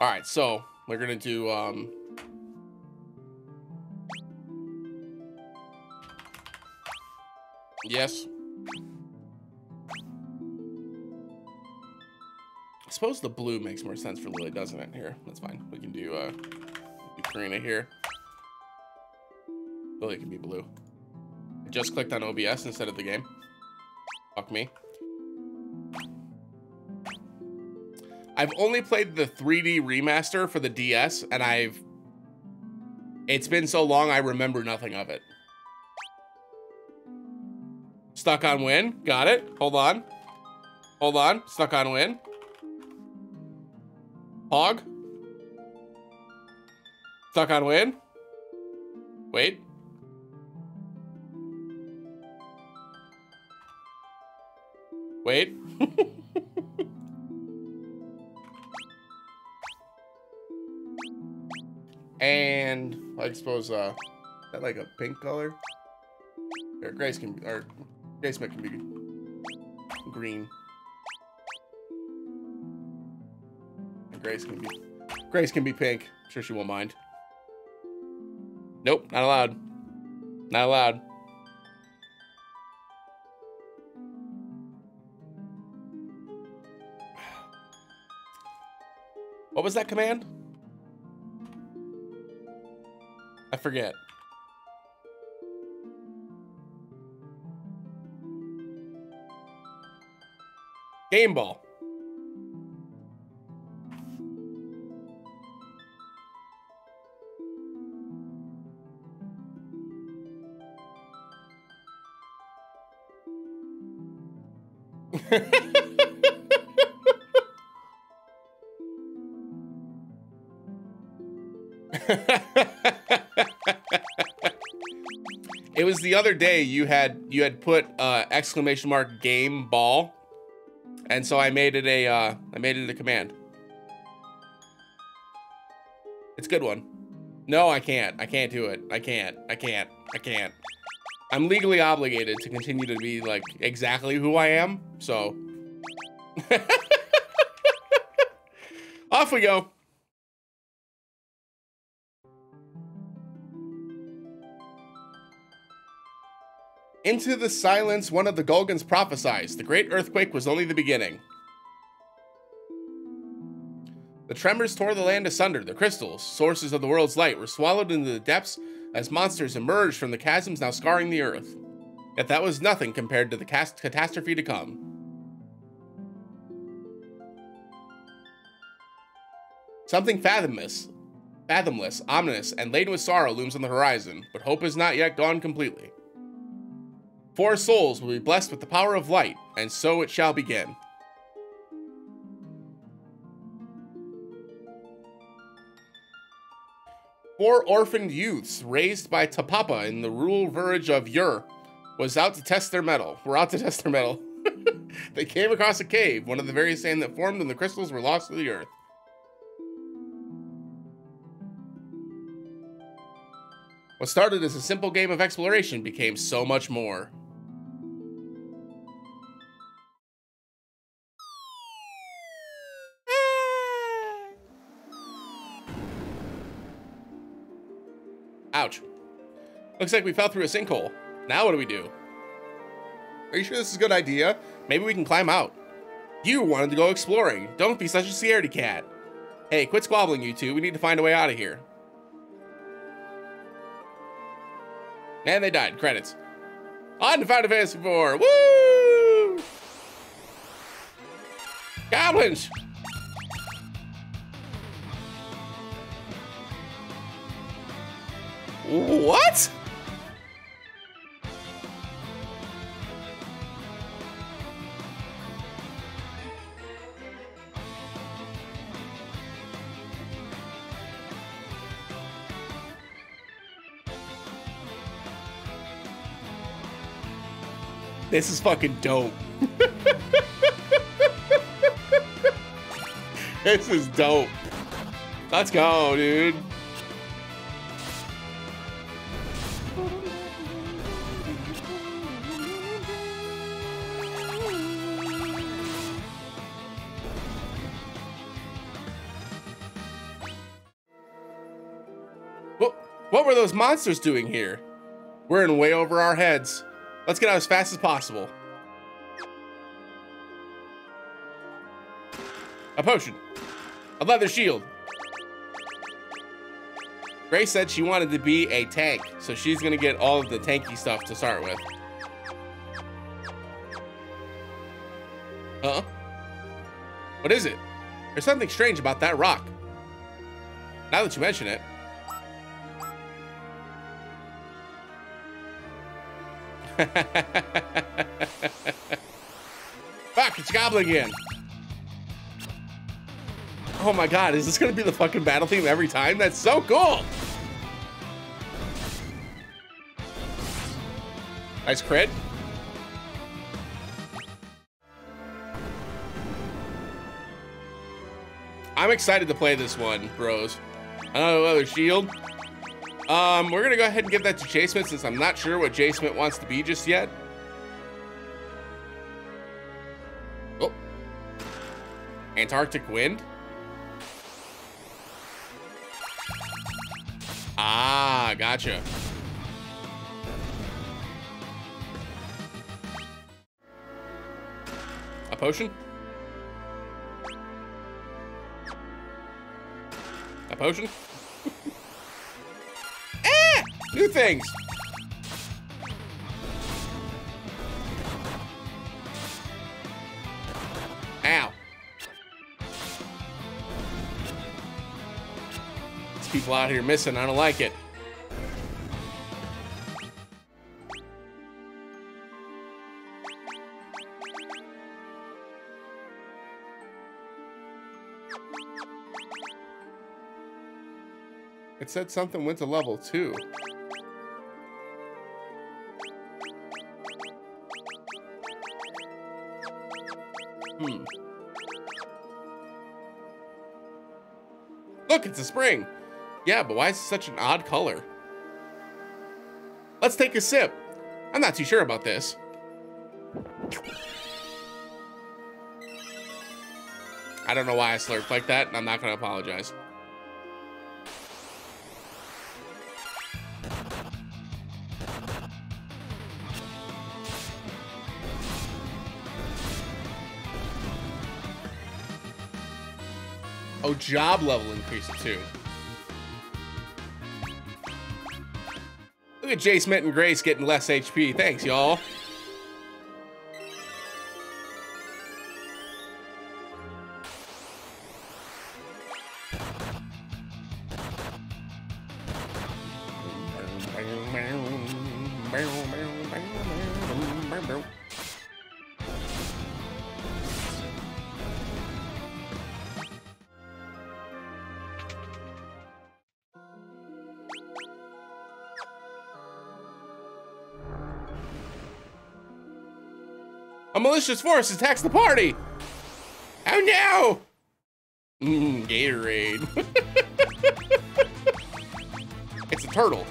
All right, so we're gonna do um. Yes. I suppose the blue makes more sense for Lily, doesn't it? Here, that's fine. We can do uh, do Karina here. Lily can be blue. I just clicked on OBS instead of the game. Fuck me. I've only played the 3D remaster for the DS, and I've... It's been so long, I remember nothing of it. Stuck on win. Got it. Hold on. Hold on. Stuck on win. Hog. Stuck on win. Wait. Wait. and I suppose uh that like a pink color? Or Grace can or Grace can be green. And Grace can be Grace can be pink. I'm sure she won't mind. Nope, not allowed. Not allowed. What was that command? I forget. Game ball. was the other day you had you had put uh, exclamation mark game ball, and so I made it a uh, I made it a command. It's a good one. No, I can't. I can't do it. I can't. I can't. I can't. I'm legally obligated to continue to be like exactly who I am. So off we go. Into the silence, one of the Gulgans prophesies. The great earthquake was only the beginning. The tremors tore the land asunder. The crystals, sources of the world's light, were swallowed into the depths as monsters emerged from the chasms now scarring the earth. Yet that was nothing compared to the catastrophe to come. Something fathomless, fathomless, ominous, and laden with sorrow looms on the horizon, but hope is not yet gone completely. Four souls will be blessed with the power of light, and so it shall begin. Four orphaned youths raised by Topapa in the rural village of Ur was out to test their mettle. Were out to test their metal. they came across a cave, one of the very same that formed when the crystals were lost to the earth. What started as a simple game of exploration became so much more. Looks like we fell through a sinkhole. Now what do we do? Are you sure this is a good idea? Maybe we can climb out. You wanted to go exploring. Don't be such a scaredy cat. Hey, quit squabbling, you two. We need to find a way out of here. And they died. Credits. On to Final Fantasy IV. Woo! Goblins! What? This is fucking dope. this is dope. Let's go, dude. What, what were those monsters doing here? We're in way over our heads. Let's get out as fast as possible. A potion. A leather shield. Grace said she wanted to be a tank, so she's gonna get all of the tanky stuff to start with. Huh? What is it? There's something strange about that rock. Now that you mention it. Fuck, it's Goblin again. Oh my god, is this gonna be the fucking battle theme every time? That's so cool! Nice crit. I'm excited to play this one, bros. Another shield. Um, we're gonna go ahead and give that to Jasmine since I'm not sure what Jasmine wants to be just yet. Oh. Antarctic wind. Ah, gotcha. A potion? A potion? things! Ow. There's people out here missing. I don't like it. It said something went to level 2. Look, it's a spring. Yeah, but why is it such an odd color? Let's take a sip. I'm not too sure about this. I don't know why I slurped like that, and I'm not going to apologize. Oh, job level increase too. Look at Jay Smith and Grace getting less HP. Thanks, y'all. Malicious force attacks the party! Oh no! Mmm, Gatorade. it's a turtle.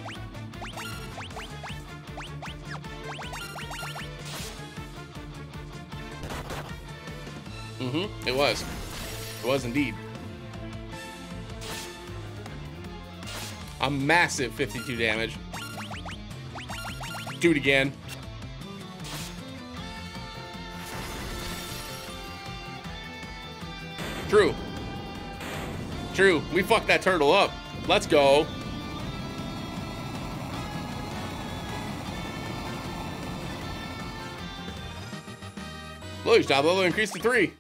Mm-hmm, it was. It was indeed. A massive 52 damage. Do it again. We fucked that turtle up. Let's go. Look, job level increased to three.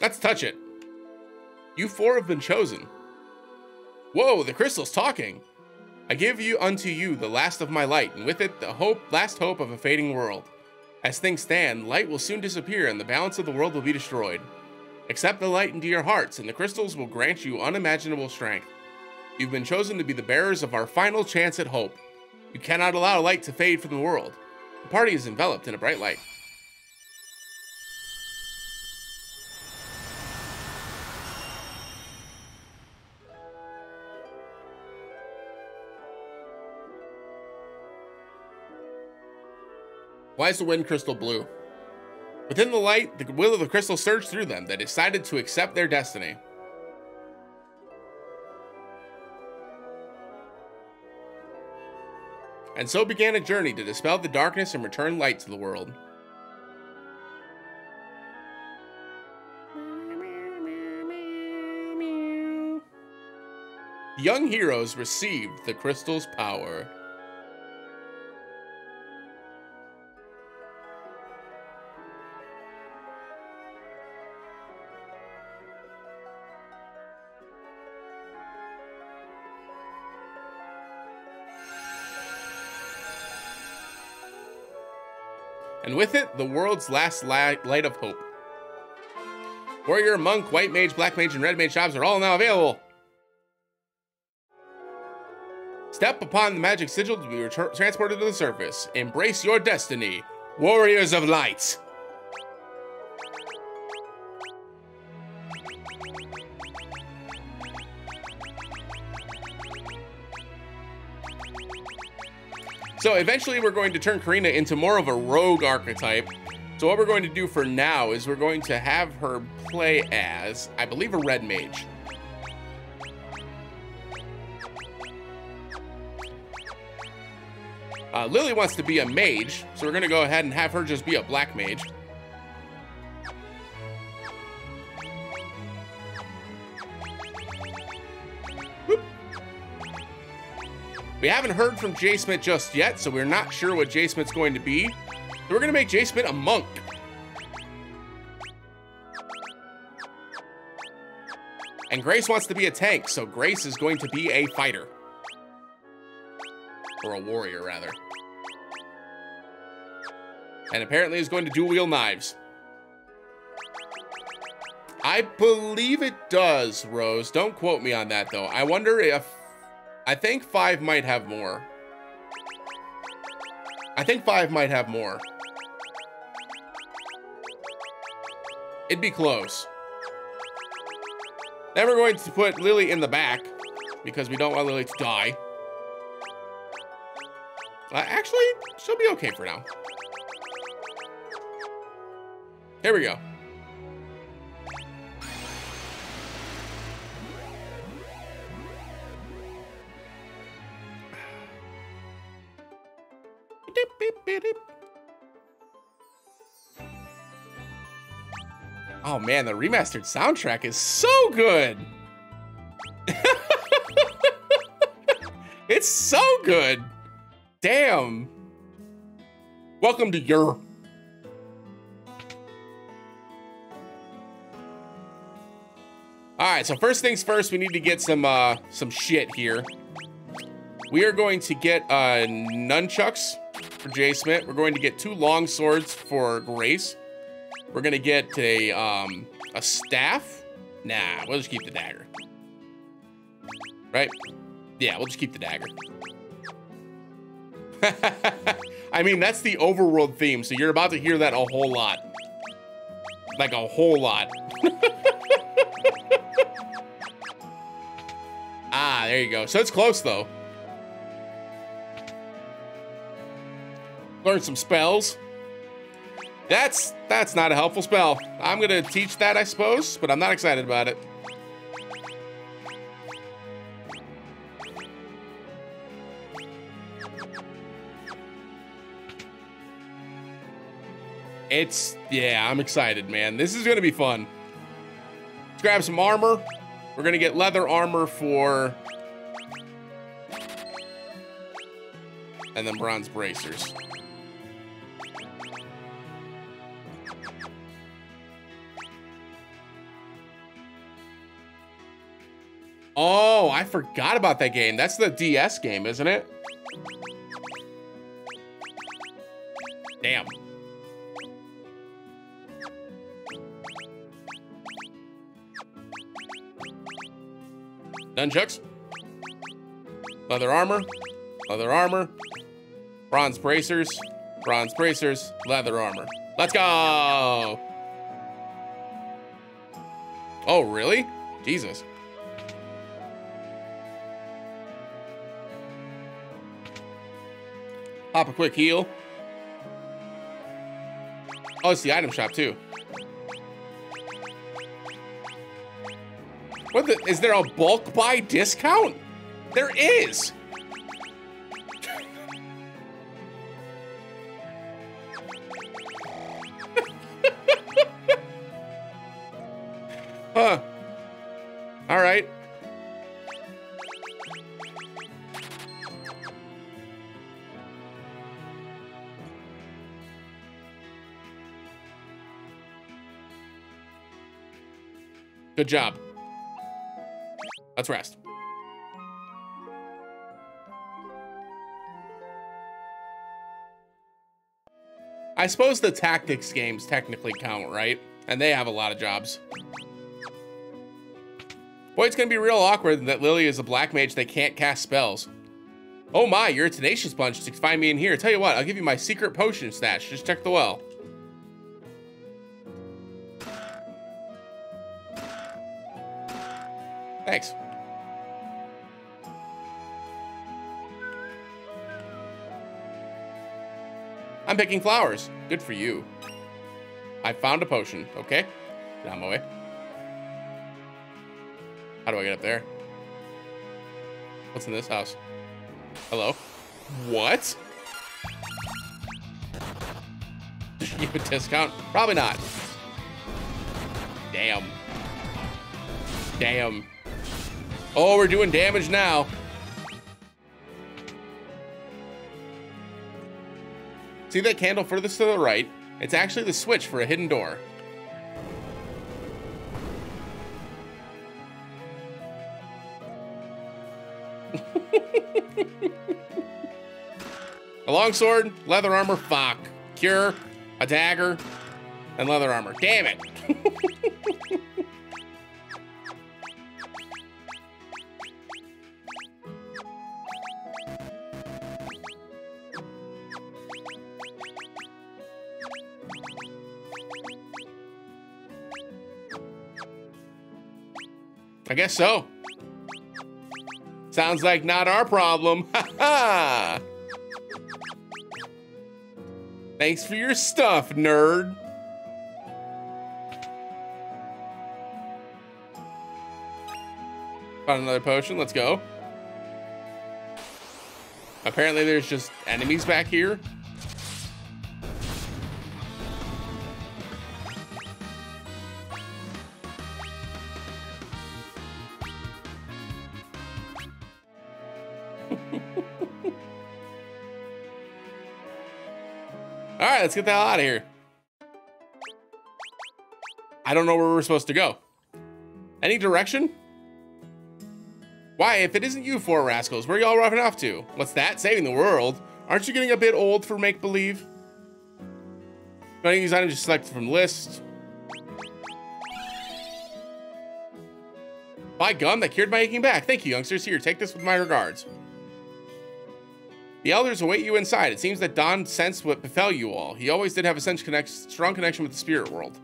Let's touch it. You four have been chosen. Whoa, the crystal's talking. I give you unto you the last of my light, and with it the hope, last hope of a fading world. As things stand, light will soon disappear, and the balance of the world will be destroyed. Accept the light into your hearts, and the crystals will grant you unimaginable strength. You've been chosen to be the bearers of our final chance at hope. You cannot allow light to fade from the world. The party is enveloped in a bright light. Why is the wind crystal blue? Within the light, the will of the crystal surged through them. They decided to accept their destiny. And so began a journey to dispel the darkness and return light to the world. Young heroes received the crystal's power. And with it, the world's last light of hope. Warrior, Monk, White Mage, Black Mage, and Red Mage jobs are all now available. Step upon the magic sigil to be transported to the surface. Embrace your destiny, Warriors of Light. So eventually we're going to turn Karina into more of a rogue archetype. So what we're going to do for now is we're going to have her play as, I believe, a red mage. Uh, Lily wants to be a mage, so we're going to go ahead and have her just be a black mage. We haven't heard from J. Smith just yet, so we're not sure what J. Smith's going to be. So we're going to make J. Smith a monk. And Grace wants to be a tank, so Grace is going to be a fighter. Or a warrior, rather. And apparently is going to dual wield knives. I believe it does, Rose. Don't quote me on that, though. I wonder if I think five might have more. I think five might have more. It'd be close. Then we're going to put Lily in the back because we don't want Lily to die. Uh, actually, she'll be okay for now. Here we go. Oh man, the remastered soundtrack is so good. it's so good. Damn. Welcome to your. All right, so first things first, we need to get some uh, some shit here. We are going to get uh, nunchucks for J. Smith. We're going to get two long swords for Grace. We're gonna get a um a staff. Nah, we'll just keep the dagger. Right? Yeah, we'll just keep the dagger. I mean, that's the overworld theme, so you're about to hear that a whole lot. Like a whole lot. ah, there you go. So it's close, though. Learn some spells. That's that's not a helpful spell. I'm gonna teach that, I suppose, but I'm not excited about it. It's, yeah, I'm excited, man. This is gonna be fun. Let's grab some armor. We're gonna get leather armor for... And then bronze bracers. Oh, I forgot about that game. That's the DS game, isn't it? Damn. Nunchucks. Leather armor. Leather armor. Bronze bracers. Bronze bracers. Leather armor. Let's go! Oh, really? Jesus. Pop a quick heal. Oh, it's the item shop too. What the, is there a bulk buy discount? There is. huh. Good job. Let's rest. I suppose the tactics games technically count, right? And they have a lot of jobs. Boy, it's gonna be real awkward that Lily is a black mage that can't cast spells. Oh my, you're a tenacious bunch to find me in here. Tell you what, I'll give you my secret potion stash. Just check the well. Thanks. I'm picking flowers. Good for you. I found a potion. Okay. Get my way. How do I get up there? What's in this house? Hello? What? Give a discount? Probably not. Damn. Damn. Oh, we're doing damage now. See that candle furthest to the right? It's actually the switch for a hidden door. a longsword, leather armor, fuck. Cure, a dagger, and leather armor. Damn it. I guess so. Sounds like not our problem. Ha ha! Thanks for your stuff, nerd. Found another potion, let's go. Apparently there's just enemies back here. Let's get the hell out of here. I don't know where we're supposed to go. Any direction? Why, if it isn't you four rascals, where y'all running off to? What's that? Saving the world? Aren't you getting a bit old for make-believe? Any of these items just selected from list. By gum, that cured my aching back. Thank you, youngsters. Here, take this with my regards. The elders await you inside. It seems that Don sensed what befell you all. He always did have a sense connect strong connection with the spirit world.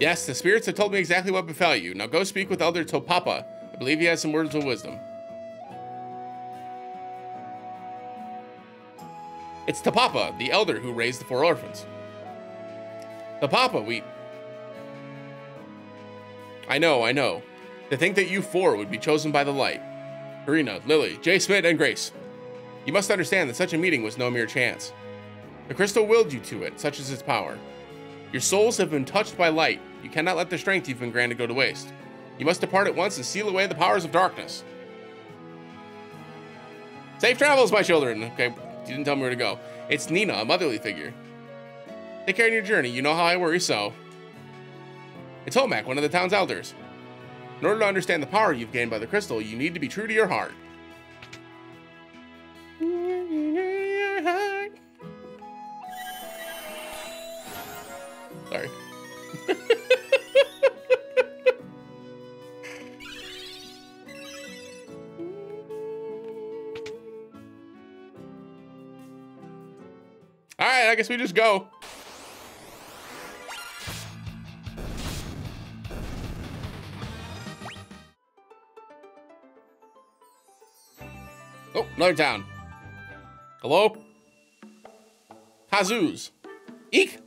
Yes, the spirits have told me exactly what befell you. Now go speak with Elder Topapa. I believe he has some words of wisdom. It's Topapa, the elder who raised the four orphans. Topapa, we... I know, I know. To think that you four would be chosen by the light. Karina, Lily, Jay Smith, and Grace. You must understand that such a meeting was no mere chance. The crystal willed you to it, such is its power. Your souls have been touched by light. You cannot let the strength you've been granted go to waste. You must depart at once and seal away the powers of darkness. Safe travels, my children. Okay, you didn't tell me where to go. It's Nina, a motherly figure. Take care of your journey. You know how I worry so. It's Homak, one of the town's elders. In order to understand the power you've gained by the crystal, you need to be true to your heart. Sorry. All right, I guess we just go. Oh, another town. Hello? Kazus. Eek!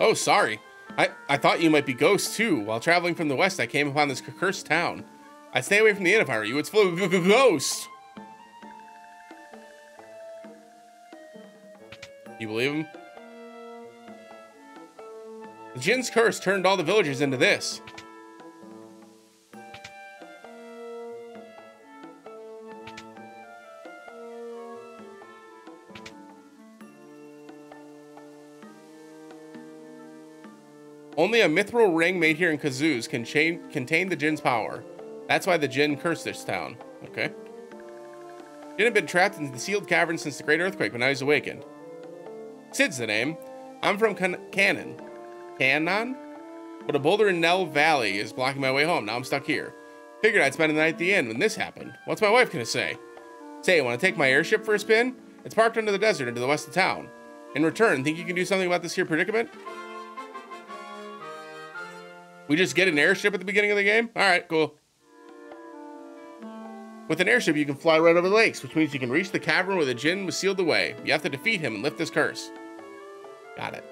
Oh, sorry. I, I thought you might be ghosts too. While traveling from the west, I came upon this cursed town. I'd stay away from the inn if I were you. It's full of ghosts. You believe him? The Djinn's curse turned all the villagers into this. Only a mithril ring made here in Kazus can contain the Djinn's power. That's why the Djinn cursed this town. Okay. Djinn had been trapped in the sealed cavern since the Great Earthquake, but now he's awakened. Sid's the name. I'm from Can Canaan. Canaan? But a boulder in Nell Valley is blocking my way home. Now I'm stuck here. Figured I'd spend the night at the inn when this happened. What's my wife gonna say? Say, want to take my airship for a spin? It's parked under the desert into the west of town. In return, think you can do something about this here predicament? We just get an airship at the beginning of the game? Alright, cool. With an airship, you can fly right over the lakes, which means you can reach the cavern where the Djinn was sealed away. You have to defeat him and lift this curse. Got it.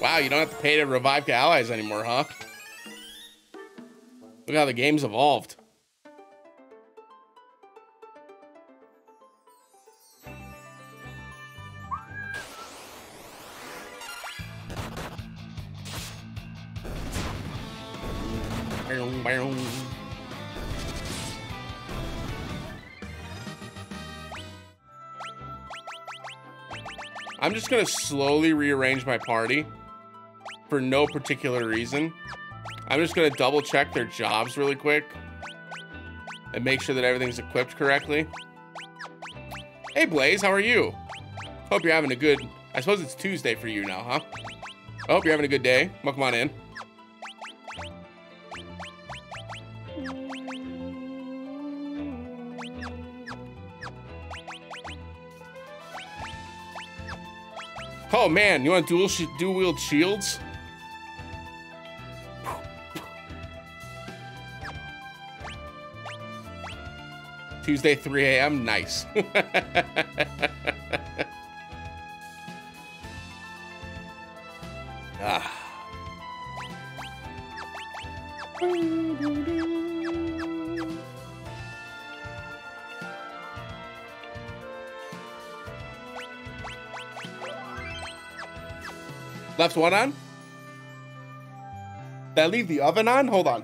Wow, you don't have to pay to revive allies anymore, huh? Look how the game's evolved. I'm just gonna slowly rearrange my party for no particular reason. I'm just gonna double check their jobs really quick and make sure that everything's equipped correctly. Hey Blaze, how are you? Hope you're having a good, I suppose it's Tuesday for you now, huh? I hope you're having a good day. Welcome on in. Oh man, you want dual dual wield shields? Tuesday, 3 a.m. Nice. ah. Left one on? Did I leave the oven on? Hold on.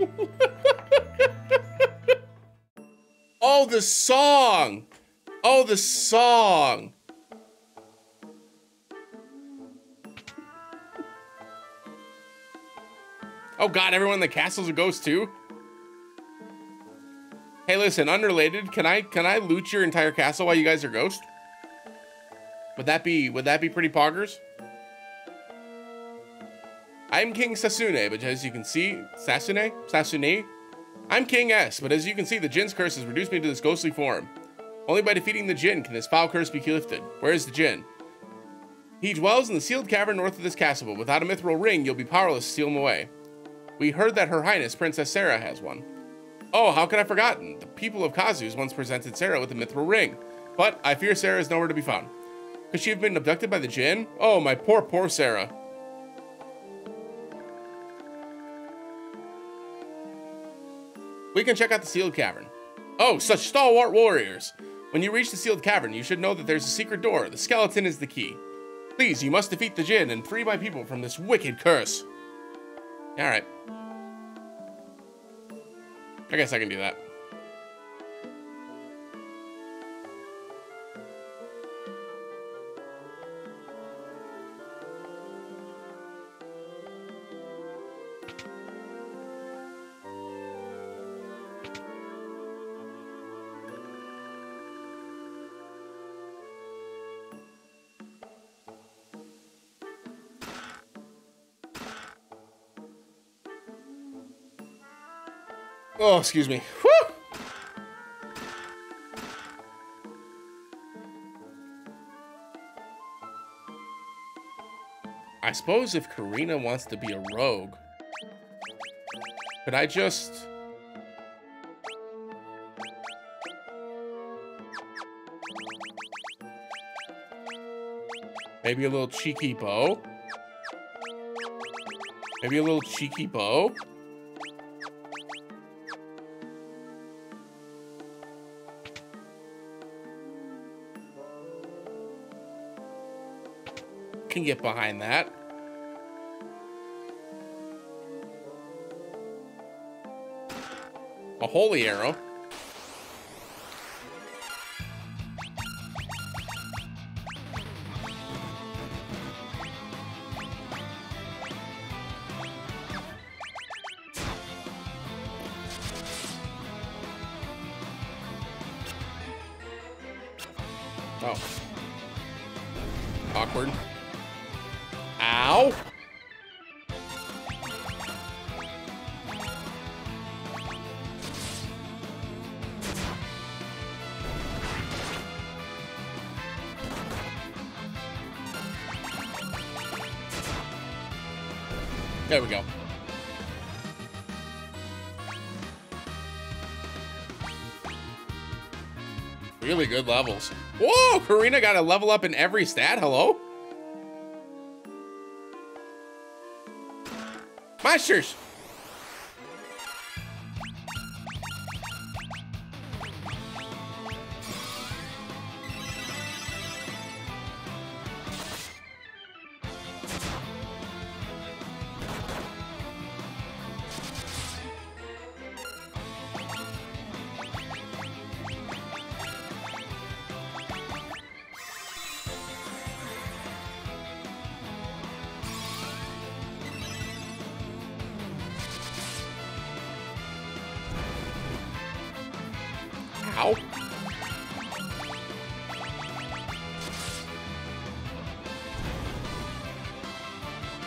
Oh, the song. Oh, the song. Oh god, everyone in the castle's a ghost too? Hey, listen, unrelated, can I can I loot your entire castle while you guys are ghost? Would that be would that be pretty poggers? I'm King Sasune, but as you can see, Sasune? Sasune? I'm King S, but as you can see, the Djinn's curse has reduced me to this ghostly form. Only by defeating the Djinn can this foul curse be lifted. Where is the Djinn? He dwells in the sealed cavern north of this castle, but without a mithril ring, you'll be powerless to steal him away. We heard that Her Highness Princess Sarah has one. Oh, how could I have forgotten? The people of Kazus once presented Sarah with a mithril ring, but I fear Sarah is nowhere to be found. Could she have been abducted by the Djinn? Oh, my poor, poor Sarah. We can check out the sealed cavern. Oh, such stalwart warriors! When you reach the sealed cavern, you should know that there's a secret door. The skeleton is the key. Please, you must defeat the Djinn and free my people from this wicked curse. Alright. I guess I can do that. Oh, excuse me. I suppose if Karina wants to be a rogue, could I just... Maybe a little cheeky bow? Maybe a little cheeky bow? Can get behind that. A holy arrow. Karina got a level up in every stat. Hello? Monsters!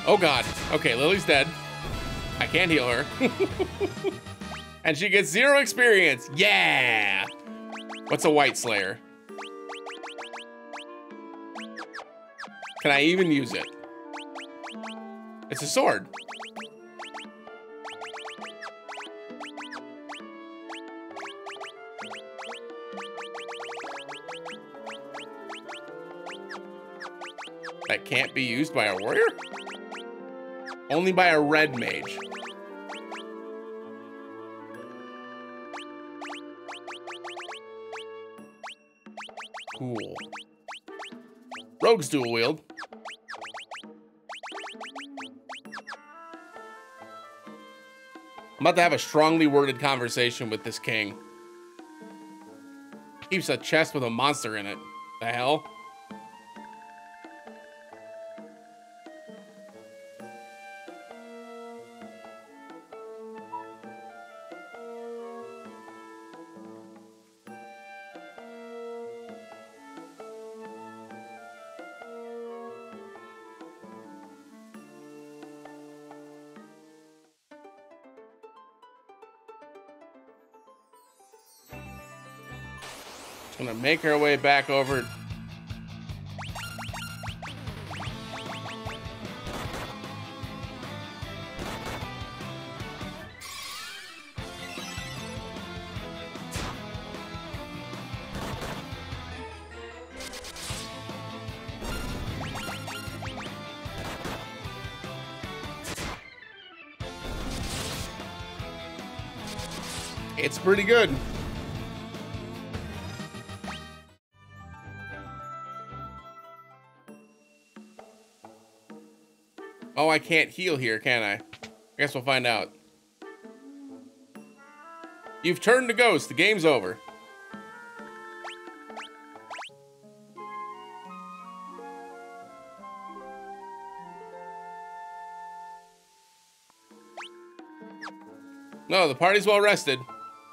Oh god. Okay, Lily's dead. I can't heal her. and she gets zero experience. Yeah! What's a White Slayer? Can I even use it? It's a sword. That can't be used by a warrior? Only by a red mage. Cool. Rogue's dual wield. I'm about to have a strongly worded conversation with this king. Keeps a chest with a monster in it. The hell? Make our way back over. It's pretty good. Oh, I can't heal here, can I? I guess we'll find out. You've turned to ghost. The game's over. No, the party's well rested.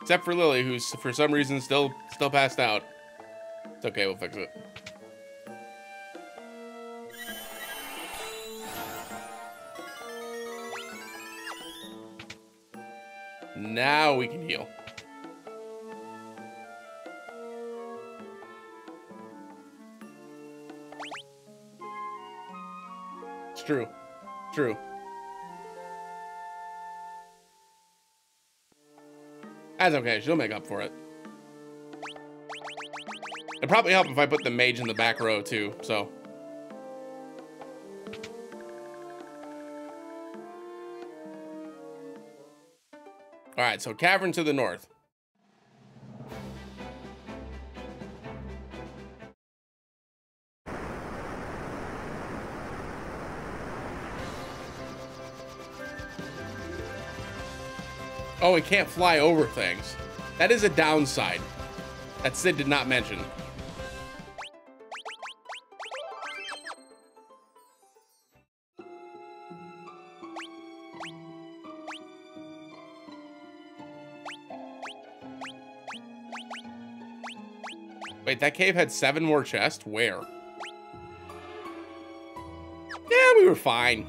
Except for Lily, who's for some reason still still passed out. It's okay, we'll fix it. Now we can heal. It's true. True. That's okay. She'll make up for it. It'd probably help if I put the mage in the back row too, so. Right, so cavern to the north. Oh, it can't fly over things. That is a downside. That Sid did not mention. Wait, that cave had seven more chests? Where? Yeah, we were fine.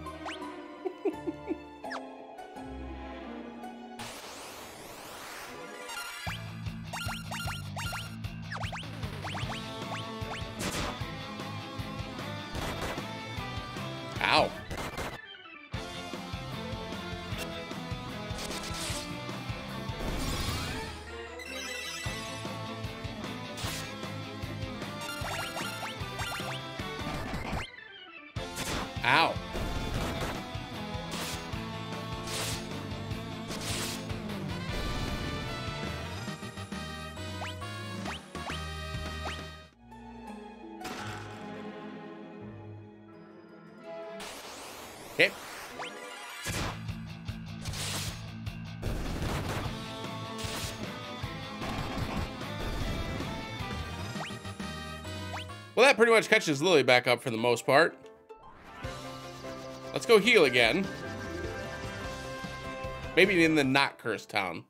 That pretty much catches Lily back up for the most part. Let's go heal again. Maybe in the not cursed town.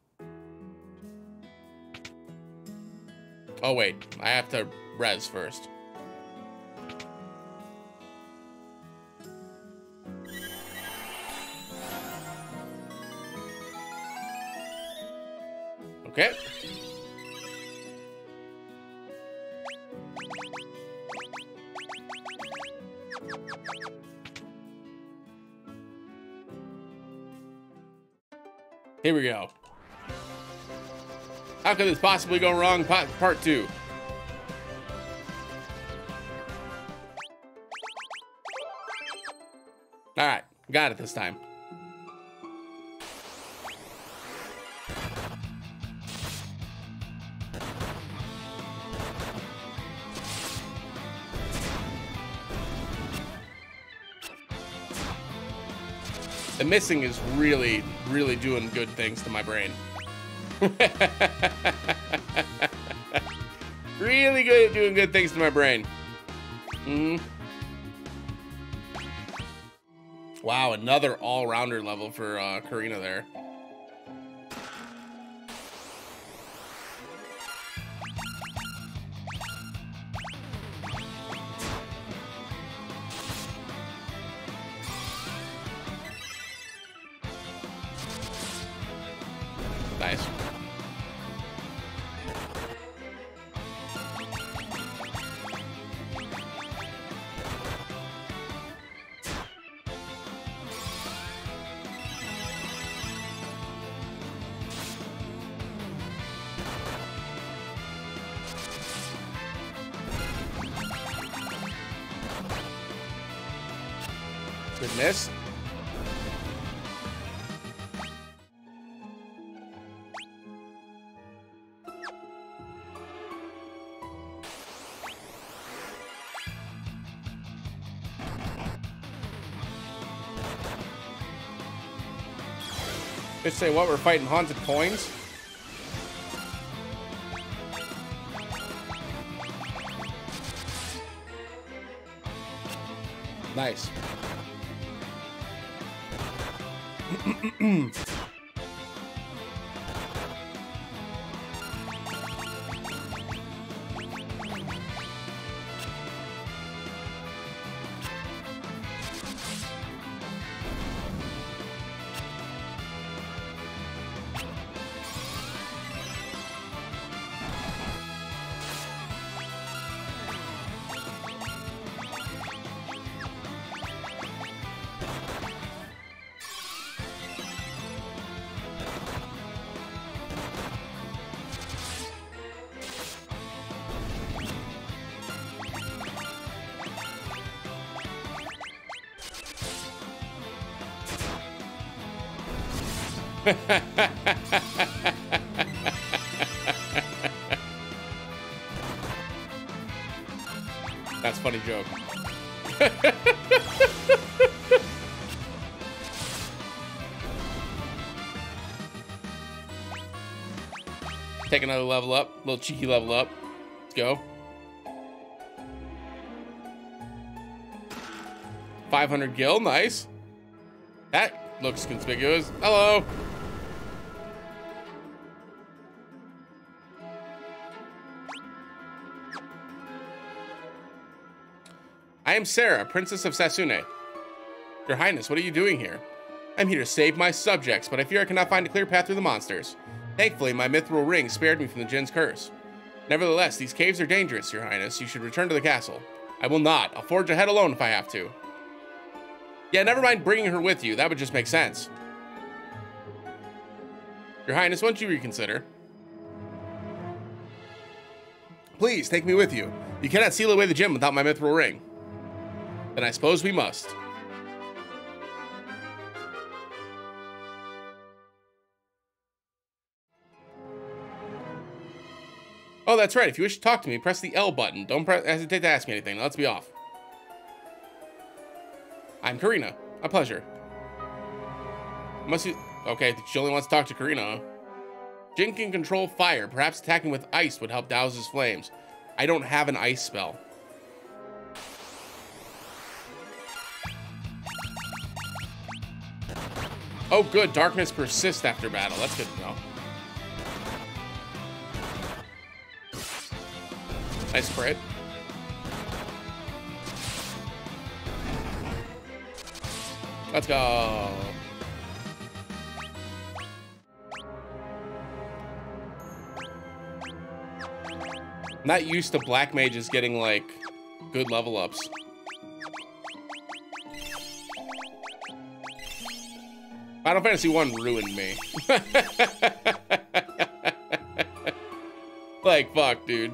Oh, wait. I have to res first. How could this possibly go wrong? Part, part two. All right, got it this time. The missing is really, really doing good things to my brain. really good at doing good things to my brain. Mm. Wow, another all-rounder level for uh, Karina there. Say what? We're fighting haunted coins? Nice. That's funny joke. Take another level up, little cheeky level up. Let's go. 500 gil, nice. That looks conspicuous. Hello. I am Sarah, Princess of Sasune. Your Highness, what are you doing here? I'm here to save my subjects, but I fear I cannot find a clear path through the monsters. Thankfully, my mithril ring spared me from the Djinn's curse. Nevertheless, these caves are dangerous, Your Highness. You should return to the castle. I will not. I'll forge ahead alone if I have to. Yeah, never mind bringing her with you. That would just make sense. Your Highness, won't you reconsider? Please, take me with you. You cannot seal away the gem without my mithril ring. Then I suppose we must. Oh, that's right. If you wish to talk to me, press the L button. Don't hesitate to ask me anything. Let's be off. I'm Karina. A pleasure. Must you... Okay, she only wants to talk to Karina. Djinn can control fire. Perhaps attacking with ice would help douse his flames. I don't have an ice spell. Oh, good. Darkness persists after battle. That's good to know. Nice spread. Let's go. Not used to black mages getting like good level ups. Final Fantasy 1 ruined me. like, fuck, dude.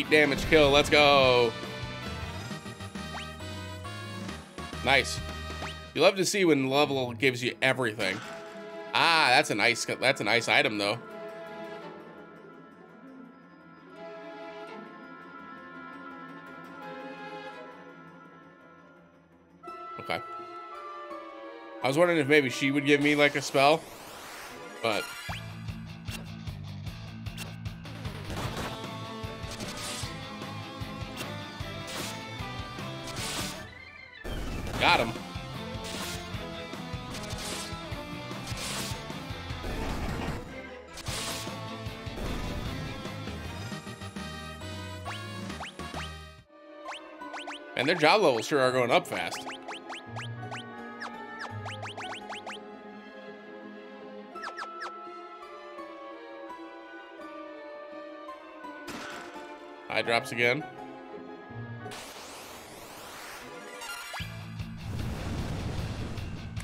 8 damage kill. Let's go. Nice. You love to see when level gives you everything. Ah, that's a nice that's a nice item though. Okay. I was wondering if maybe she would give me like a spell, but job levels sure are going up fast. High drops again.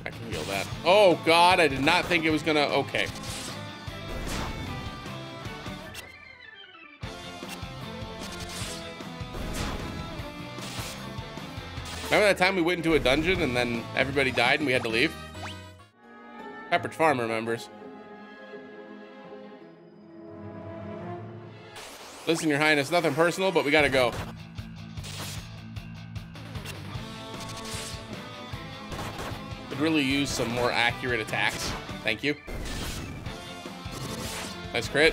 I can heal that. Oh god, I did not think it was gonna, okay. Remember that time we went into a dungeon and then everybody died and we had to leave? Pepperidge Farm remembers. Listen, Your Highness, nothing personal, but we gotta go. Could really use some more accurate attacks. Thank you. Nice crit.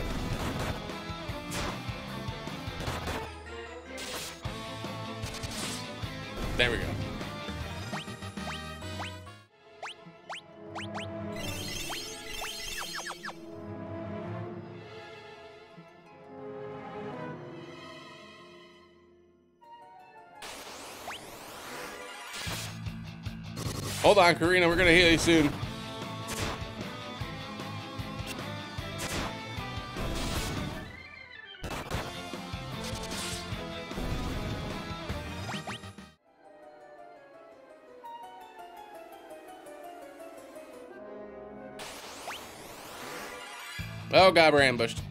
There we go. Hold on, Karina. We're gonna heal you soon. Oh god, we're ambushed.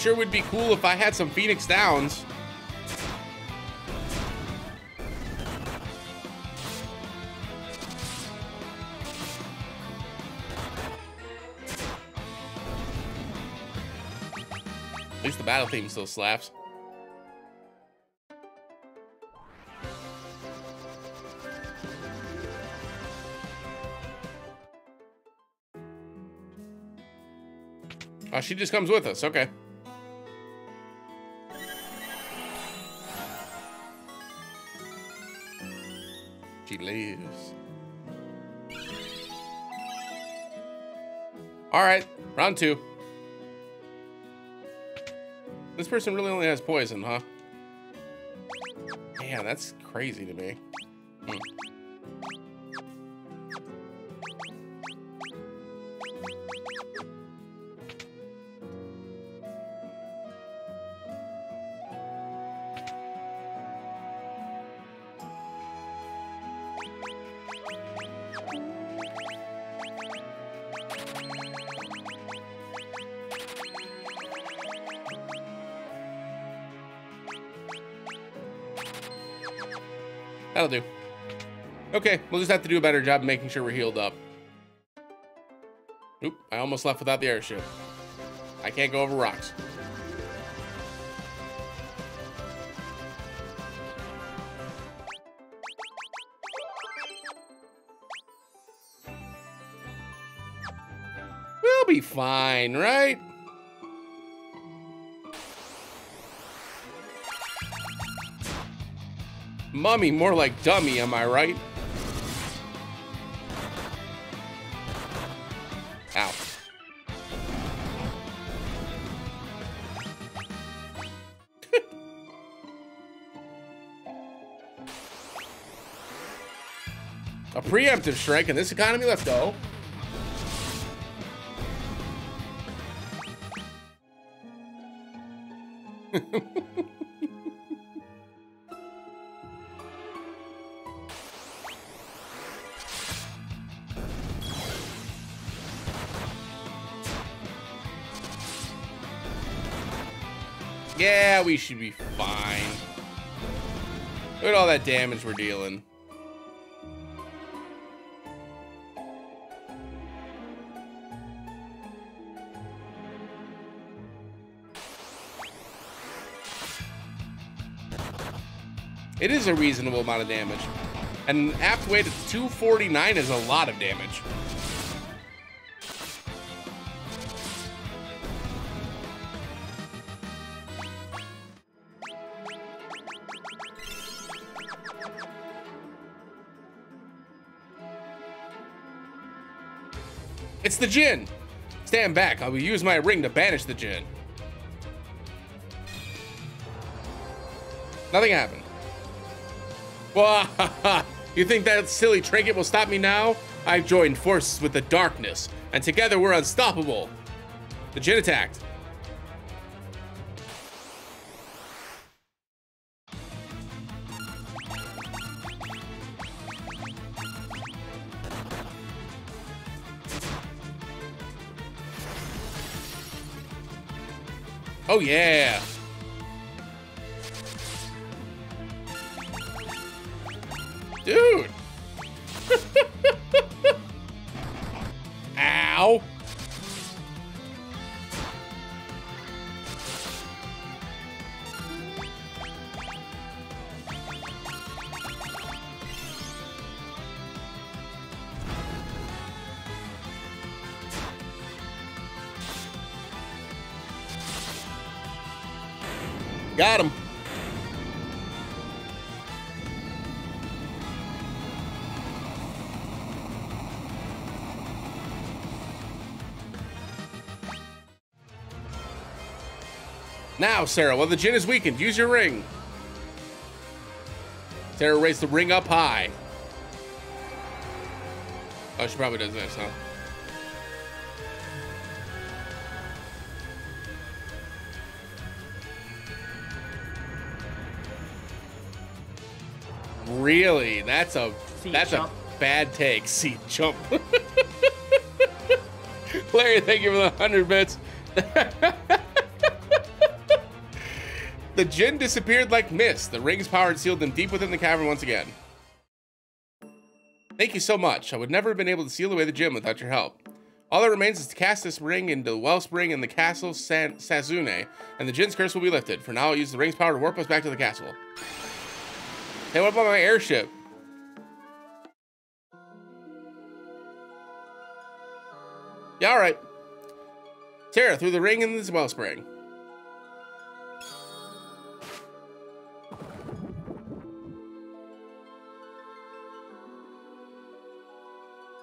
Sure would be cool if I had some Phoenix Downs. At least the battle theme still slaps. Oh, she just comes with us. Okay. All right, round two. This person really only has poison, huh? Man, that's crazy to me. We'll just have to do a better job making sure we're healed up. Oop, I almost left without the airship. I can't go over rocks. We'll be fine, right? Mummy, more like dummy, am I right? Preemptive strike in this economy, let's go. Yeah, we should be fine. Look at all that damage we're dealing. It is a reasonable amount of damage. And apt weight at 249 is a lot of damage. It's the Djinn! Stand back, I will use my ring to banish the Djinn. Nothing happened. you think that silly trinket will stop me now? I've joined forces with the darkness, and together we're unstoppable. The Djinn attacked. Oh yeah. Now, Sarah, while the Djinn is weakened, use your ring. Sarah raised the ring up high. Oh, she probably does this, huh? Really? That's a that's jump. a bad take. See jump. Larry, thank you for the hundred bits. the Djinn disappeared like mist. The ring's power had sealed them deep within the cavern once again. Thank you so much. I would never have been able to seal away the Djinn without your help. All that remains is to cast this ring into the wellspring in the castle San Sazune, and the Djinn's curse will be lifted. For now, I'll use the ring's power to warp us back to the castle. Hey, what about my airship? Yeah, all right. Sarah, through the ring in this wellspring.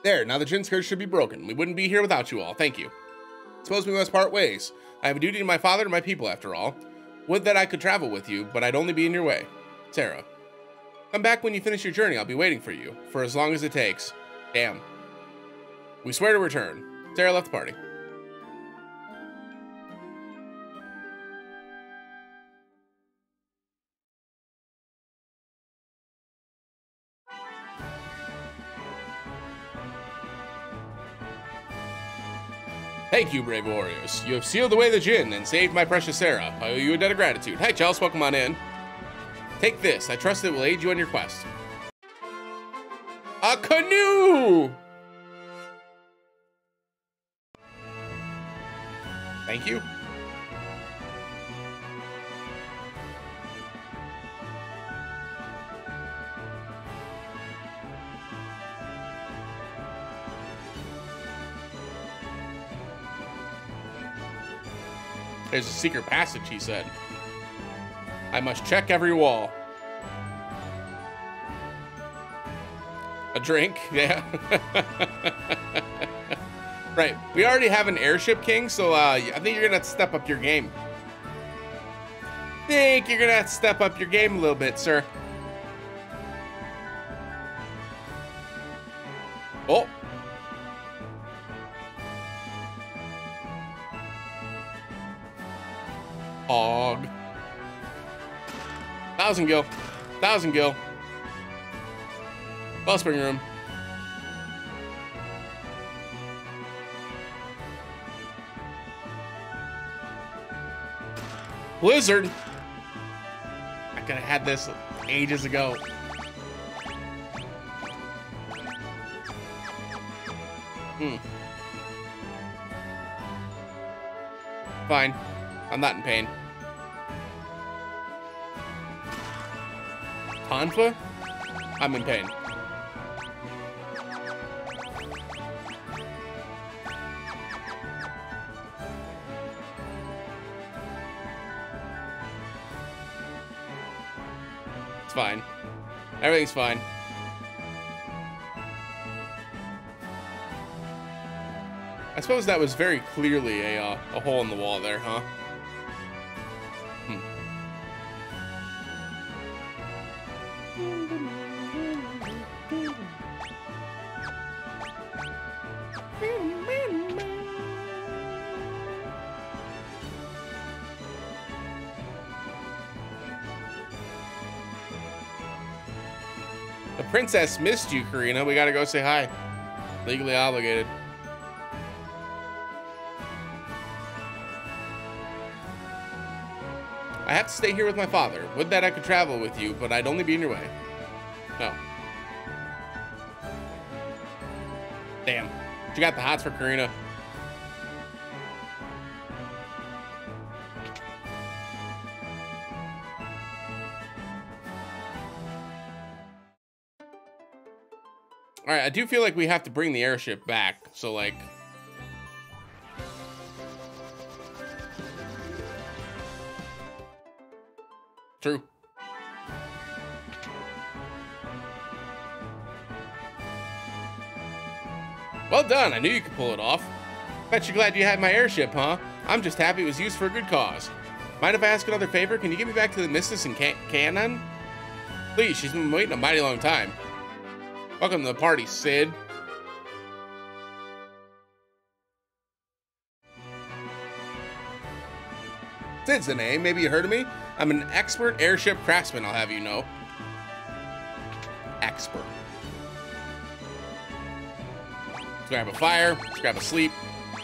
There, now the Djinn's curse should be broken. We wouldn't be here without you all. Thank you. Suppose we must part ways. I have a duty to my father and my people, after all. Would that I could travel with you, but I'd only be in your way. Sarah. Come back when you finish your journey. I'll be waiting for you, for as long as it takes. Damn. We swear to return. Sarah left the party. Thank you, brave warriors. You have sealed away the Djinn and saved my precious Sarah. I owe you a debt of gratitude. Hi, Chels. Welcome on in. Take this. I trust it will aid you on your quest. A canoe! Thank you. There's a secret passage, he said. I must check every wall. A drink, yeah. right, we already have an airship king, so uh, I think you're gonna have to step up your game. Think you're gonna have to step up your game a little bit, sir. Oh. Hog. Thousand gil. Thousand gil. Wellspring room. Blizzard. I could have had this ages ago. Hmm. Fine. I'm not in pain. Tonfa? I'm in pain. It's fine. Everything's fine. I suppose that was very clearly a, uh, a hole in the wall there, huh? Princess missed you, Karina. We gotta go say hi. Legally obligated. I have to stay here with my father. Would that I could travel with you, but I'd only be in your way. No. Damn. You got the hots for Karina. I do feel like we have to bring the airship back. So like, true. Well done, I knew you could pull it off. Bet you're glad you had my airship, huh? I'm just happy it was used for a good cause. Mind if I ask another favor? Can you get me back to the Missus and Canaan? Please, she's been waiting a mighty long time. Welcome to the party, Sid. Sid's the name. Maybe you heard of me? I'm an expert airship craftsman, I'll have you know. Expert. Let's grab a fire. Let's grab a sleep.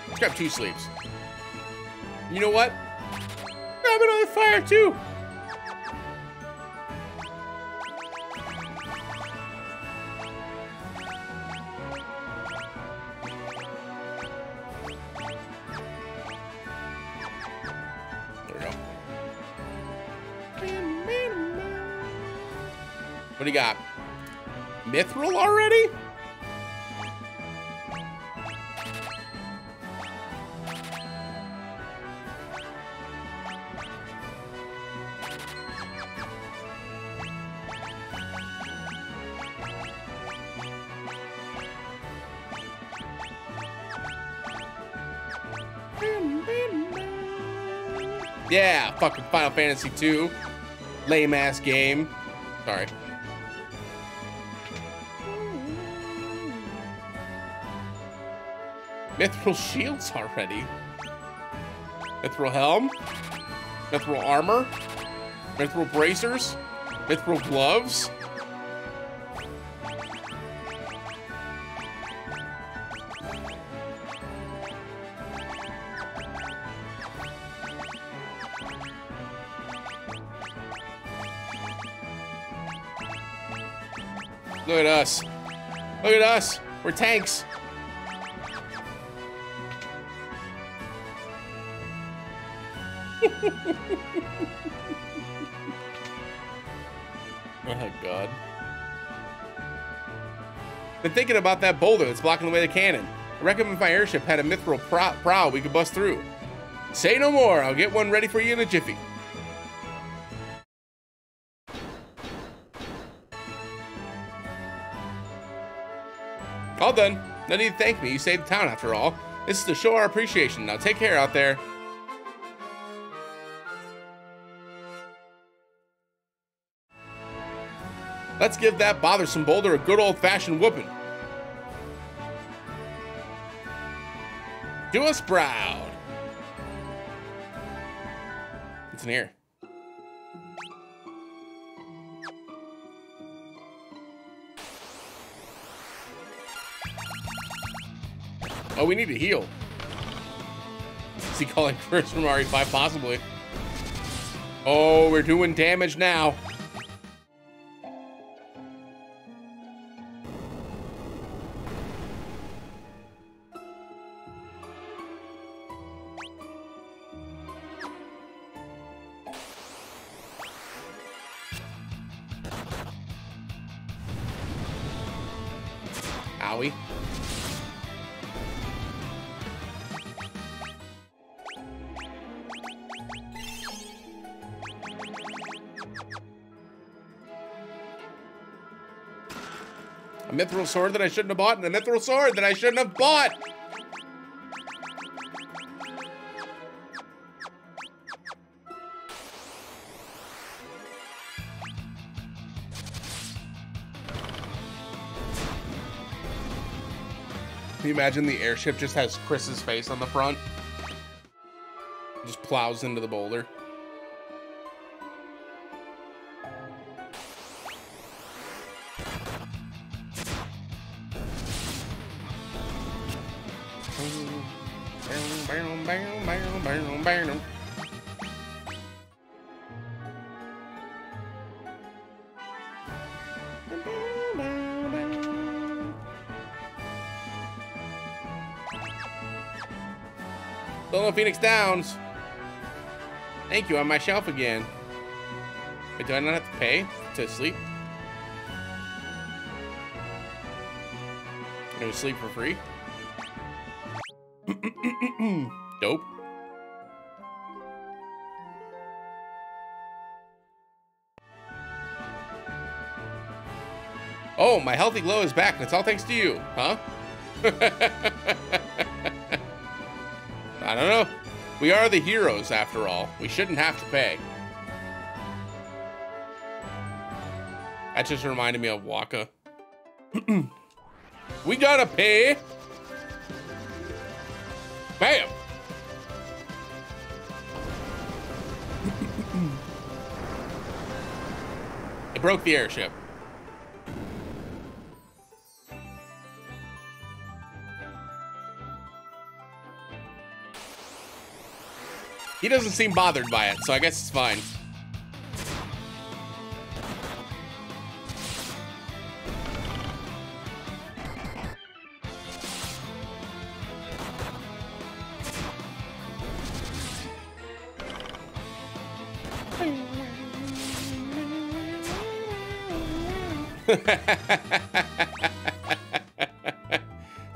Let's grab two sleeps. You know what? Grab another fire too. Got? Mithril already? Yeah, fucking Final Fantasy 2. Lame ass game. Sorry. Mithril shields already. Mithril helm. Mithril armor. Mithril bracers. Mithril gloves. Look at us. Look at us. We're tanks. oh, God. Been thinking about that boulder that's blocking the way to Canaan. I reckon if my airship had a mithril prow, prow we could bust through. Say no more. I'll get one ready for you in a jiffy. All done. No need to thank me. You saved the town after all. This is to show our appreciation. Now take care out there. Let's give that bothersome boulder a good old-fashioned whooping. Do us proud. What's in here? Oh, we need to heal. Is he calling first from RE5? Possibly. Oh, we're doing damage now. Mithril sword that I shouldn't have bought, and a mithril sword that I shouldn't have bought! Can you imagine the airship just has Chris's face on the front? Just plows into the boulder. Phoenix Downs. Thank you, on my shelf again. Wait, do I not have to pay to sleep? I'm gonna sleep for free? Dope. Oh, my healthy glow is back, and it's all thanks to you, huh? I don't know. We are the heroes, after all. We shouldn't have to pay. That just reminded me of Waka. we gotta pay. Bam. it broke the airship. He doesn't seem bothered by it, so I guess it's fine.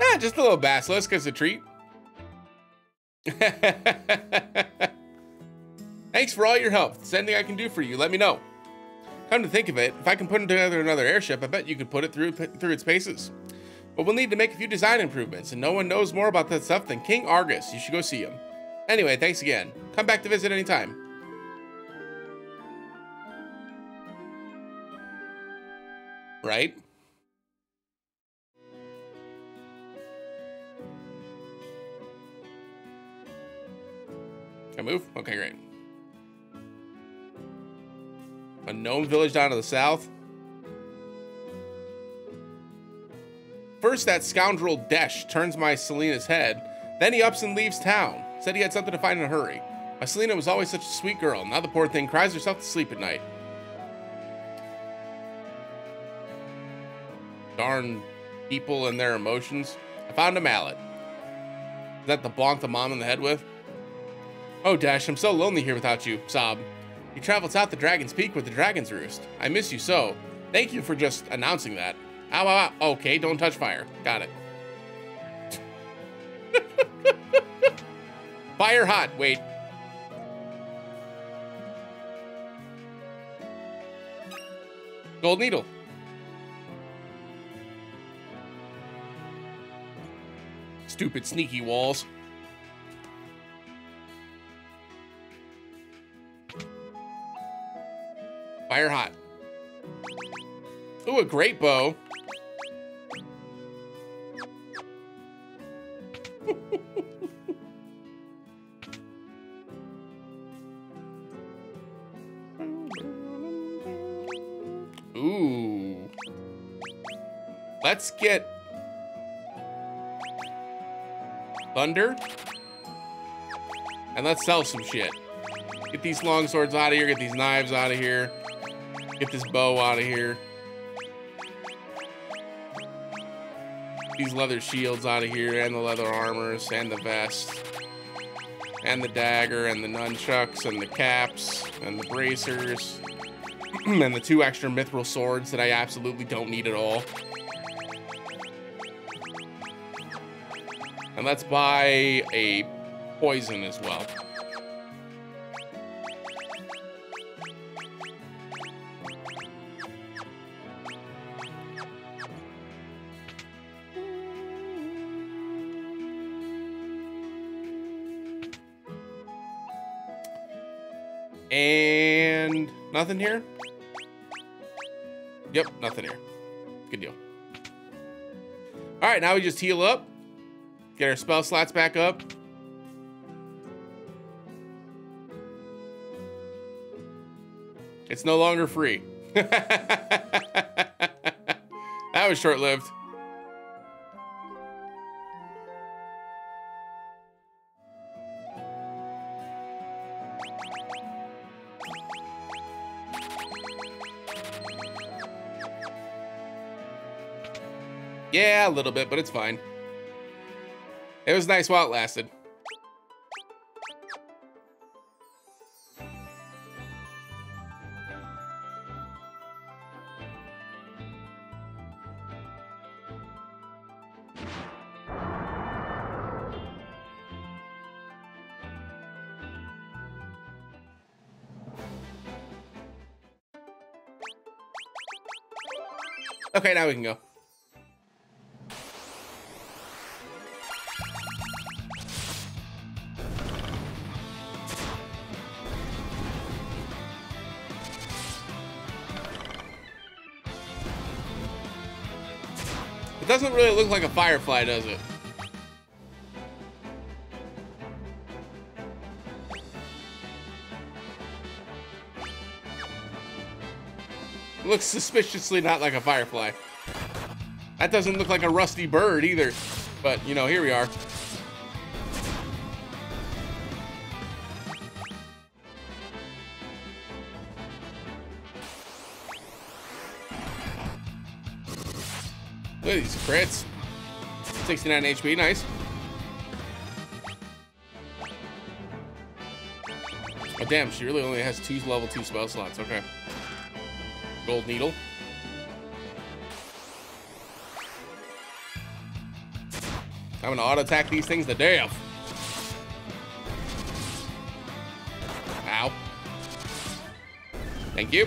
ah, just a little basilisk as a treat. All your help. There's anything I can do for you, let me know. Come to think of it, if I can put together another airship, I bet you could put it through through its paces. But we'll need to make a few design improvements, and no one knows more about that stuff than King Argus. You should go see him. Anyway, thanks again. Come back to visit anytime. Right? Can I move? Okay, great. A gnome village down to the south. First, that scoundrel Desch turns my Selina's head. Then he ups and leaves town. Said he had something to find in a hurry. My Selina was always such a sweet girl. Now the poor thing cries herself to sleep at night. Darn people and their emotions. I found a mallet. Is that the bonk the mom in the head with? Oh, Dash, I'm so lonely here without you. Sob. You traveled south to Dragon's Peak with the Dragon's Roost. I miss you so. Thank you for just announcing that. Ow, ow, ow. Okay, don't touch fire. Got it. fire hot. Wait. Gold needle. Stupid sneaky walls. Fire hot. Ooh, a great bow. Ooh. Let's get thunder. And let's sell some shit. Get these long swords out of here, get these knives out of here. Get this bow out of here. These leather shields out of here, and the leather armors, and the vest. And the dagger, and the nunchucks, and the caps, and the bracers. and the two extra mithril swords that I absolutely don't need at all. And let's buy a poison as well. And nothing here? Yep, nothing here. Good deal. All right, now we just heal up. Get our spell slots back up. It's no longer free. that was short-lived. Yeah, a little bit, but it's fine. It was nice while it lasted. Okay, now we can go. Doesn't really look like a firefly, does it? looks suspiciously not like a firefly. That doesn't look like a rusty bird either. But, you know, here we are. Crits. 69 HP, nice. Oh, damn, she really only has two level two spell slots. Okay. Gold needle. I'm gonna auto attack these things to death. Ow. Thank you.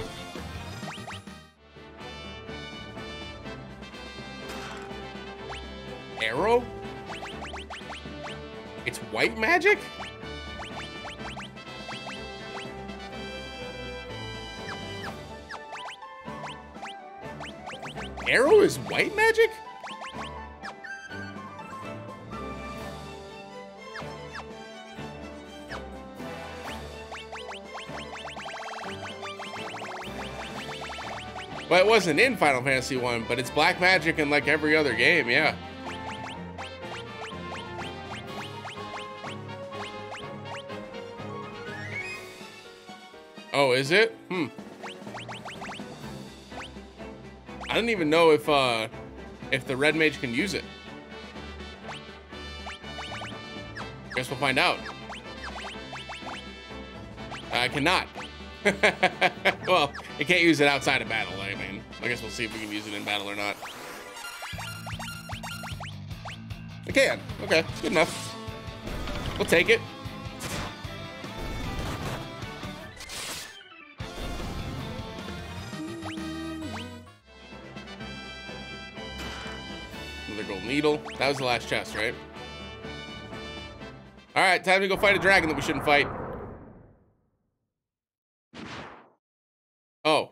Magic? Arrow is white magic? Well, it wasn't in Final Fantasy 1, but it's black magic in like every other game, yeah. Oh, is it? Hmm. I don't even know if uh if the red mage can use it. Guess we'll find out. I cannot. well, you can't use it outside of battle. I mean, I guess we'll see if we can use it in battle or not. I can. Okay, good enough. We'll take it. Needle. That was the last chest, right? All right, time to go fight a dragon that we shouldn't fight. Oh.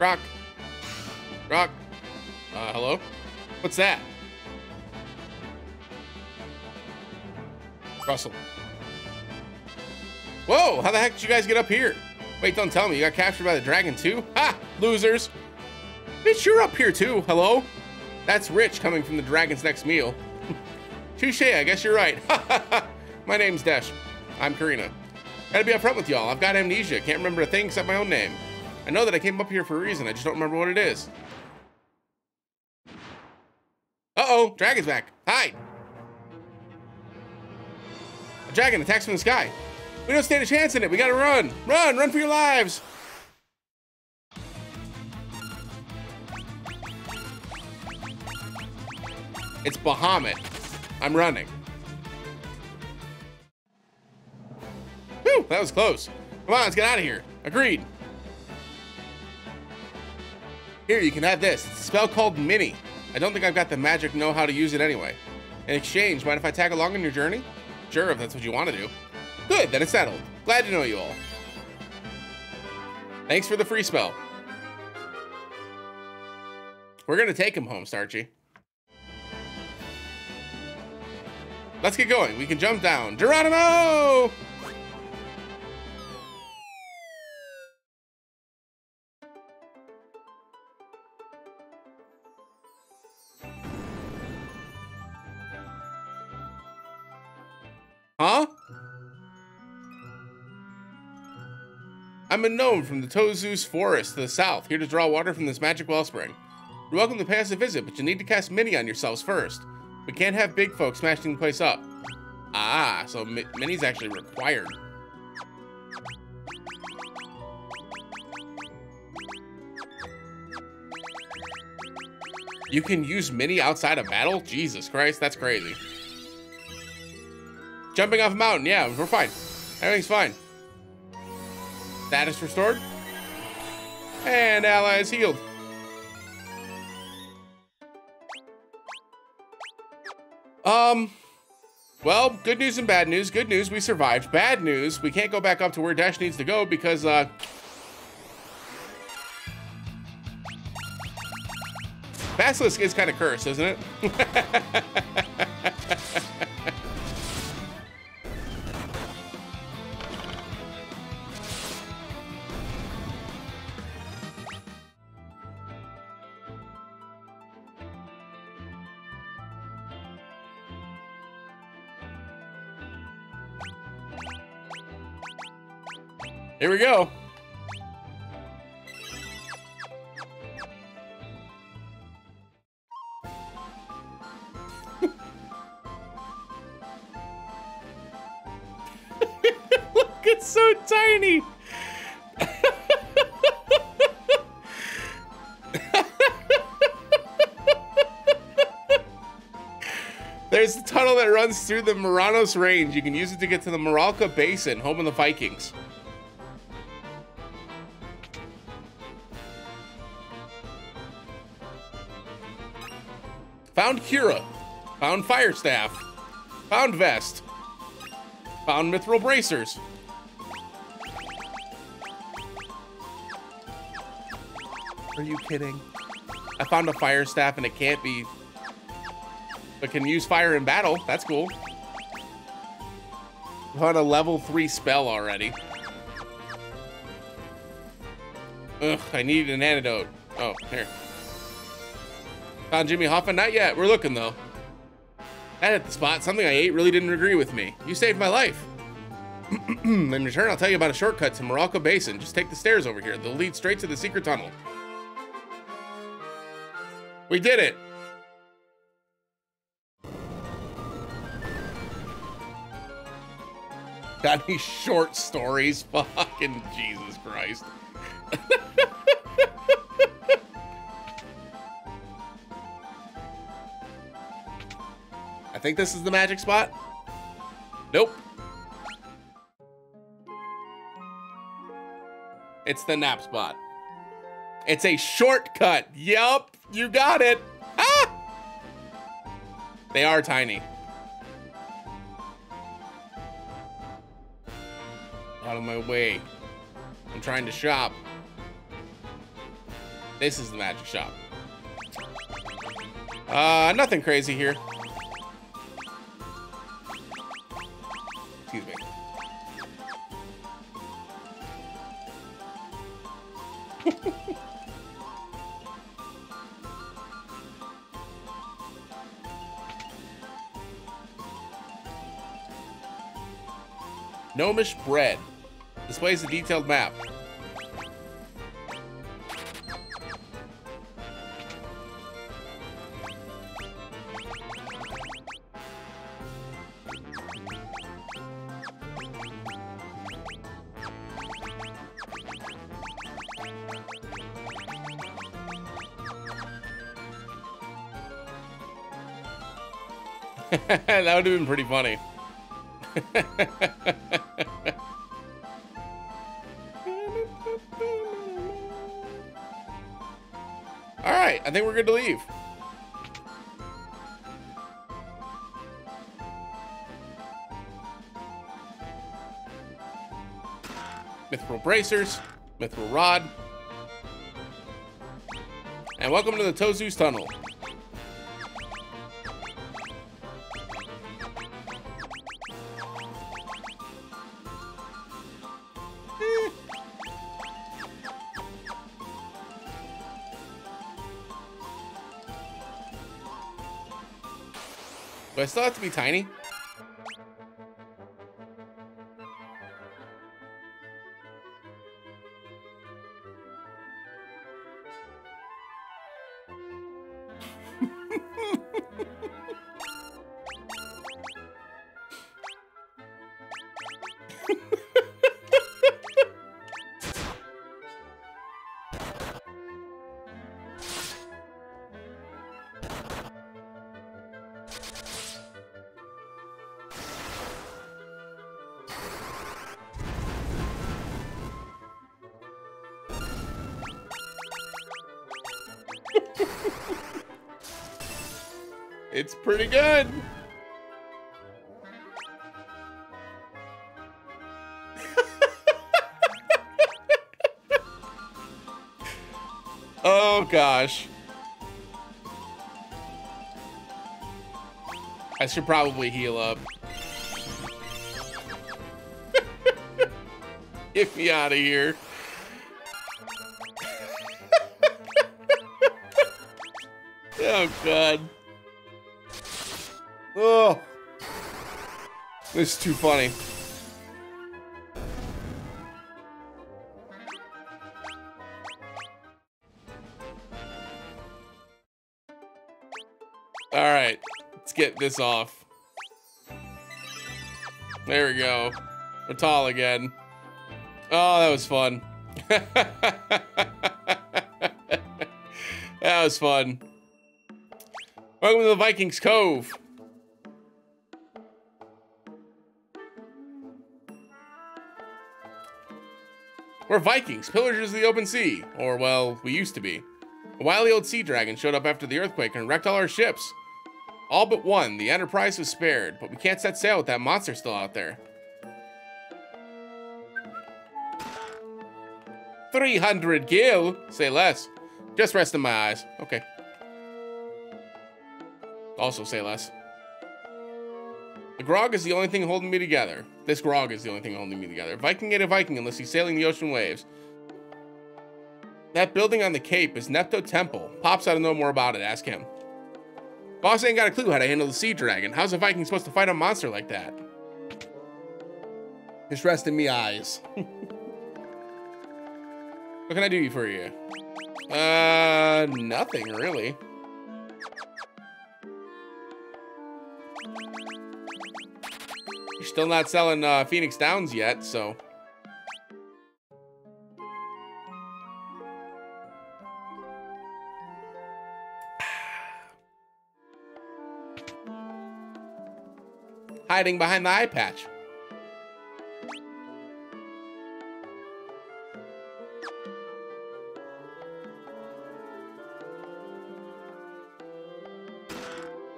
Rock. Rock. Uh, hello? What's that? Russell. Whoa, how the heck did you guys get up here? Wait, don't tell me, you got captured by the dragon too? Ha! Losers! Bitch, you're up here too, hello? That's rich coming from the dragon's next meal. Touche, I guess you're right. my name's Desch. I'm Karina. Gotta be upfront with y'all, I've got amnesia, can't remember a thing except my own name. I know that I came up here for a reason, I just don't remember what it is. Uh-oh, dragon's back. Hide! A dragon attacks from the sky. We don't stand a chance in it. We gotta run. Run, run for your lives. It's Bahamut. I'm running. Whew, that was close. Come on, let's get out of here. Agreed. Here, you can have this. It's a spell called Mini. I don't think I've got the magic know how to use it anyway. In exchange, mind if I tag along on your journey? Sure, if that's what you want to do. Good, then it's settled. Glad to know you all. Thanks for the free spell. We're gonna take him home, Starchy. Let's get going. We can jump down. Geronimo! Huh? I'm a gnome from the Tozus forest to the south, here to draw water from this magic wellspring. You're welcome to pass a visit, but you need to cast Mini on yourselves first. We can't have big folks smashing the place up. Ah, so mi Mini's actually required. You can use Mini outside of battle? Jesus Christ, that's crazy. Jumping off a mountain, yeah, we're fine. Everything's fine. Status restored. And allies healed. Um, Well, good news and bad news. Good news, we survived. Bad news, we can't go back up to where Dash needs to go because, uh... Basilisk is kind of cursed, isn't it? Here we go. Look, it's so tiny. There's a tunnel that runs through the Muranos Range. You can use it to get to the Maralka Basin, home of the Vikings. Found Kira. Found Fire Staff. Found Vest. Found Mithril Bracers. Are you kidding? I found a Fire Staff and it can't be... But can use fire in battle. That's cool. Found a level 3 spell already. Ugh, I need an antidote. Oh, here. Found Jimmy Hoffa? Not yet. We're looking, though. That at the spot, something I ate really didn't agree with me. You saved my life. In return, I'll tell you about a shortcut to Morocco Basin. Just take the stairs over here. They'll lead straight to the secret tunnel. We did it. Got any short stories? Fucking Jesus Christ. think this is the magic spot. Nope. It's the nap spot. It's a shortcut. Yup, you got it. Ah! They are tiny. Out of my way. I'm trying to shop. This is the magic shop. Uh, nothing crazy here. Gnomish bread. Displays a detailed map. That would have been pretty funny. All right, I think we're good to leave. Mithril bracers, mithril rod. And welcome to the Tozus Tunnel. I still have to be tiny? Should probably heal up. Get me out of here. oh god. Oh. This is too funny. This off. There we go. We're tall again. Oh, that was fun. that was fun. Welcome to the Vikings Cove. We're Vikings, pillagers of the open sea. Or, well, we used to be. A wily old sea dragon showed up after the earthquake and wrecked all our ships. All but one, the Enterprise was spared, but we can't set sail with that monster still out there. 300 gil? Say less. Just rest in my eyes. Okay. Also say less. The grog is the only thing holding me together. This grog is the only thing holding me together. Viking ain't a Viking unless he's sailing the ocean waves. That building on the cape is Nepto Temple. Pops ought to know more about it. Ask him. Boss ain't got a clue how to handle the sea dragon. How's a Viking supposed to fight a monster like that? Just rest in me eyes. what can I do for you? Uh, nothing really. You're still not selling uh, Phoenix Downs yet, so. Hiding behind the eye patch.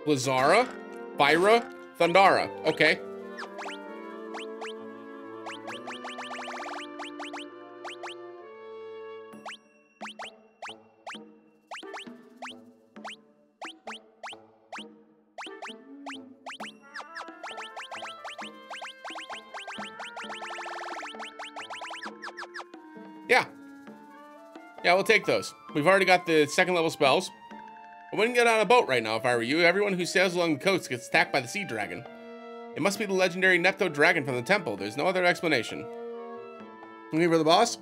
Lazara, Fira, Thundara. Okay. We'll take those. We've already got the second level spells. I wouldn't get on a boat right now if I were you. Everyone who sails along the coast gets attacked by the sea dragon. It must be the legendary Nepto dragon from the temple. There's no other explanation. Looking for the boss?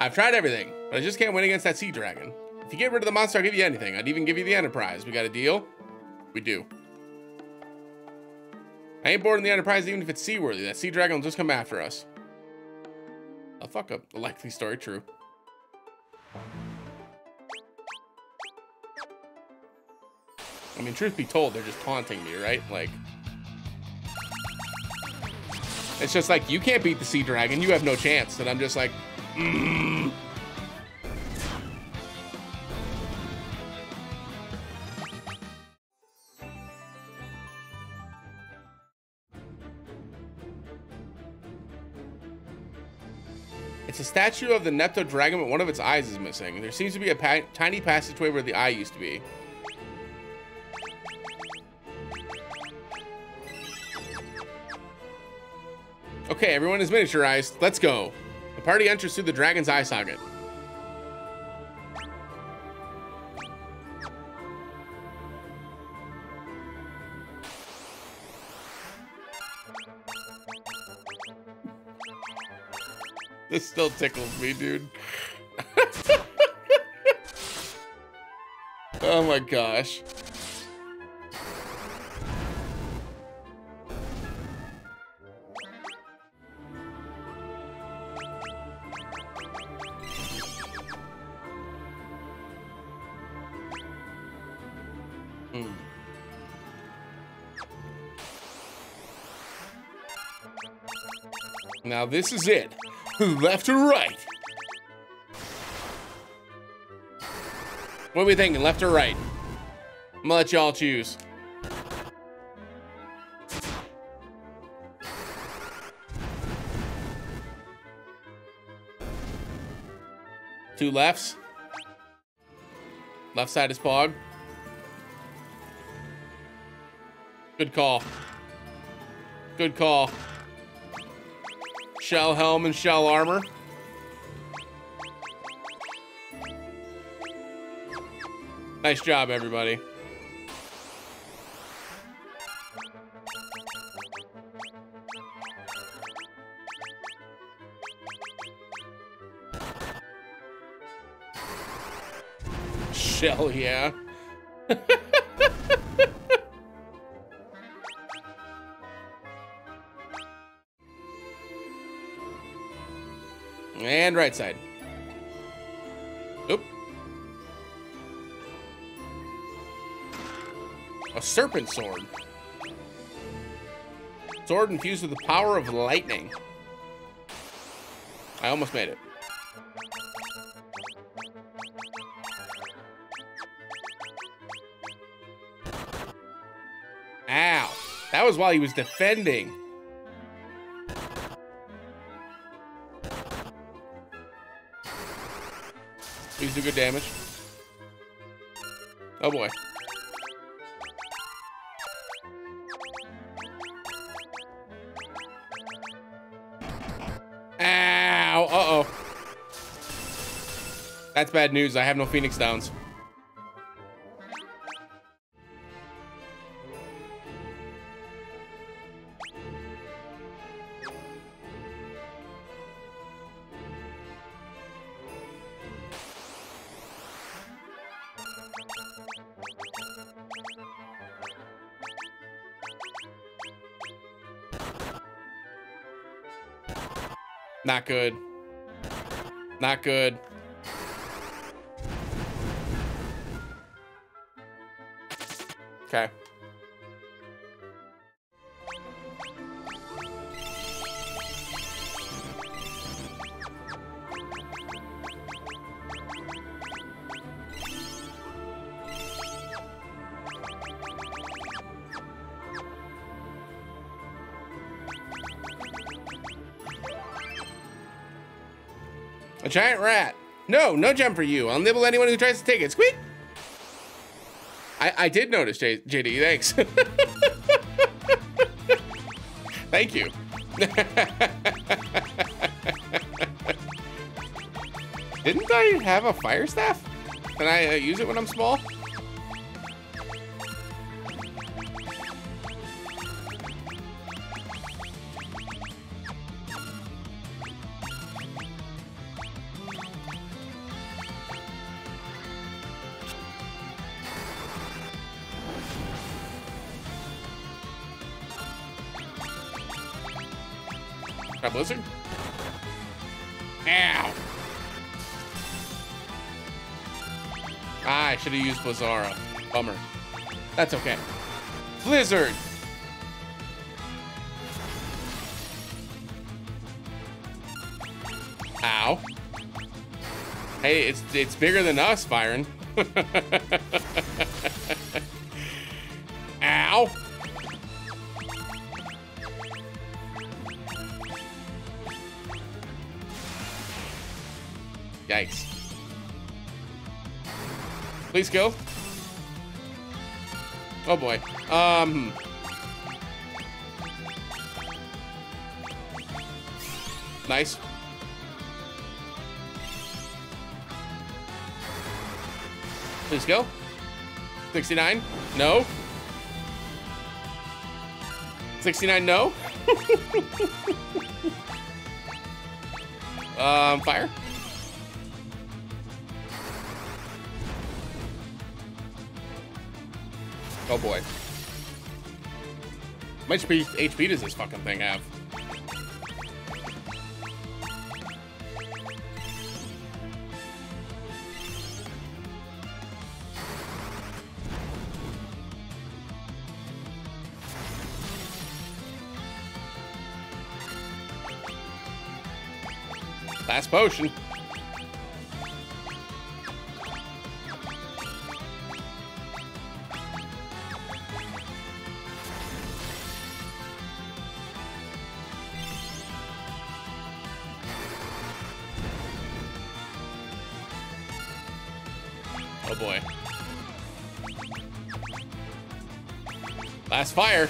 I've tried everything, but I just can't win against that sea dragon. If you get rid of the monster, I'll give you anything. I'd even give you the Enterprise. We got a deal? We do. I ain't boarding the Enterprise even if it's seaworthy. That sea dragon will just come after us. A fuck up. A likely story, true. I mean, truth be told, they're just taunting me, right? Like, it's just like, you can't beat the sea dragon. You have no chance. And I'm just like, mm. It's a statue of the Nepto dragon, but one of its eyes is missing. There seems to be a pa tiny passageway where the eye used to be. Okay, everyone is miniaturized. Let's go. The party enters through the dragon's eye socket. This still tickles me, dude. oh my gosh. Now this is it. Left or right? What are we thinking, left or right? I'm gonna let y'all choose. Two lefts? Left side is fog. Good call. Good call. Shell helm and shell armor. Nice job, everybody. Shell, yeah. and right side. Oop. A serpent sword. Sword infused with the power of lightning. I almost made it. Ow. That was while he was defending. Do good damage. Oh boy. Ow. Uh-oh. That's bad news. I have no Phoenix Downs. Not good. Not good. Okay. A giant rat. No, no gem for you. I'll nibble anyone who tries to take it. Squeak! I, I did notice, J JD. Thanks. Thank you. Didn't I have a fire staff? Can I uh, use it when I'm small? Blizzara. Bummer. That's okay. Blizzard! Ow. Hey, it's it's bigger than us, Byron. Ow! Yikes. Please go. Um. Nice. Please go. 69. No. 69, no. um, fire. Oh boy. Much HP, HP does this fucking thing have? Last potion. Oh boy. Last fire.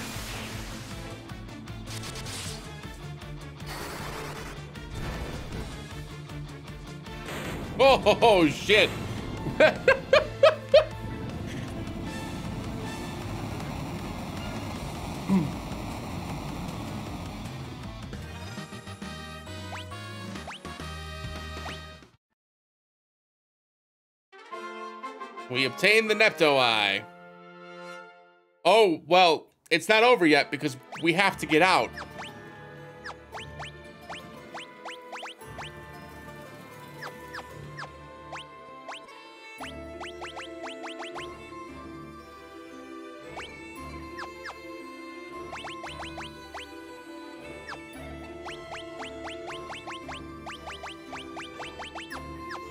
Oh, shit. obtained the Nepto Eye. Oh, well, it's not over yet because we have to get out.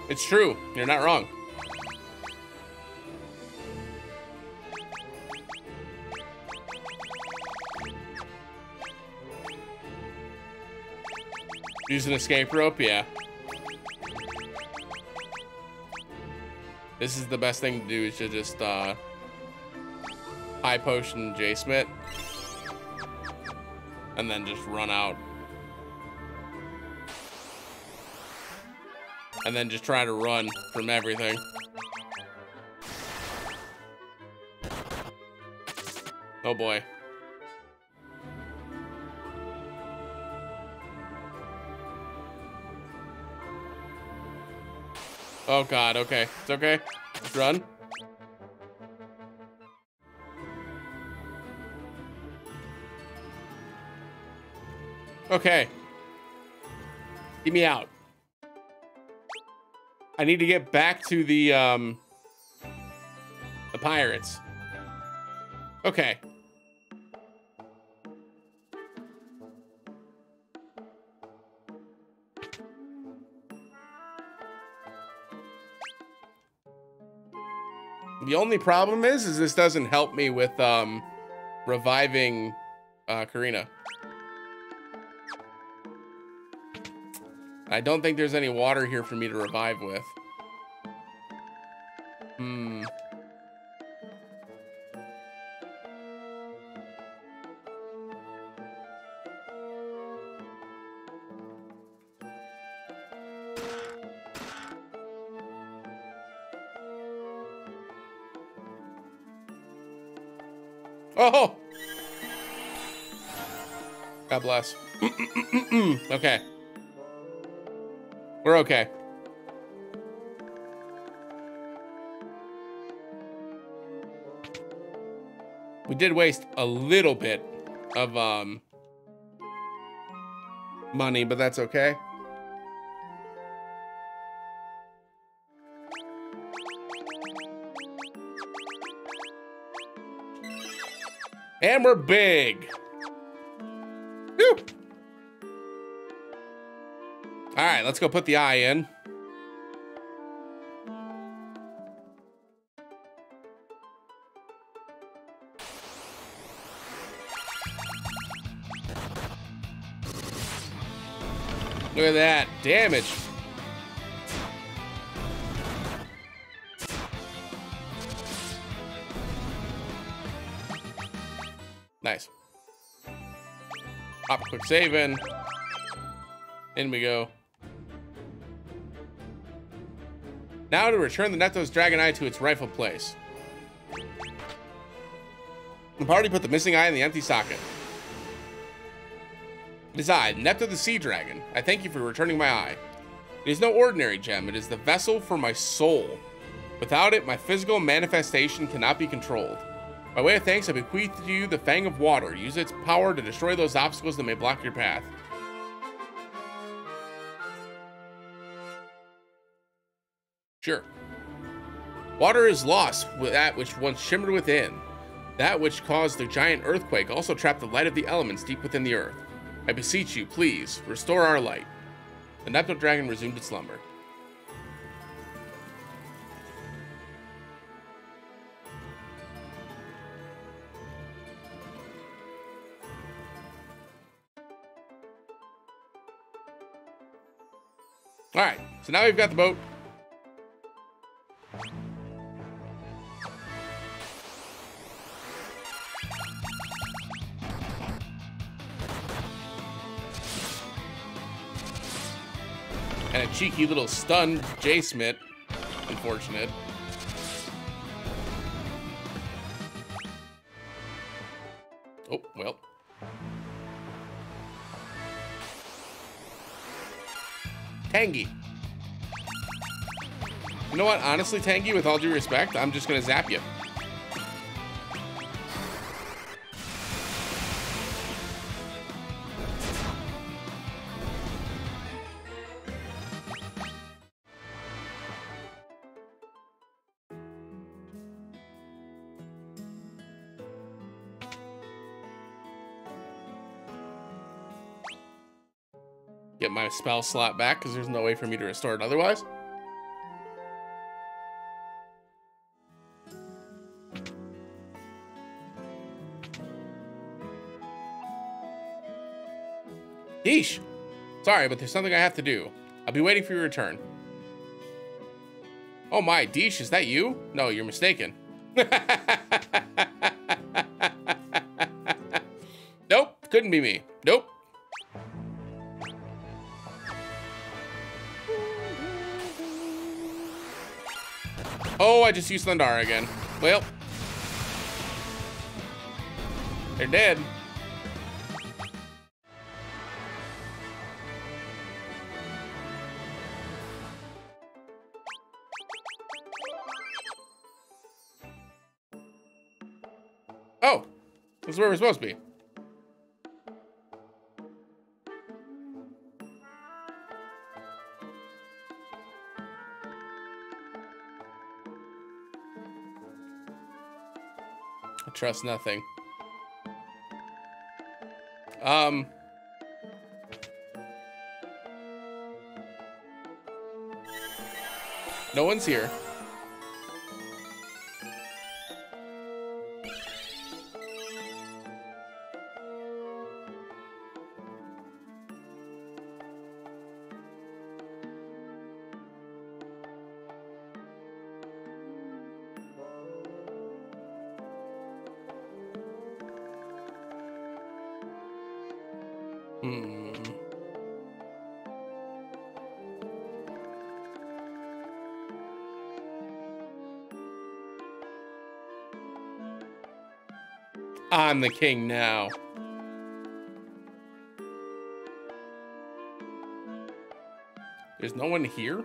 It's true. You're not wrong. Use an escape rope? Yeah. This is the best thing to do is to just uh, high potion J Smith and then just run out. And then just try to run from everything. Oh boy. Oh god, okay. It's okay. Just run. Okay. Get me out. I need to get back to the, um... The pirates. Okay. Only problem is, is this doesn't help me with um, reviving uh, Karina. I don't think there's any water here for me to revive with. We're okay. We did waste a little bit of um money, but that's okay. And we're big. Right, let's go put the eye in. Look at that damage. Nice. Pop quick save in. In we go. Now to return the Neptos Dragon Eye to its rightful place. The party put the missing eye in the empty socket. It is I, Nepto the Sea Dragon. I thank you for returning my eye. It is no ordinary gem, it is the vessel for my soul. Without it, my physical manifestation cannot be controlled. By way of thanks, I bequeath to you the Fang of Water. Use its power to destroy those obstacles that may block your path. Sure. Water is lost with that which once shimmered within. That which caused the giant earthquake also trapped the light of the elements deep within the earth. I beseech you, please, restore our light. The Nepto Dragon resumed its slumber. All right, so now we've got the boat. Cheeky little stunned J. Smith. Unfortunate. Oh, well. Tangy. You know what? Honestly, Tangy, with all due respect, I'm just gonna zap you. Get my spell slot back because there's no way for me to restore it otherwise. Deesh! Sorry, but there's something I have to do. I'll be waiting for your return. Oh my, Deesh, is that you? No, you're mistaken. nope, couldn't be me. Nope. I just used Thundara again. Well. They're dead. Oh, this is where we're supposed to be. Trust nothing. Um. No one's here. The king now. There's no one here?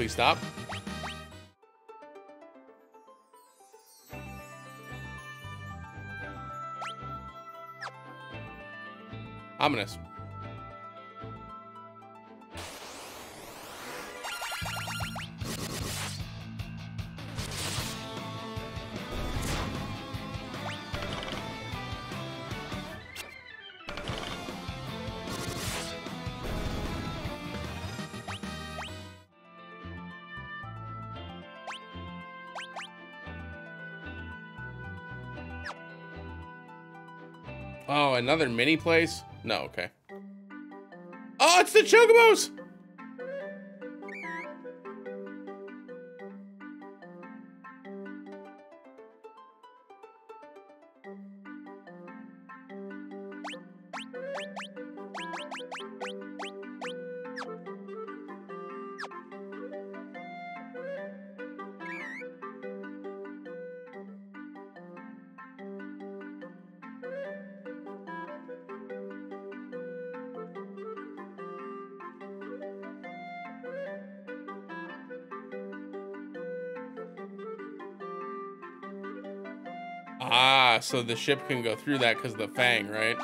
Please stop. Oh, another mini place? No, okay. Oh, it's the Chocobos! so the ship can go through that because the fang, right?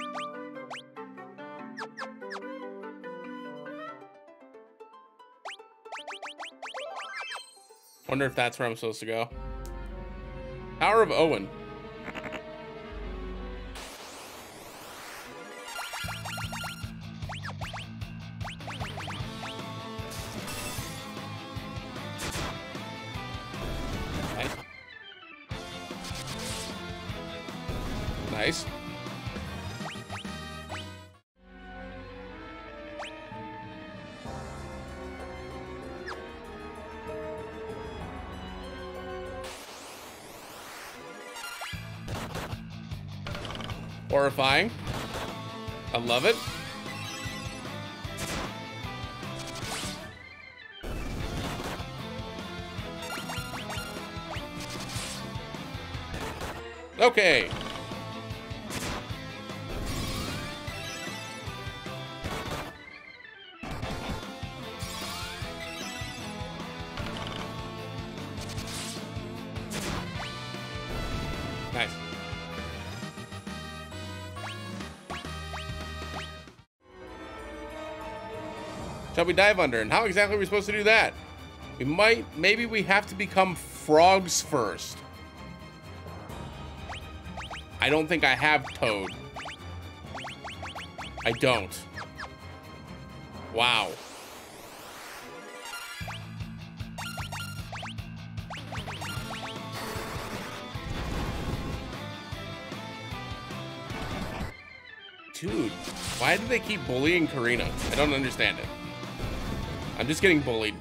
Wonder if that's where I'm supposed to go. Tower of Owen. Shall we dive under? And how exactly are we supposed to do that? We might, maybe we have to become frogs first. I don't think I have Toad. I don't. Wow. Dude, why do they keep bullying Karina? I don't understand it. I'm just getting bullied.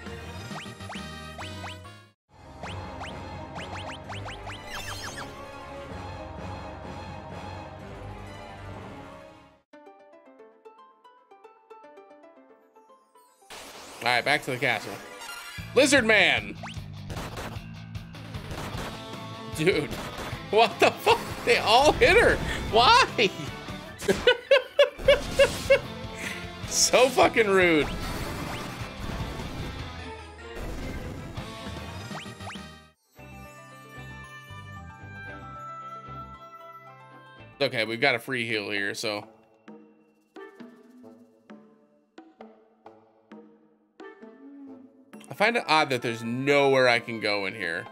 All right, back to the castle. Lizard Man! Dude, what the fuck? They all hit her. Why? so fucking rude. Okay, we've got a free heal here, so. I find it odd that there's nowhere I can go in here.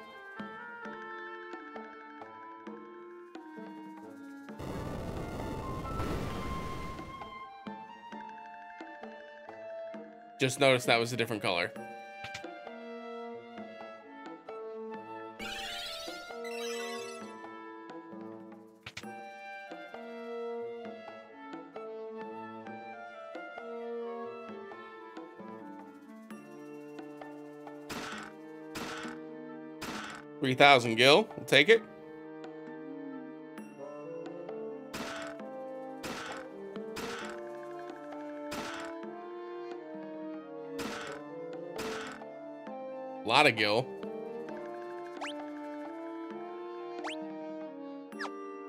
Just noticed that was a different color. Three thousand gil, we'll take it. A lot of gil.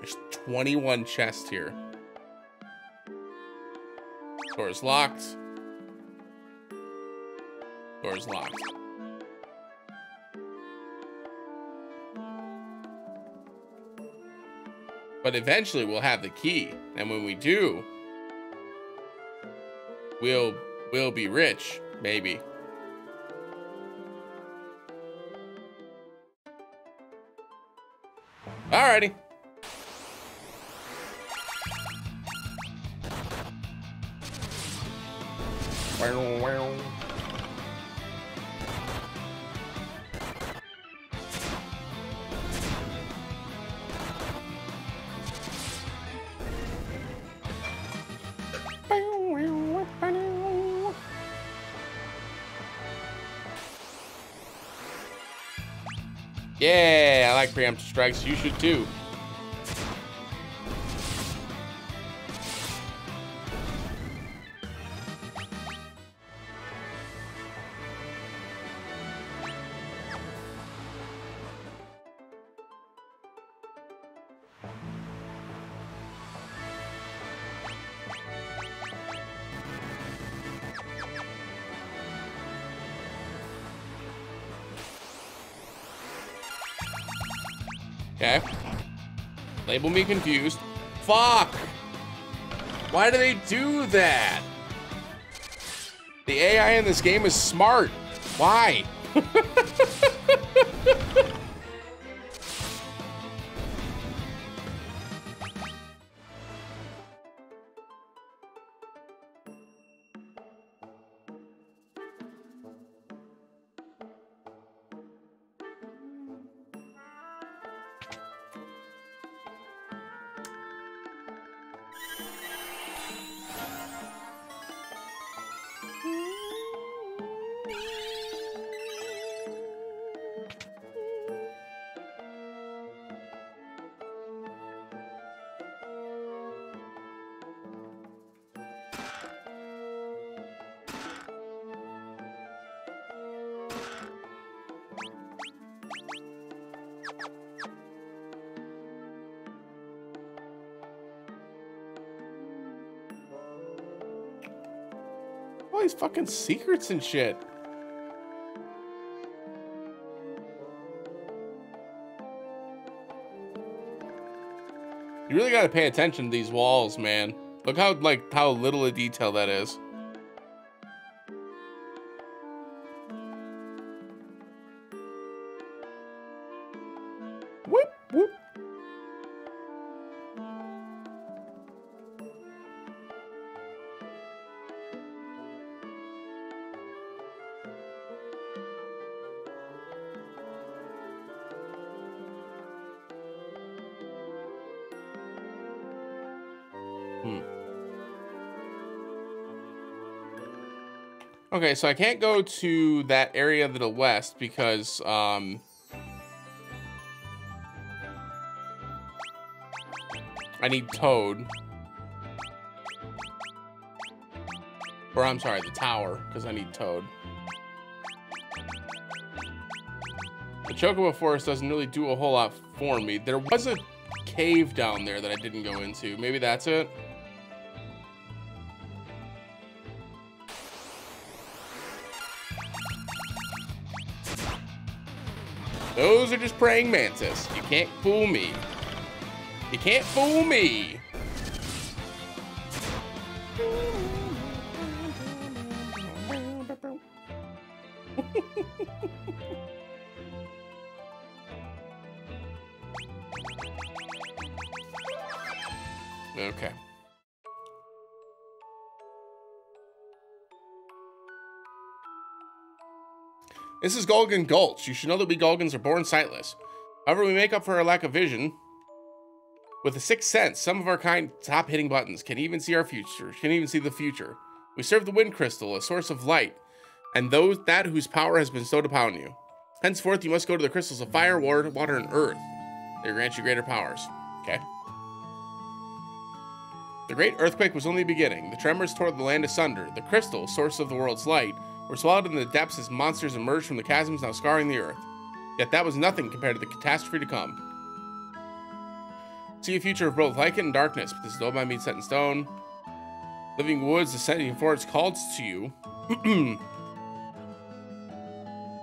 There's 21 chests here. Door's locked. Door's locked. But eventually we'll have the key. And when we do, we'll we'll be rich, maybe. Alrighty. Wow, wow. Preemptive strikes. You should too. Label me confused. Fuck! Why do they do that? The AI in this game is smart. Why? fucking secrets and shit. You really gotta pay attention to these walls, man. Look how, like, how little a detail that is. Okay, so I can't go to that area to the west because, um... I need Toad. Or I'm sorry, the tower, because I need Toad. The Chocobo Forest doesn't really do a whole lot for me. There was a cave down there that I didn't go into. Maybe that's it? Those are just praying mantis. You can't fool me. You can't fool me. This is Gulgan Gulch. You should know that we Gulgans are born sightless. However, we make up for our lack of vision. With a sixth sense, some of our kind top hitting buttons can even see our future, can even see the future. We serve the wind crystal, a source of light, and those that whose power has been bestowed upon you. Henceforth, you must go to the crystals of fire, water, water, and earth. They grant you greater powers. Okay. The great earthquake was only beginning. The tremors tore the land asunder. The crystal, source of the world's light, were swallowed in the depths as monsters emerged from the chasms now scarring the earth. Yet that was nothing compared to the catastrophe to come. See a future of both light and darkness, but this is all by me set in stone. Living woods, ascending forests calls to you.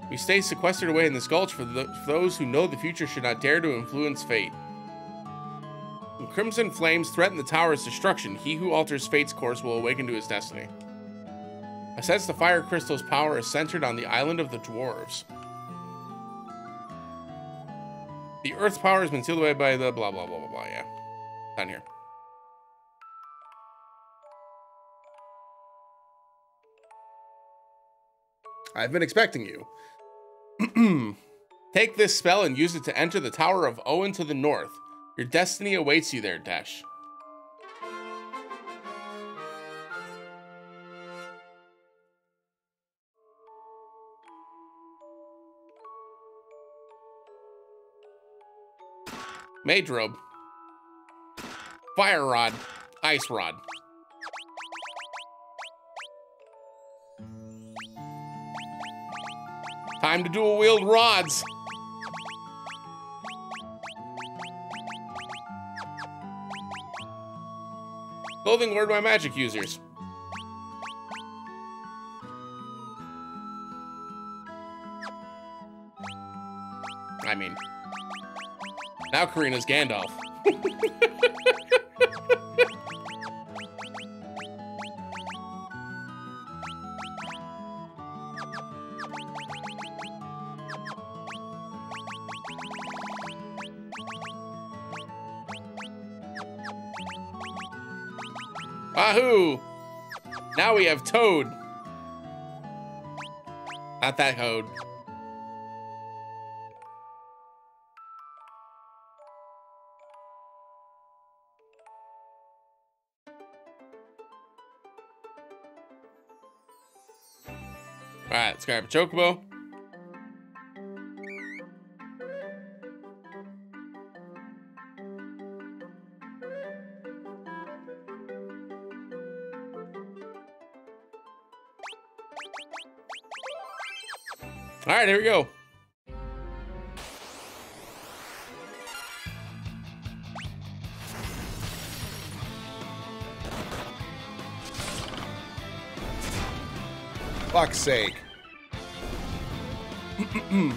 we stay sequestered away in this gulch for, the, for those who know the future should not dare to influence fate. When crimson flames threaten the tower's destruction, he who alters fate's course will awaken to his destiny. I sense the fire crystal's power is centered on the island of the dwarves. The Earth's power has been sealed away by the blah, blah, blah, blah, blah, yeah. Down here. I've been expecting you. Take this spell and use it to enter the Tower of Owen to the north. Your destiny awaits you there, Desch. Mage robe. Fire rod. Ice rod. Time to dual wield rods. Clothing word my magic users. Now Karina's Gandalf. Wahoo! Now we have Toad. Not that Toad. Grab a chocobo. All right, here we go. Fuck's sake. All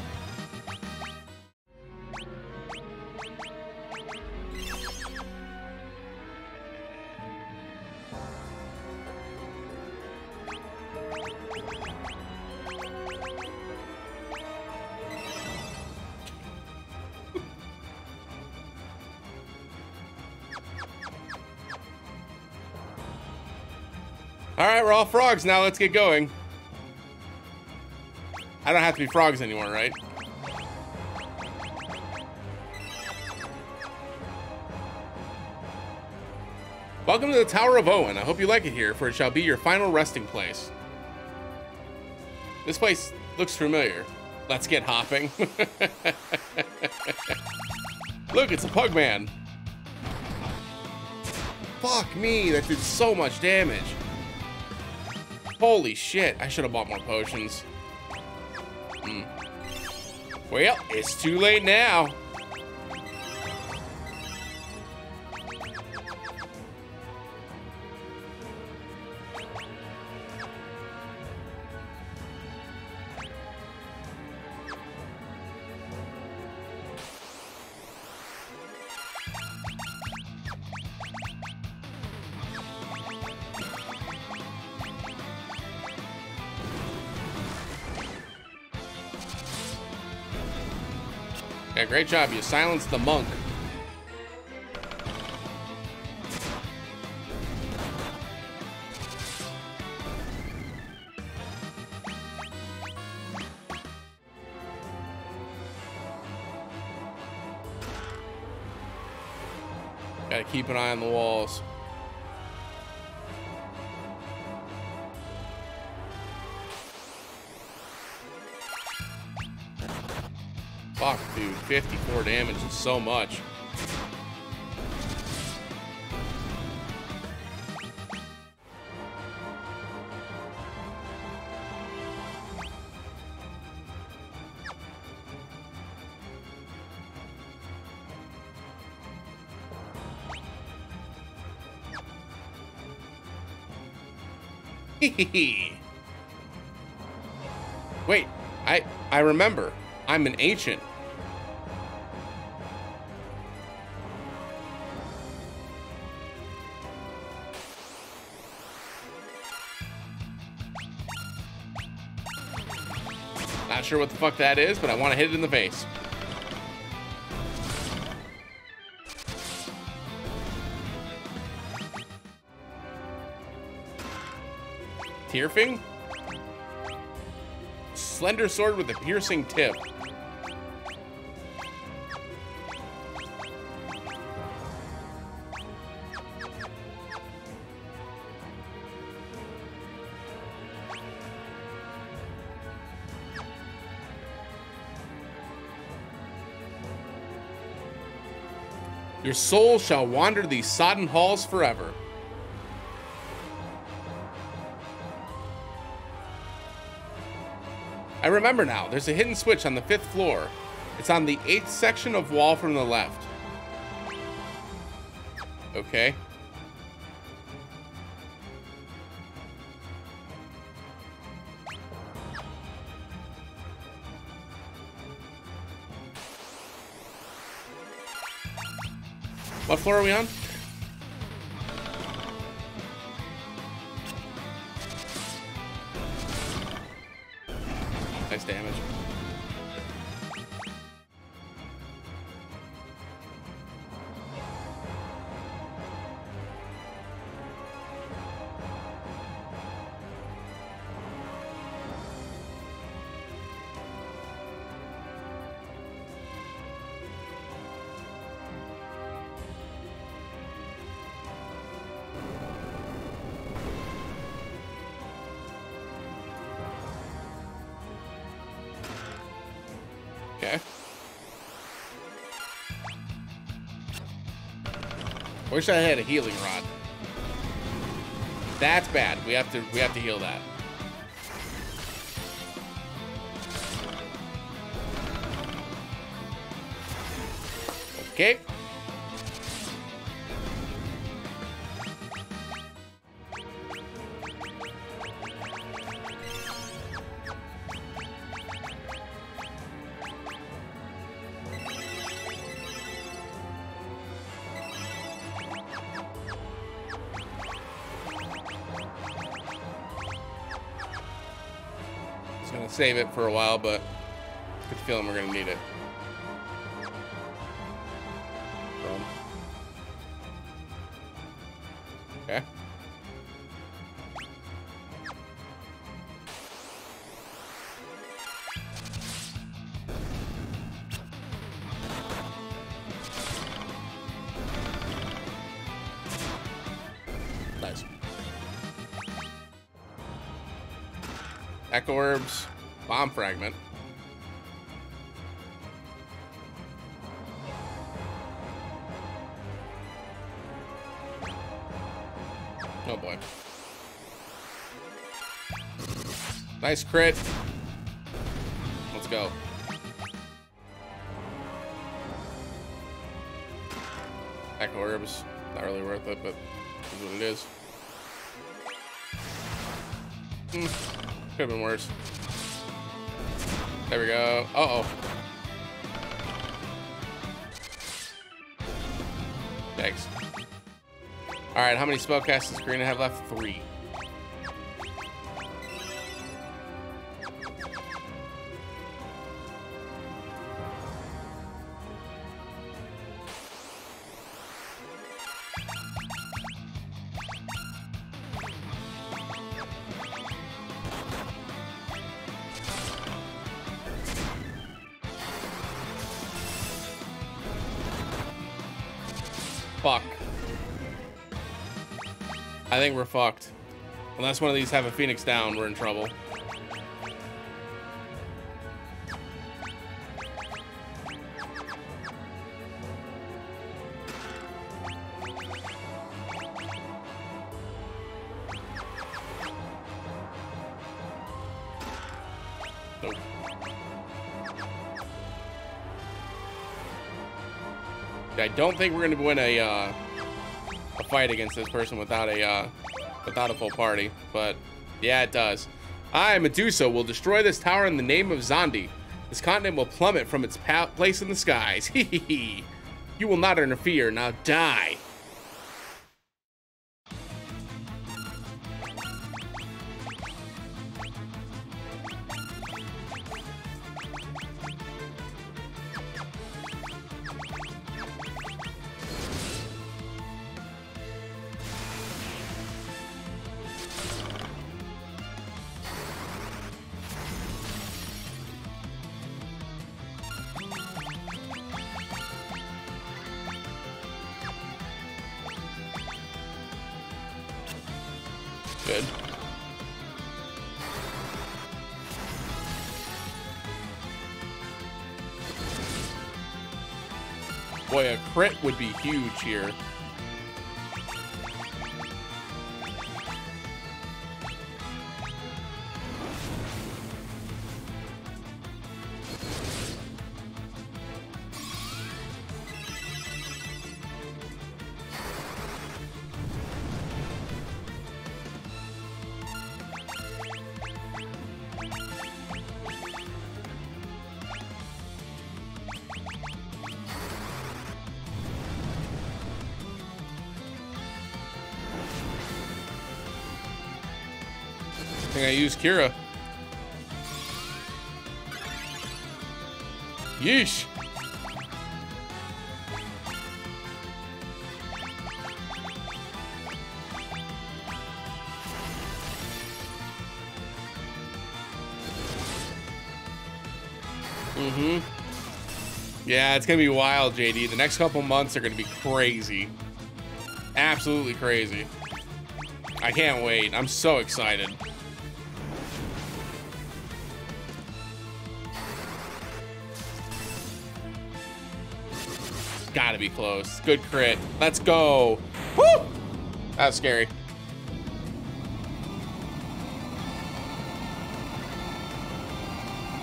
right, we're all frogs now. Let's get going. I don't have to be frogs anymore, right? Welcome to the Tower of Owen. I hope you like it here, for it shall be your final resting place. This place looks familiar. Let's get hopping. Look, it's a Pugman. Fuck me, that did so much damage. Holy shit, I should have bought more potions. Well, it's too late now. Great job. You silenced the monk. Gotta keep an eye on the walls. Fuck, dude. 54 damage is so much. Wait, I I remember. I'm an ancient. Sure what the fuck that is, but I want to hit it in the face. Tyrfing? Slender sword with a piercing tip. Your soul shall wander these sodden halls forever. I remember now, there's a hidden switch on the fifth floor. It's on the eighth section of wall from the left. Okay. What floor are we on? Wish I had a healing rod. That's bad. We have to we have to heal that. Save it for a while, but I get the feeling we're gonna need it. Nice crit. Let's go. Echo Herbs, not really worth it, but is what it is. Hmm. Could have been worse. There we go. Uh-oh. Thanks. All right, how many spellcasts does Karina have left? Three. Think we're fucked. Unless one of these have a Phoenix down, we're in trouble. I don't think we're gonna win a uh, fight against this person without a uh, without a full party, but yeah, it does. I, Medusa, will destroy this tower in the name of Xande. This continent will plummet from its place in the skies. Hee hee hee. You will not interfere. Now die. Boy, a crit would be huge here. Think Kira. Yeesh. Mm-hmm. Yeah, it's gonna be wild, JD. The next couple months are gonna be crazy. Absolutely crazy. I can't wait. I'm so excited. Be close. Good crit. Let's go. Woo! That was scary.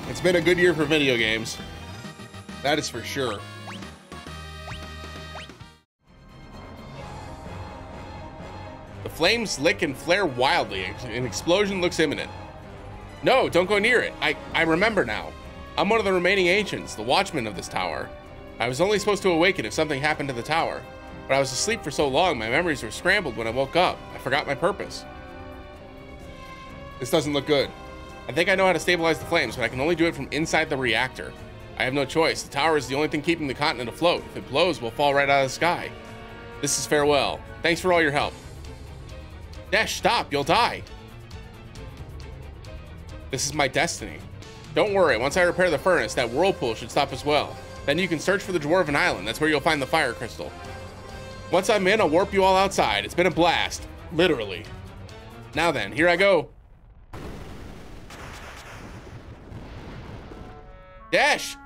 It's been a good year for video games. That is for sure. The flames lick and flare wildly. An explosion looks imminent. No, don't go near it. I, I remember now. I'm one of the remaining ancients, the watchman of this tower. I was only supposed to awaken if something happened to the tower. But I was asleep for so long, my memories were scrambled when I woke up. I forgot my purpose. This doesn't look good. I think I know how to stabilize the flames, but I can only do it from inside the reactor. I have no choice. The tower is the only thing keeping the continent afloat. If it blows, we'll fall right out of the sky. This is farewell. Thanks for all your help. Desch, stop. You'll die. This is my destiny. Don't worry. Once I repair the furnace, that whirlpool should stop as well. Then you can search for the Dwarven Island. That's where you'll find the fire crystal. Once I'm in, I'll warp you all outside. It's been a blast. Literally. Now then, here I go. Desch!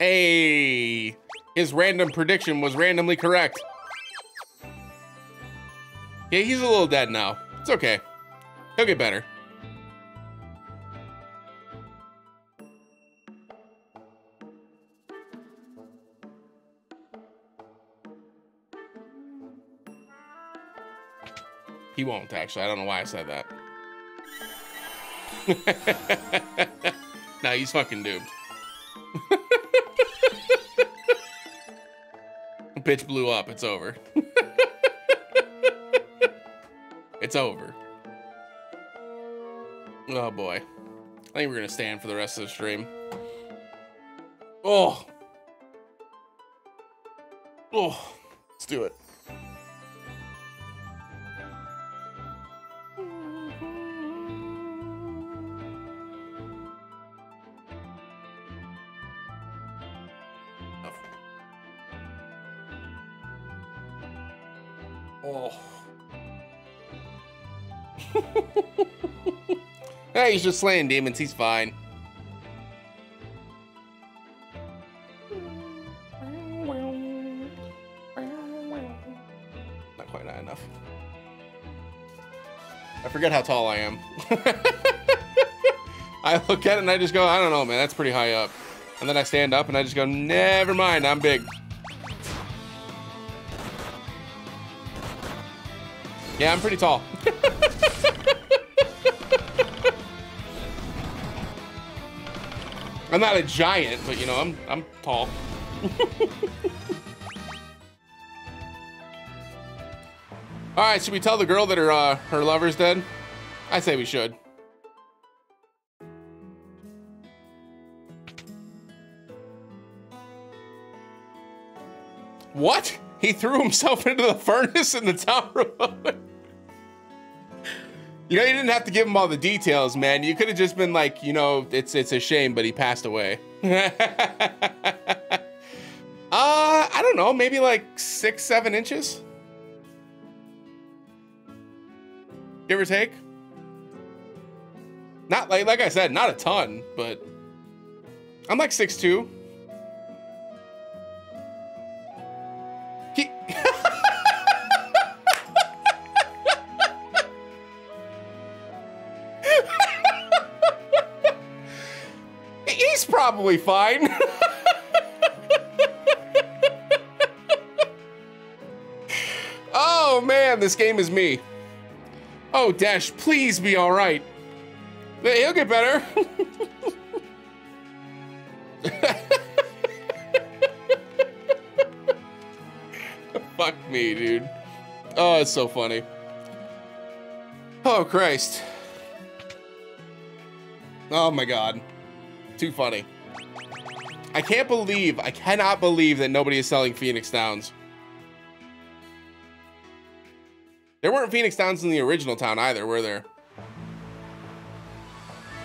Hey, his random prediction was randomly correct. Yeah, he's a little dead now. It's okay. He'll get better. He won't, actually. I don't know why I said that. now he's fucking doomed. Bitch blew up. It's over. it's over. Oh boy. I think we're gonna stand for the rest of the stream. Oh. Oh. Let's do it. Hey, he's just slaying demons. He's fine. Not quite high enough. I forget how tall I am. I look at it and I just go, I don't know, man. That's pretty high up. And then I stand up and I just go, never mind. I'm big. Yeah, I'm pretty tall. I'm not a giant, but you know, I'm I'm tall. All right, should we tell the girl that her uh, her lover's dead? I say we should. What? He threw himself into the furnace in the tower You know, you didn't have to give him all the details, man. You could have just been like, you know, it's it's a shame, but he passed away. uh, I don't know, maybe like six, seven inches? Give or take? Not like like I said, not a ton, but I'm like six two. Probably fine. oh man, this game is me. Oh, Desch, please be all right. He'll get better. Fuck me, dude. Oh, it's so funny. Oh, Christ. Oh my God. Too funny. I can't believe, I cannot believe that nobody is selling Phoenix Downs. There weren't Phoenix Downs in the original town either, were there?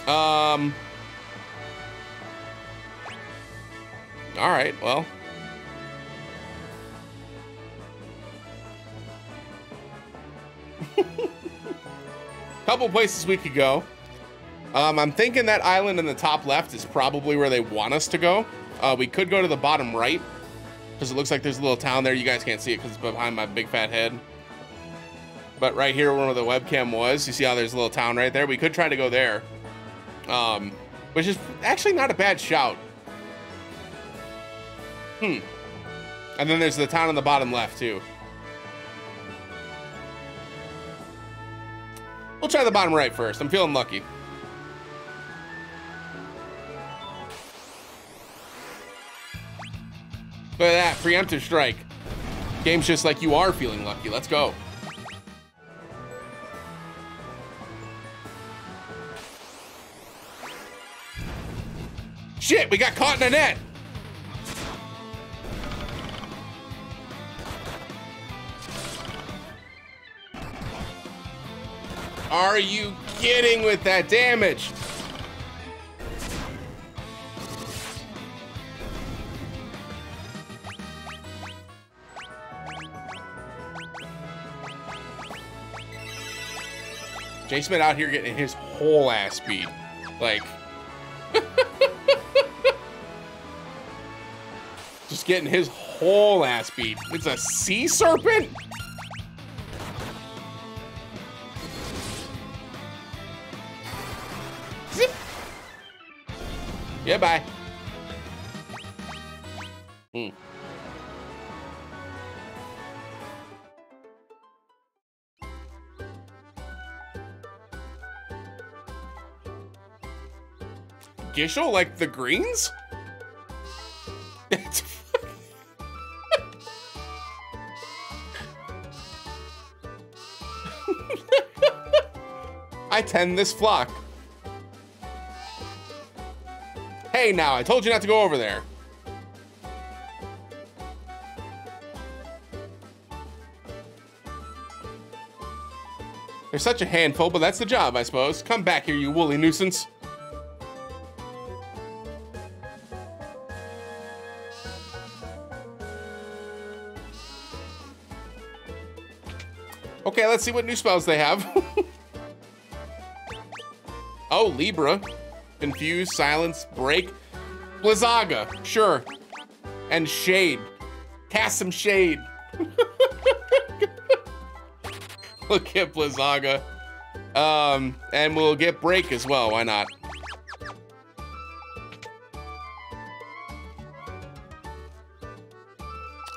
Um, All right, well. Couple places we could go. Um, I'm thinking that island in the top left is probably where they want us to go. Uh, we could go to the bottom right because it looks like there's a little town there. You guys can't see it because it's behind my big fat head. But right here where the webcam was, you see how there's a little town right there? We could try to go there. Um, which is actually not a bad shout. Hmm. And then there's the town on the bottom left, too. We'll try the bottom right first. I'm feeling lucky. Look at that, preemptive strike. Game's just like you are feeling lucky. Let's go. Shit, we got caught in a net. Are you kidding with that damage? Jason out here getting his whole ass beat. Like, just getting his whole ass beat. It's a sea serpent? Zip. Yeah, bye. Hmm. Gysahl like the greens? I tend this flock. Hey now, I told you not to go over there. They're such a handful, but that's the job, I suppose. Come back here, you woolly nuisance. Okay, let's see what new spells they have. oh, Libra. Confuse, Silence, Break. Blizzaga, sure. And Shade. Cast some Shade. Look at Blizzaga. Um, and we'll get Break as well, why not?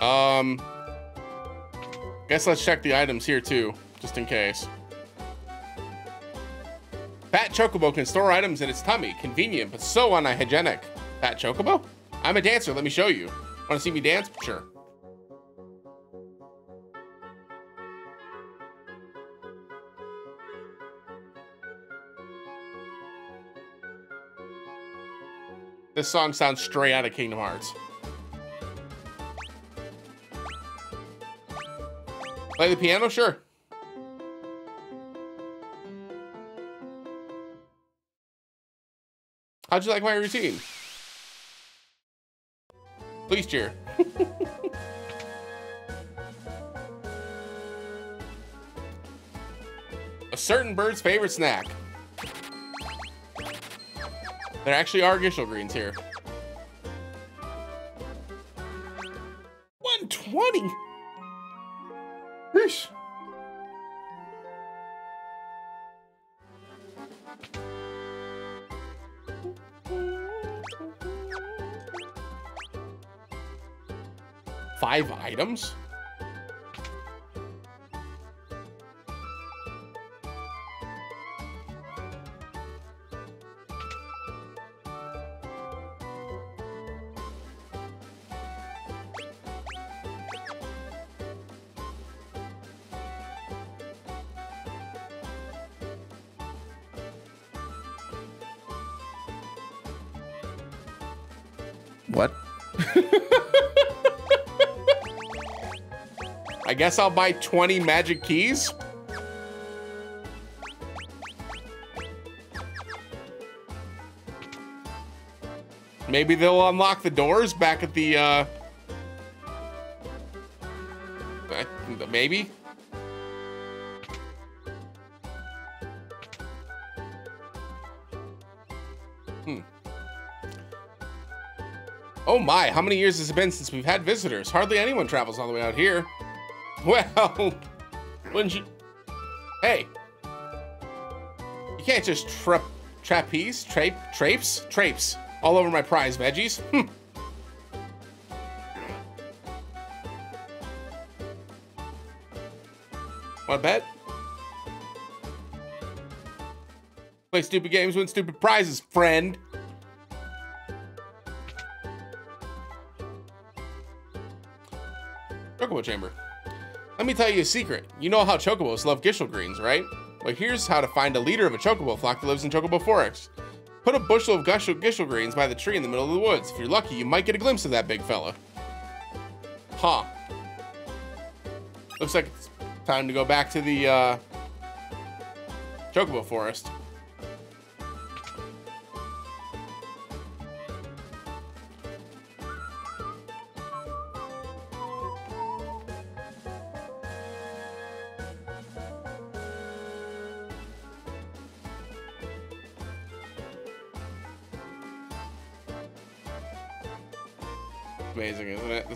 Um, Guess let's check the items here too, just in case. Fat Chocobo can store items in its tummy. Convenient, but so unhygienic. Fat Chocobo? I'm a dancer, let me show you. Wanna see me dance? Sure. This song sounds straight out of Kingdom Hearts. Play the piano? Sure. How'd you like my routine? Please cheer. A certain bird's favorite snack. There actually are Gysahl greens here. 120! Five items? What? I guess I'll buy 20 magic keys. Maybe they'll unlock the doors back at the, uh... Maybe? Hmm. Oh my, how many years has it been since we've had visitors? Hardly anyone travels all the way out here. Well, wouldn't you... Hey. You can't just tra trapeze, trape, trapes, trapes all over my prize veggies. Hmm. Want to bet? Play stupid games, win stupid prizes, friend. Chocobo Chamber. Let me tell you a secret. You know how chocobos love Gysahl greens, right? Well, here's how to find a leader of a chocobo flock that lives in Chocobo Forest. Put a bushel of Gysahl greens by the tree in the middle of the woods. If you're lucky, you might get a glimpse of that big fella. Huh. Looks like it's time to go back to the uh, Chocobo Forest.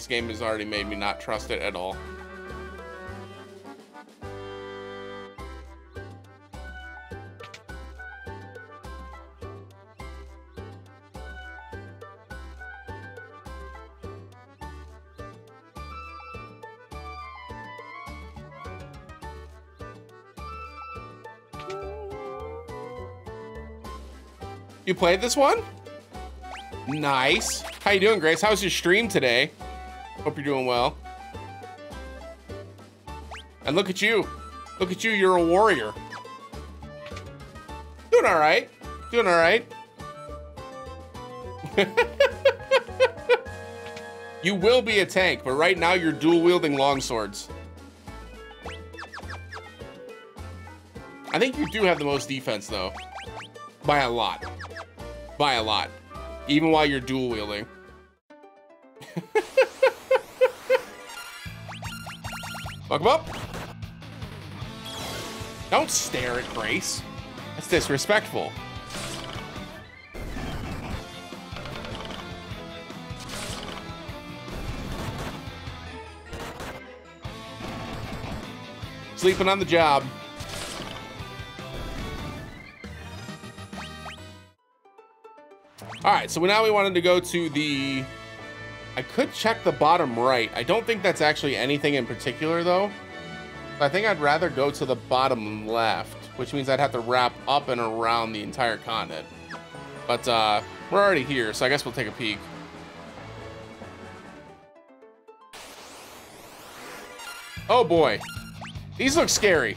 This game has already made me not trust it at all. You played this one? Nice. How you doing, Grace? How's your stream today? Hope you're doing well. And look at you. Look at you, you're a warrior. Doing all right. Doing all right. you will be a tank, but right now you're dual wielding longswords. I think you do have the most defense though. By a lot. By a lot. Even while you're dual wielding. Fuck him up. Don't stare at Grace. That's disrespectful. Sleeping on the job. All right, so now we wanted to go to the... I could check the bottom right. I don't think that's actually anything in particular, though. I think I'd rather go to the bottom left, which means I'd have to wrap up and around the entire continent. But uh, we're already here, so I guess we'll take a peek. Oh boy. These look scary.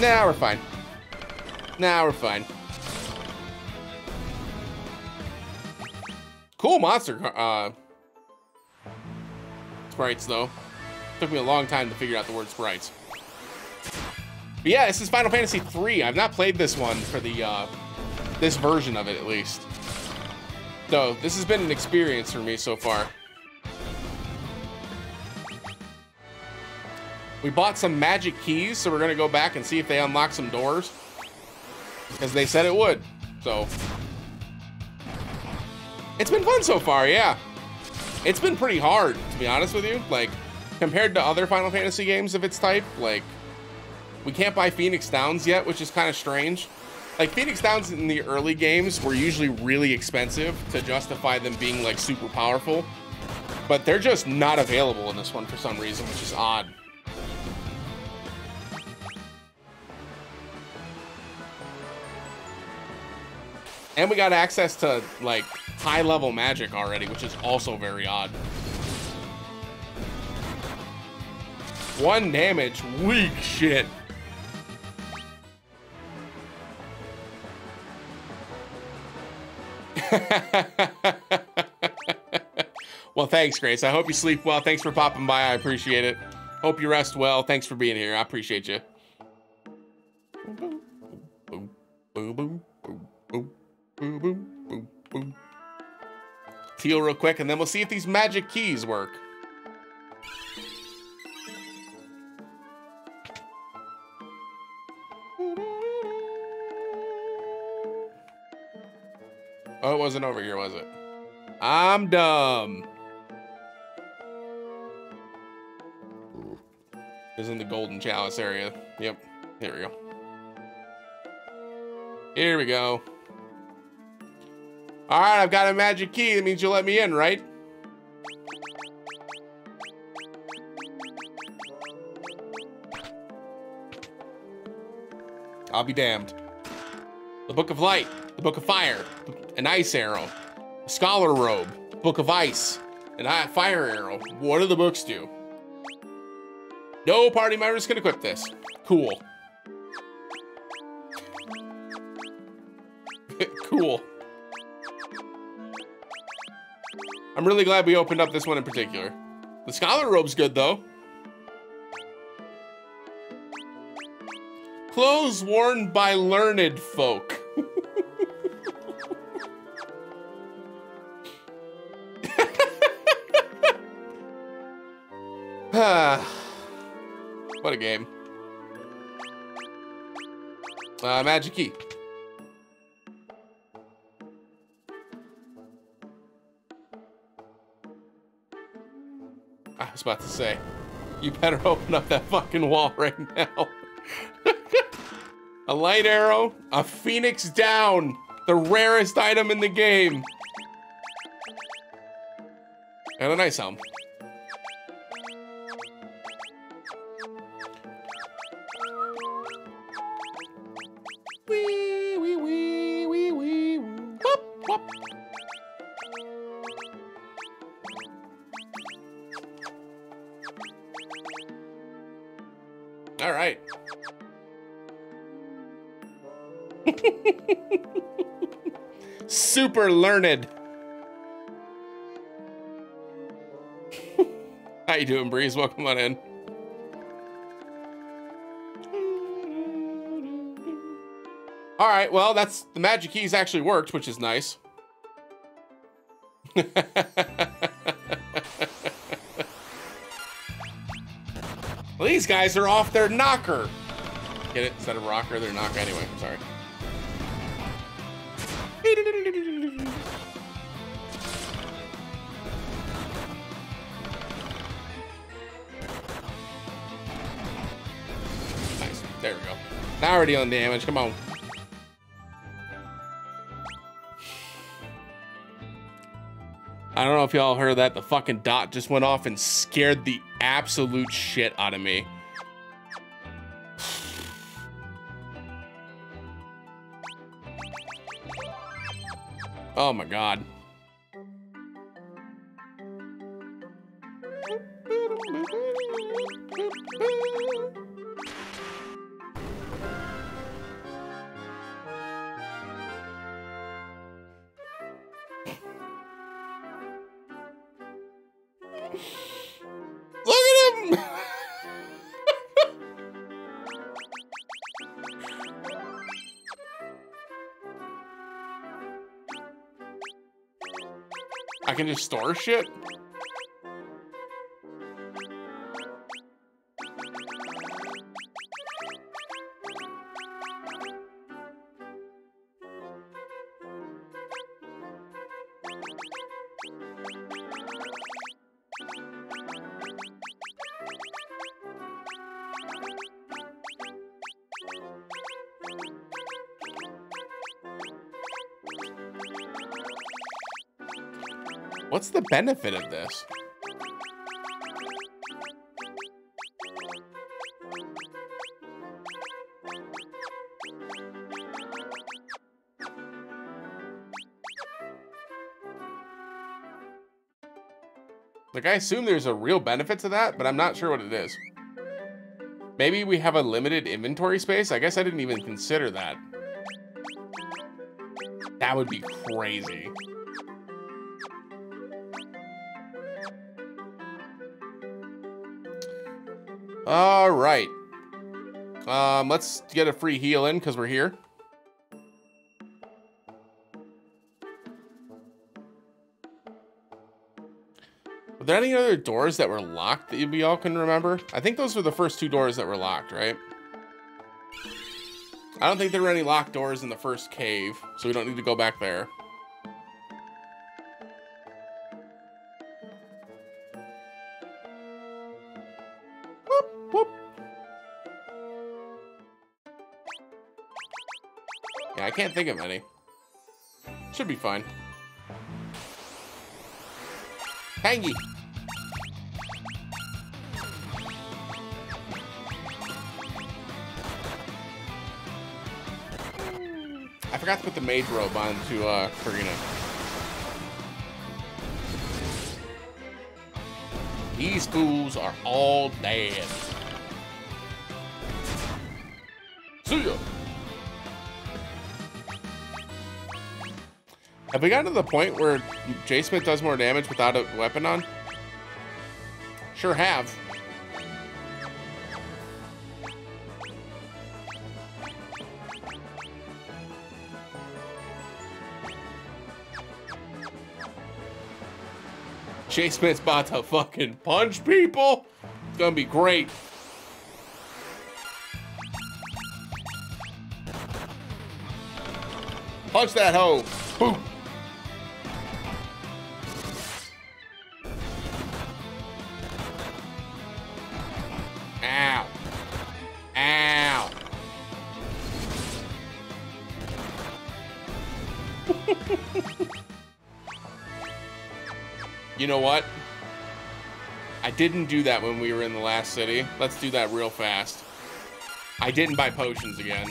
Nah, we're fine. Nah, we're fine. Cool monster uh, sprites, though. Took me a long time to figure out the word sprites. But yeah, this is Final Fantasy 3. I've not played this one for the, uh, this version of it, at least. So, this has been an experience for me so far. We bought some magic keys, so we're gonna go back and see if they unlock some doors. Because they said it would. So. It's been fun so far, yeah. It's been pretty hard, to be honest with you. Like, compared to other Final Fantasy games of its type, like, we can't buy Phoenix Downs yet, which is kind of strange. Like, Phoenix Downs in the early games were usually really expensive to justify them being, like, super powerful. But they're just not available in this one for some reason, which is odd. And we got access to, like, high-level magic already, which is also very odd. One damage. Weak shit. well, thanks, Grace. I hope you sleep well. Thanks for popping by. I appreciate it. Hope you rest well. Thanks for being here. I appreciate you. Heal real quick, and then we'll see if these magic keys work. Oh, it wasn't over here, was it? I'm dumb. Is in the golden chalice area. Yep. Here we go. Here we go. All right, I've got a magic key. That means you'll let me in, right? I'll be damned. The Book of Light, the Book of Fire, an Ice Arrow, a Scholar Robe, Book of Ice, and a Fire Arrow. What do the books do? No party members can equip this. Cool. cool. I'm really glad we opened up this one in particular. The Scholar Robe's good, though. Clothes worn by learned folk. what a game. Uh, magic key. Was about to say, you better open up that fucking wall right now. a light arrow, a phoenix down, the rarest item in the game. And a nice helm. Super learned. How you doing, Breeze? Welcome on in. All right, well, that's the magic keys actually worked, which is nice. well, these guys are off their knocker. Get it? Instead of rocker, they're knocker. Anyway, sorry. We're dealing damage. Come on. I don't know if y'all heard that. The fucking dot just went off and scared the absolute shit out of me. Oh my god. Can just store shit? Benefit of this? Like, I assume there's a real benefit to that, but I'm not sure what it is. Maybe we have a limited inventory space? I guess I didn't even consider that. That would be crazy. All right. Um, let's get a free heal in because we're here. Were there any other doors that were locked that we all can remember? I think those were the first two doors that were locked, right? I don't think there were any locked doors in the first cave, so we don't need to go back there. Can't think of any. Should be fine. Tangy. I forgot to put the mage robe onto uh, Karina. These fools are all dead. Have we gotten to the point where J Smith does more damage without a weapon on? Sure have. J Smith's about to fucking punch people. It's gonna be great. Punch that hoe. Boom. Know what? I didn't do that when we were in the last city. Let's do that real fast. I didn't buy potions again.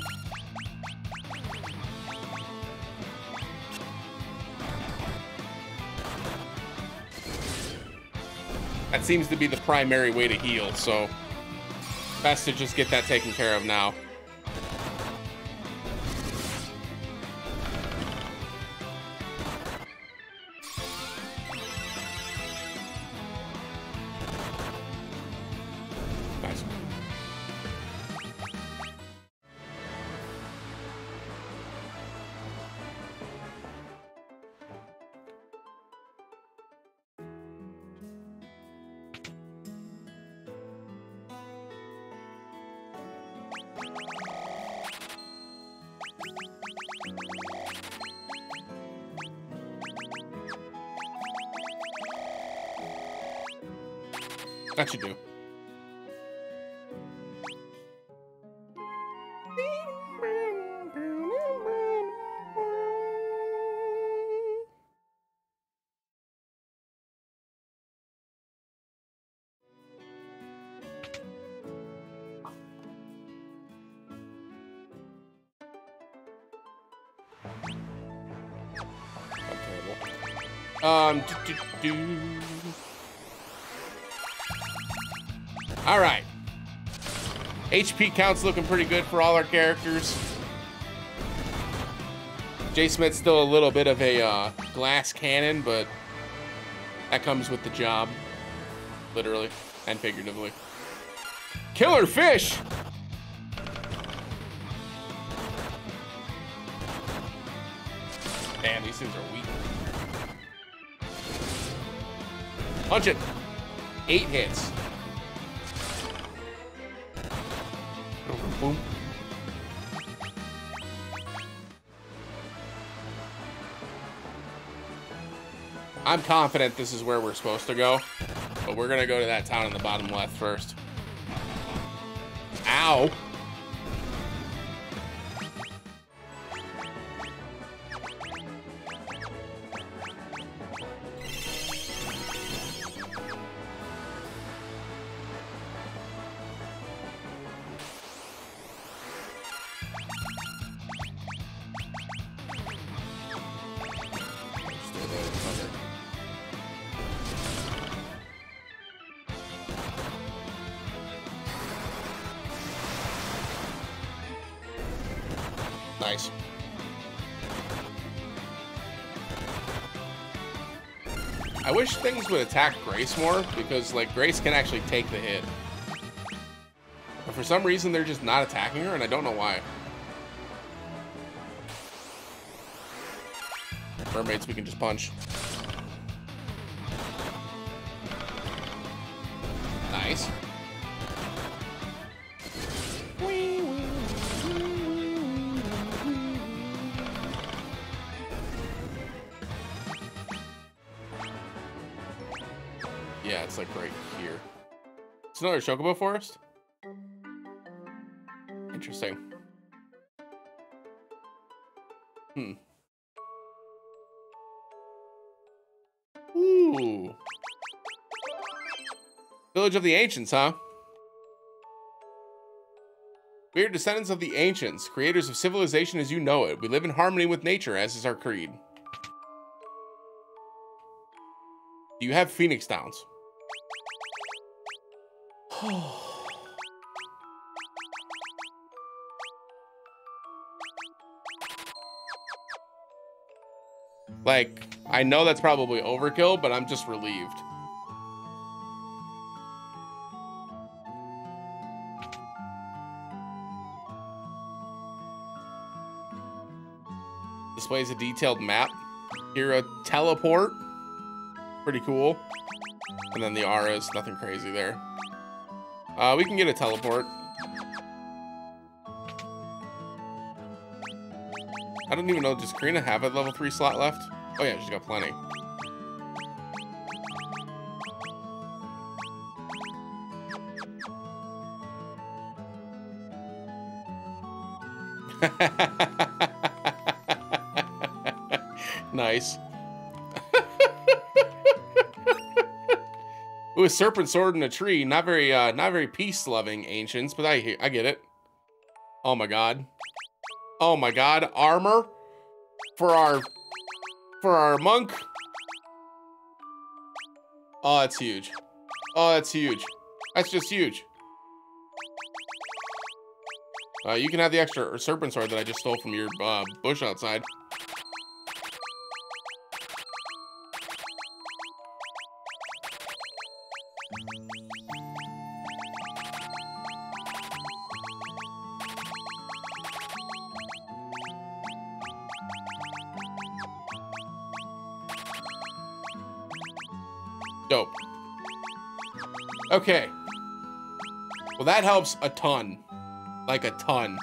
That seems to be the primary way to heal, so best to just get that taken care of now. HP count's looking pretty good for all our characters. J Smith's still a little bit of a uh, glass cannon, but that comes with the job, literally and figuratively. Killer fish! Damn, these things are weak. Punch it. Eight hits. I'm confident this is where we're supposed to go, but we're gonna go to that town in the bottom left first. Ow! Things would attack Grace more because like Grace can actually take the hit. But for some reason they're just not attacking her and I don't know why. Mermaids we can just punch. Another Chocobo Forest? Interesting. Hmm. Ooh. Village of the Ancients, huh? We are descendants of the ancients, creators of civilization as you know it. We live in harmony with nature, as is our creed. Do you have Phoenix Downs? like, I know that's probably overkill, but I'm just relieved. Displays a detailed map. Here a teleport. Pretty cool. And then the auras, nothing crazy there. Uh, we can get a teleport. I don't even know, does Karina have a level 3 slot left? Oh yeah, she's got plenty. nice. A serpent sword in a tree. Not very, uh, not very peace-loving ancients, but I, I get it. Oh my god. Oh my god, armor for our, for our monk. Oh, that's huge. Oh, that's huge. That's just huge. Uh, you can have the extra serpent sword that I just stole from your uh, bush outside. Okay. Well, that helps a ton. Like a ton.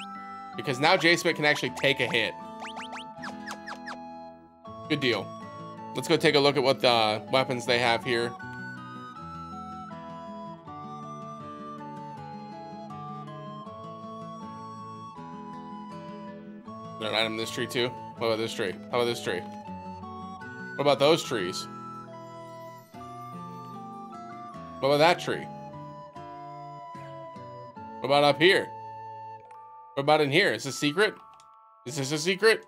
Because now J-Spit can actually take a hit. Good deal. Let's go take a look at what the weapons they have here. There an item in this tree too? What about this tree? How about this tree? What about those trees? What about that tree? What about up here? What about in here? Is this a secret? Is this a secret?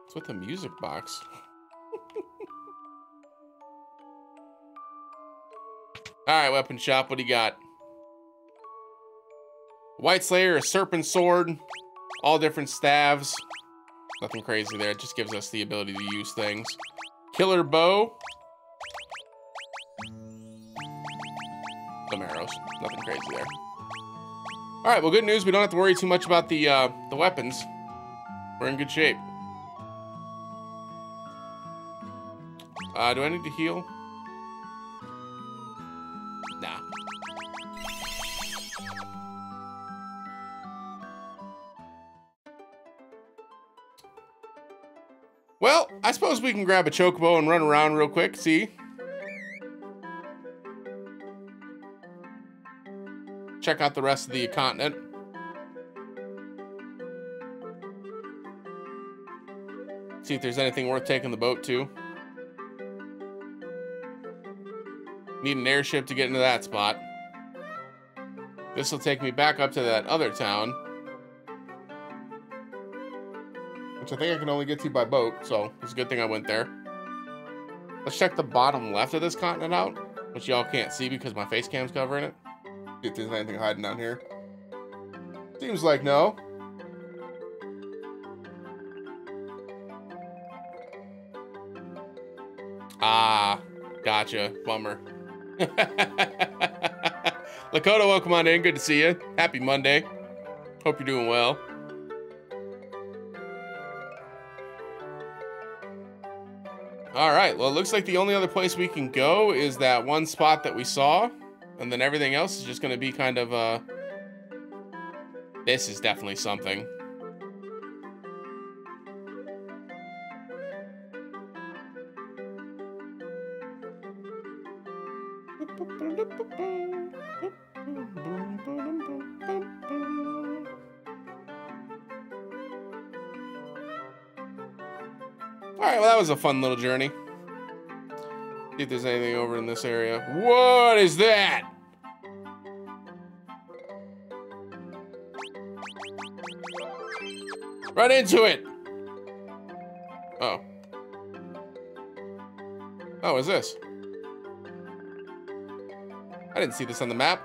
What's with the music box? Alright, weapon shop, what do you got? White Slayer, a serpent sword, all different staves. Nothing crazy there, it just gives us the ability to use things. Killer bow. Arrows, nothing crazy there. All right, well, good news. We don't have to worry too much about the uh, the weapons. We're in good shape. Uh, do I need to heal? Nah. Well, I suppose we can grab a chocobo and run around real quick, see? Check out the rest of the continent. See if there's anything worth taking the boat to. Need an airship to get into that spot. This will take me back up to that other town. Which I think I can only get to by boat, so it's a good thing I went there. Let's check the bottom left of this continent out, which y'all can't see because my face cam's covering it. If there's anything hiding down here. Seems like no. Ah, gotcha. Bummer. Lakota, welcome on in. Good to see you. Happy Monday. Hope you're doing well. All right, well, it looks like the only other place we can go is that one spot that we saw, and then everything else is just going to be kind of, uh... This is definitely something. Alright, well that was a fun little journey. If there's anything over in this area. What is that? Run into it! Oh. Oh, is this? I didn't see this on the map.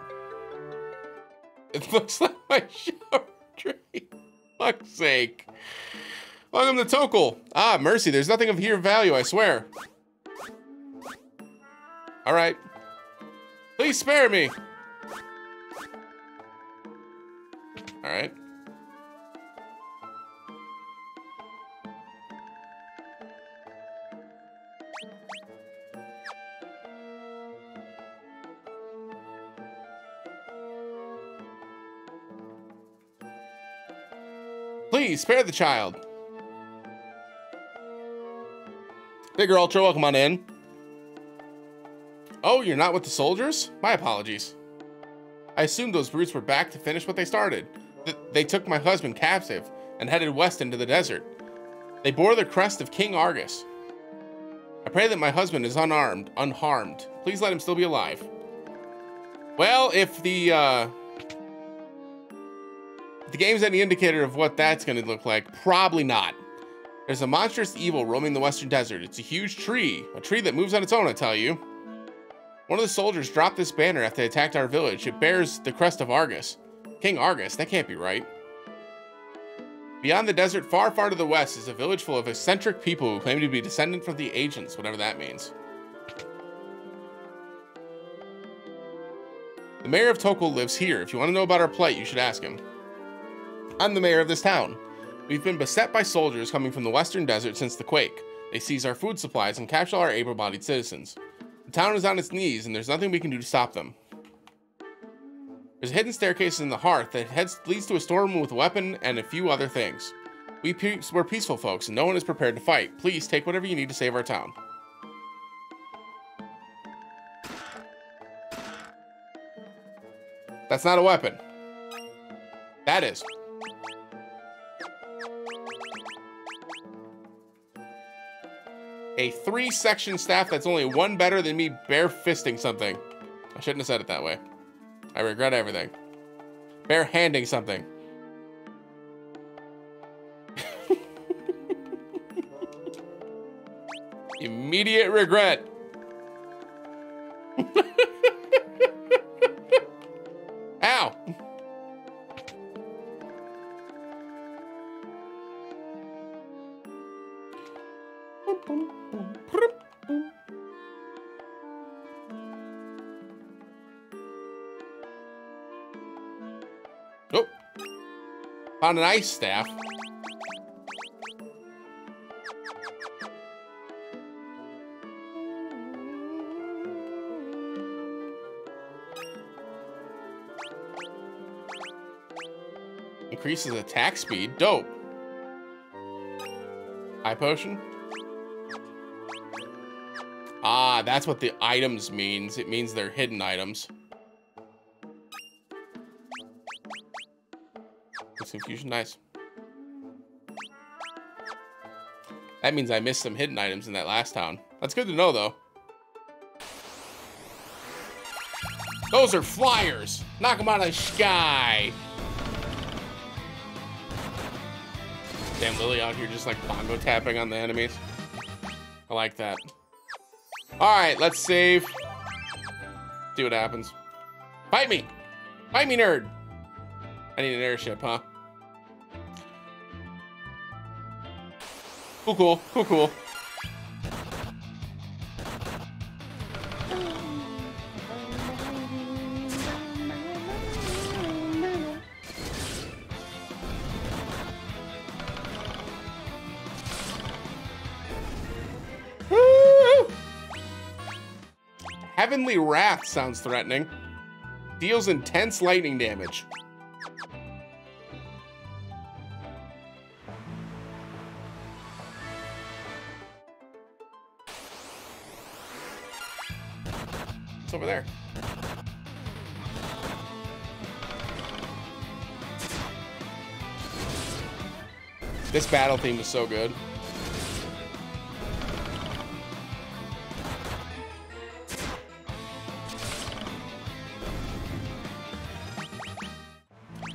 It looks like my shower tree. Fuck's sake. Welcome to Tokkul. Ah, mercy, there's nothing of here value, I swear. All right. Please spare me. All right. Please spare the child. Bigger Ultra, welcome on in. Oh, you're not with the soldiers? My apologies. I assumed those brutes were back to finish what they started. Th they took my husband captive and headed west into the desert. They bore the crest of King Argus. I pray that my husband is unarmed, unharmed. Please let him still be alive. Well, if the, uh, if the game's any indicator of what that's gonna look like, probably not. There's a monstrous evil roaming the western desert. It's a huge tree, a tree that moves on its own, I tell you. One of the soldiers dropped this banner after they attacked our village. It bears the crest of Argus. King Argus, that can't be right. Beyond the desert, far, far to the west, is a village full of eccentric people who claim to be descendant from the Ancients, whatever that means. The mayor of Tokkul lives here. If you want to know about our plight, you should ask him. I'm the mayor of this town. We've been beset by soldiers coming from the western desert since the quake. They seize our food supplies and capture our able-bodied citizens. The town is on its knees, and there's nothing we can do to stop them. There's a hidden staircase in the hearth that heads, leads to a storeroom with a weapon and a few other things. We pe we're peaceful folks, and no one is prepared to fight. Please take whatever you need to save our town. That's not a weapon. That is. A three-section staff that's only one better than me bare fisting something. I shouldn't have said it that way. I regret everything. Bare handing something. Immediate regret. Found an ice staff. Increases attack speed. Dope. Eye potion. Ah, that's what the items means. It means they're hidden items. Infusion, nice. That means I missed some hidden items in that last town. That's good to know, though. Those are flyers. Knock them out of the sky. Damn, Lily out here just like bongo tapping on the enemies. I like that. All right, let's save. See what happens. Fight me. Fight me, nerd. I need an airship, huh? Cool, cool, cool, cool. Heavenly Wrath sounds threatening. Deals intense lightning damage. There. This battle theme is so good.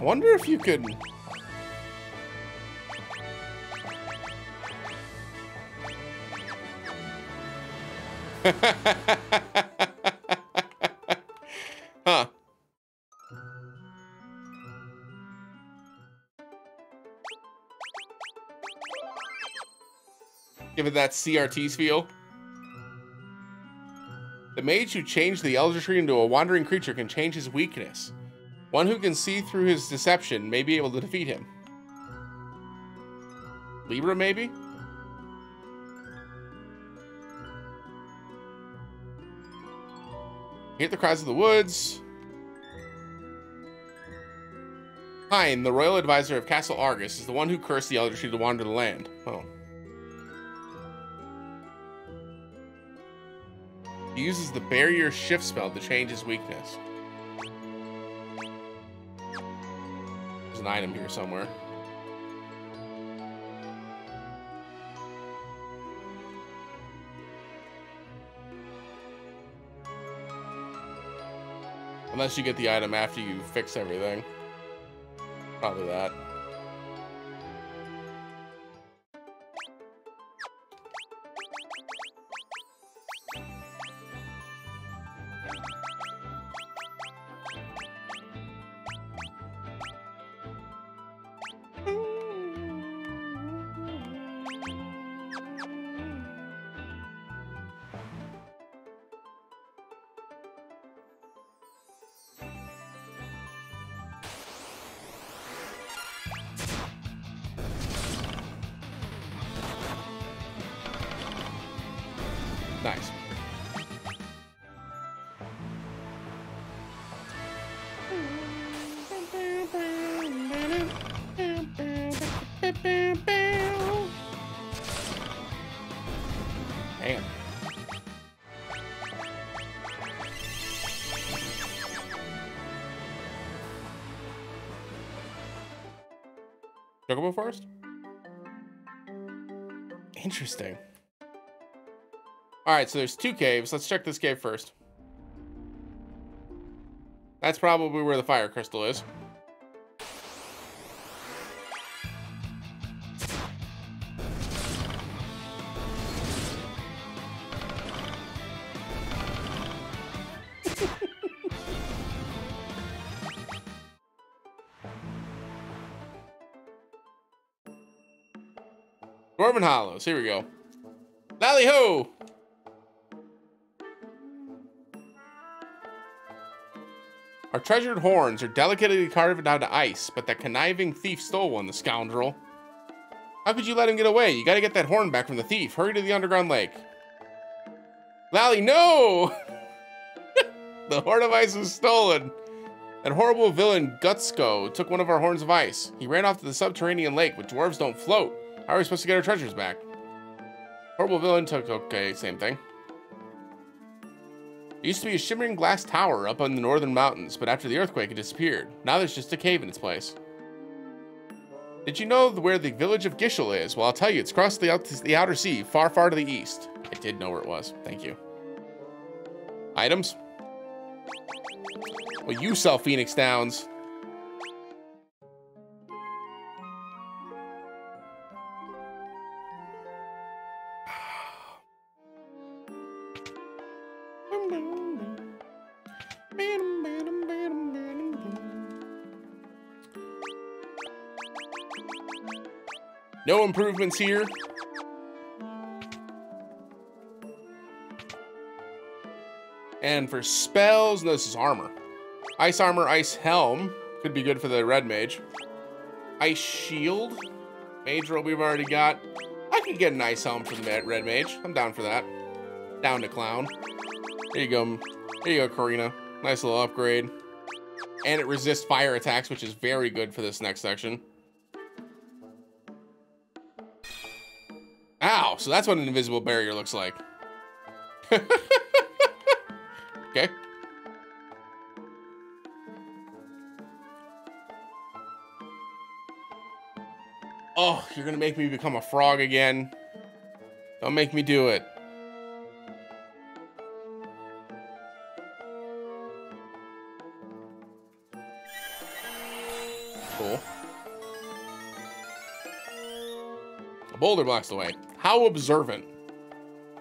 I wonder if you could... that CRT's feel. The mage who changed the Elder Tree into a wandering creature can change his weakness. One who can see through his deception may be able to defeat him. Libra, maybe? Hear the cries of the woods. Hein, the royal advisor of Castle Argus, is the one who cursed the Elder Tree to wander the land. Oh. Uses the barrier shift spell to change his weakness. There's an item here somewhere. Unless you get the item after you fix everything. Probably that. Chocobo Forest? Interesting. All right, so there's two caves. Let's check this cave first. That's probably where the fire crystal is. Hollows, here we go. Lally ho! Our treasured horns are delicately carved out of ice, but that conniving thief stole one, the scoundrel. How could you let him get away? You gotta get that horn back from the thief. Hurry to the underground lake. Lally, no! the horn of ice was stolen. That horrible villain, Gutsko, took one of our horns of ice. He ran off to the subterranean lake, but dwarves don't float. How are we supposed to get our treasures back? Horrible villain took, okay, same thing. It used to be a shimmering glass tower up on the northern mountains, but after the earthquake, it disappeared. Now there's just a cave in its place. Did you know where the village of Gysahl is? Well, I'll tell you, it's across the, out the outer sea, far, far to the east. I did know where it was. Thank you. Items? Well, you sell Phoenix Downs. No improvements here. And for spells, no, this is armor. Ice armor, ice helm. Could be good for the red mage. Ice shield. Mage robe we've already got. I could get an ice helm for the red mage. I'm down for that. Down to clown. There you go. There you go, Karina. Nice little upgrade. And it resists fire attacks, which is very good for this next section. Ow, so that's what an invisible barrier looks like. okay. Oh, you're gonna make me become a frog again. Don't make me do it. Cool. A boulder blocks the way. How observant.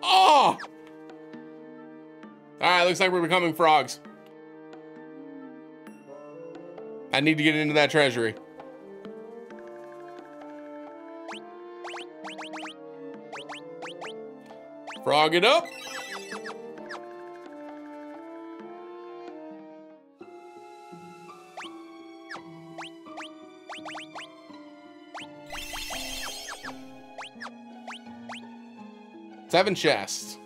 Ah! Oh! Alright, looks like we're becoming frogs. I need to get into that treasury. Frog it up. Seven chests.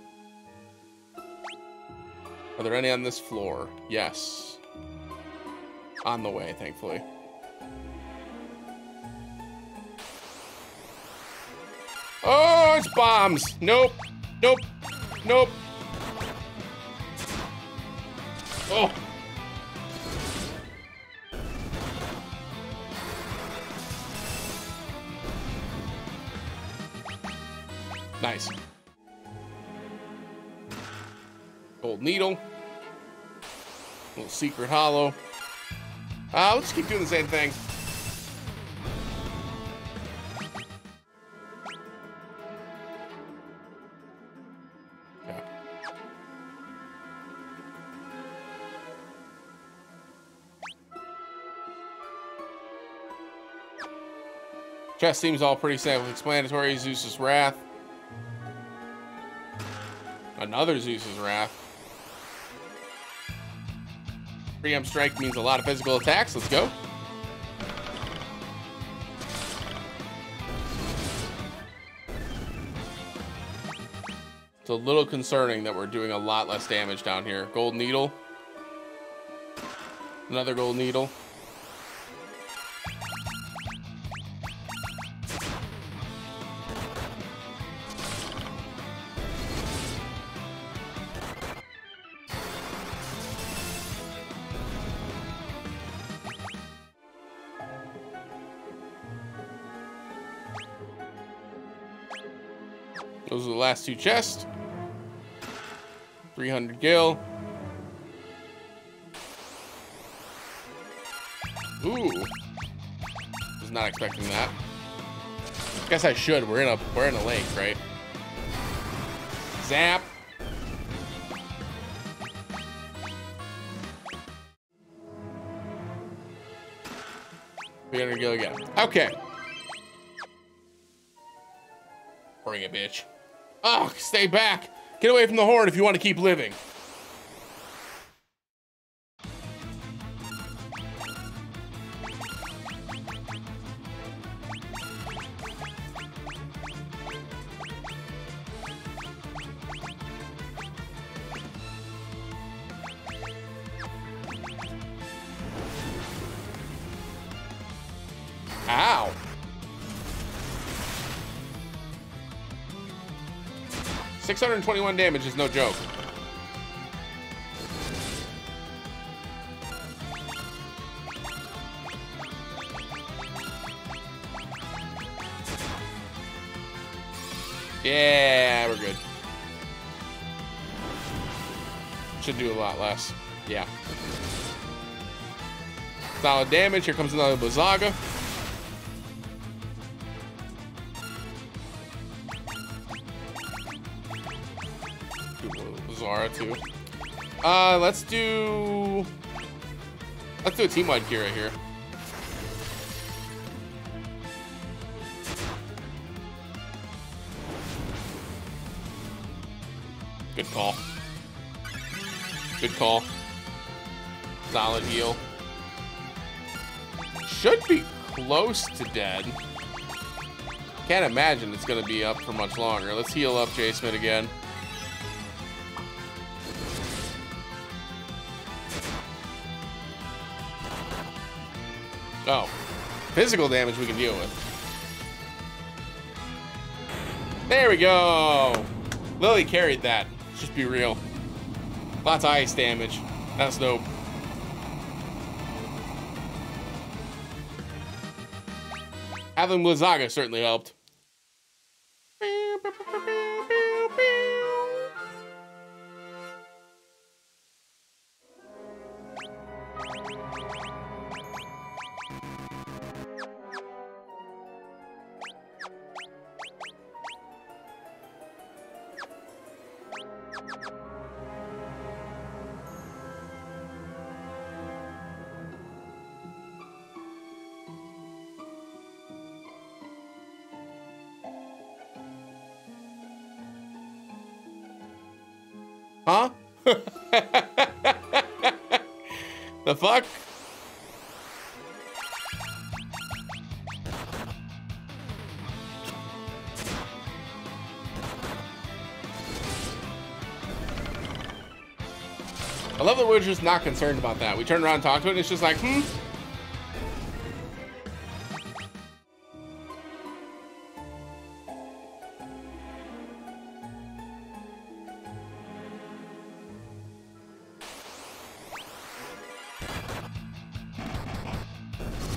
Are there any on this floor? Yes. On the way, thankfully. Oh, it's bombs. Nope. Nope. Nope. Oh. Needle. Little secret hollow. Uh, let's keep doing the same thing. Chest seems all pretty self-explanatory. Zeus's wrath. Another Zeus's wrath. Preempt strike means a lot of physical attacks. Let's go. It's a little concerning that we're doing a lot less damage down here. Gold needle. Another gold needle. Two chests. 300 gil. Ooh. Was not expecting that. Guess I should. We're in a we're in a lake, right? Zap. Three hundred gil again. Okay. Back. Get away from the horde if you want to keep living. 121 damage is no joke. Yeah, we're good. Should do a lot less. Yeah. Solid damage. Here comes another Blizzaga. Too. Uh, let's do. Let's do a team wide Cura here. Good call. Good call. Solid heal. Should be close to dead. Can't imagine it's gonna be up for much longer. Let's heal up J Smith again. Physical damage we can deal with. There we go. Lily carried that. Let's just be real. Lots of ice damage. That's dope. Having Blizzaga certainly helped. Not concerned about that. We turn around and talk to it, and it's just like, hmm?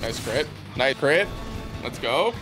Nice crit. Nice crit. Let's go.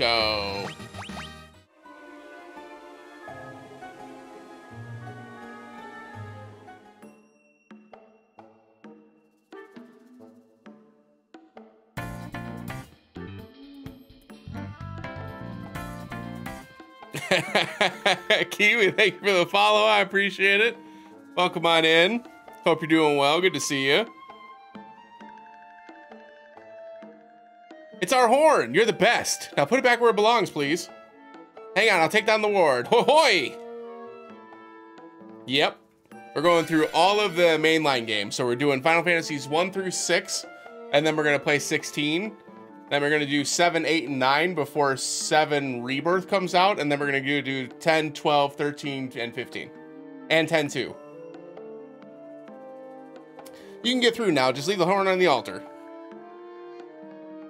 Go. Kiwi, thank you for the follow. I appreciate it. Welcome on in. Hope you're doing well. Good to see you. It's our horn. You're the best. Now put it back where it belongs, please. Hang on, I'll take down the ward. Ho hoy! Yep. We're going through all of the mainline games. So we're doing Final Fantasies 1 through 6, and then we're going to play 16. Then we're going to do 7, 8, and 9 before 7 Rebirth comes out. And then we're going to do 10, 12, 13, and 15. And 10 too. You can get through now. Just leave the horn on the altar.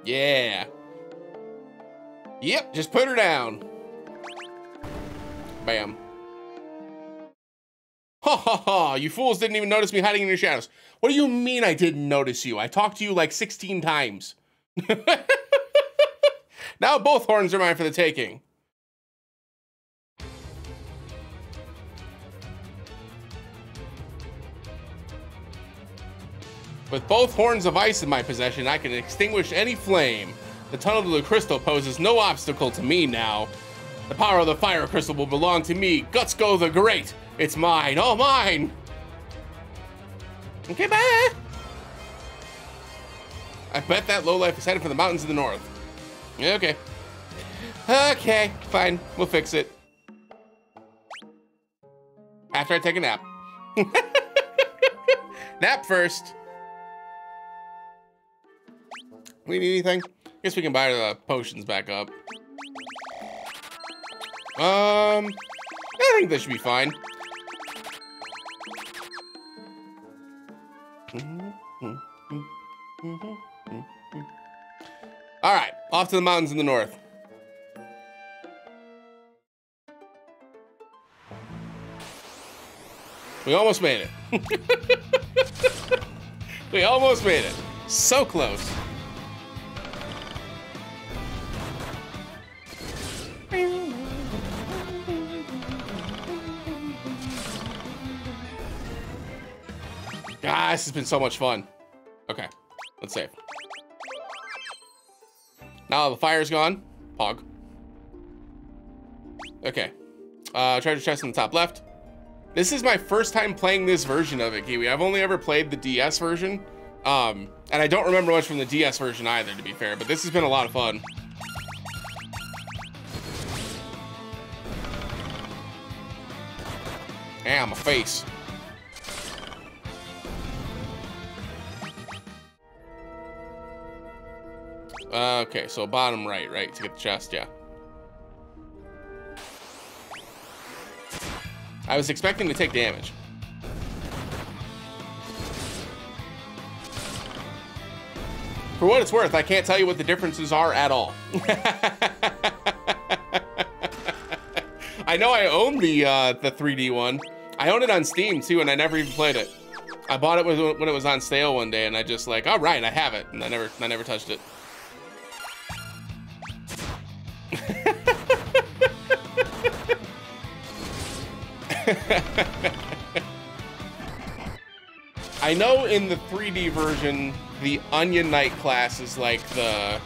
Yeah. Yep, just put her down. Bam. Ha ha ha, you fools didn't even notice me hiding in your shadows. What do you mean I didn't notice you? I talked to you like 16 times. now both horns are mine for the taking. With both horns of ice in my possession, I can extinguish any flame. The tunnel to the crystal poses no obstacle to me now. The power of the fire crystal will belong to me, Gutsgo the Great. It's mine, all mine. Okay, bye. I bet that lowlife is headed for the mountains in the north. Okay. Okay, fine. We'll fix it. After I take a nap. nap first. We need anything? I guess we can buy the potions back up. Um, I think this should be fine. All right, off to the mountains in the north. We almost made it. we almost made it. So close. Ah, this has been so much fun. Okay, let's save. Now the fire's gone. Pog. Okay. Uh, treasure chest in the top left. This is my first time playing this version of it, Kiwi. I've only ever played the DS version. Um, and I don't remember much from the DS version either, to be fair, but this has been a lot of fun. My face. Uh, okay, so bottom right, right, to get the chest, yeah. I was expecting to take damage. For what it's worth, I can't tell you what the differences are at all. I know I own the uh, the 3D one. I own it on Steam too, and I never even played it. I bought it when it was on sale one day, and I just like, all right, I have it, and I never, I never touched it. I know in the 3D version, the Onion Knight class is like the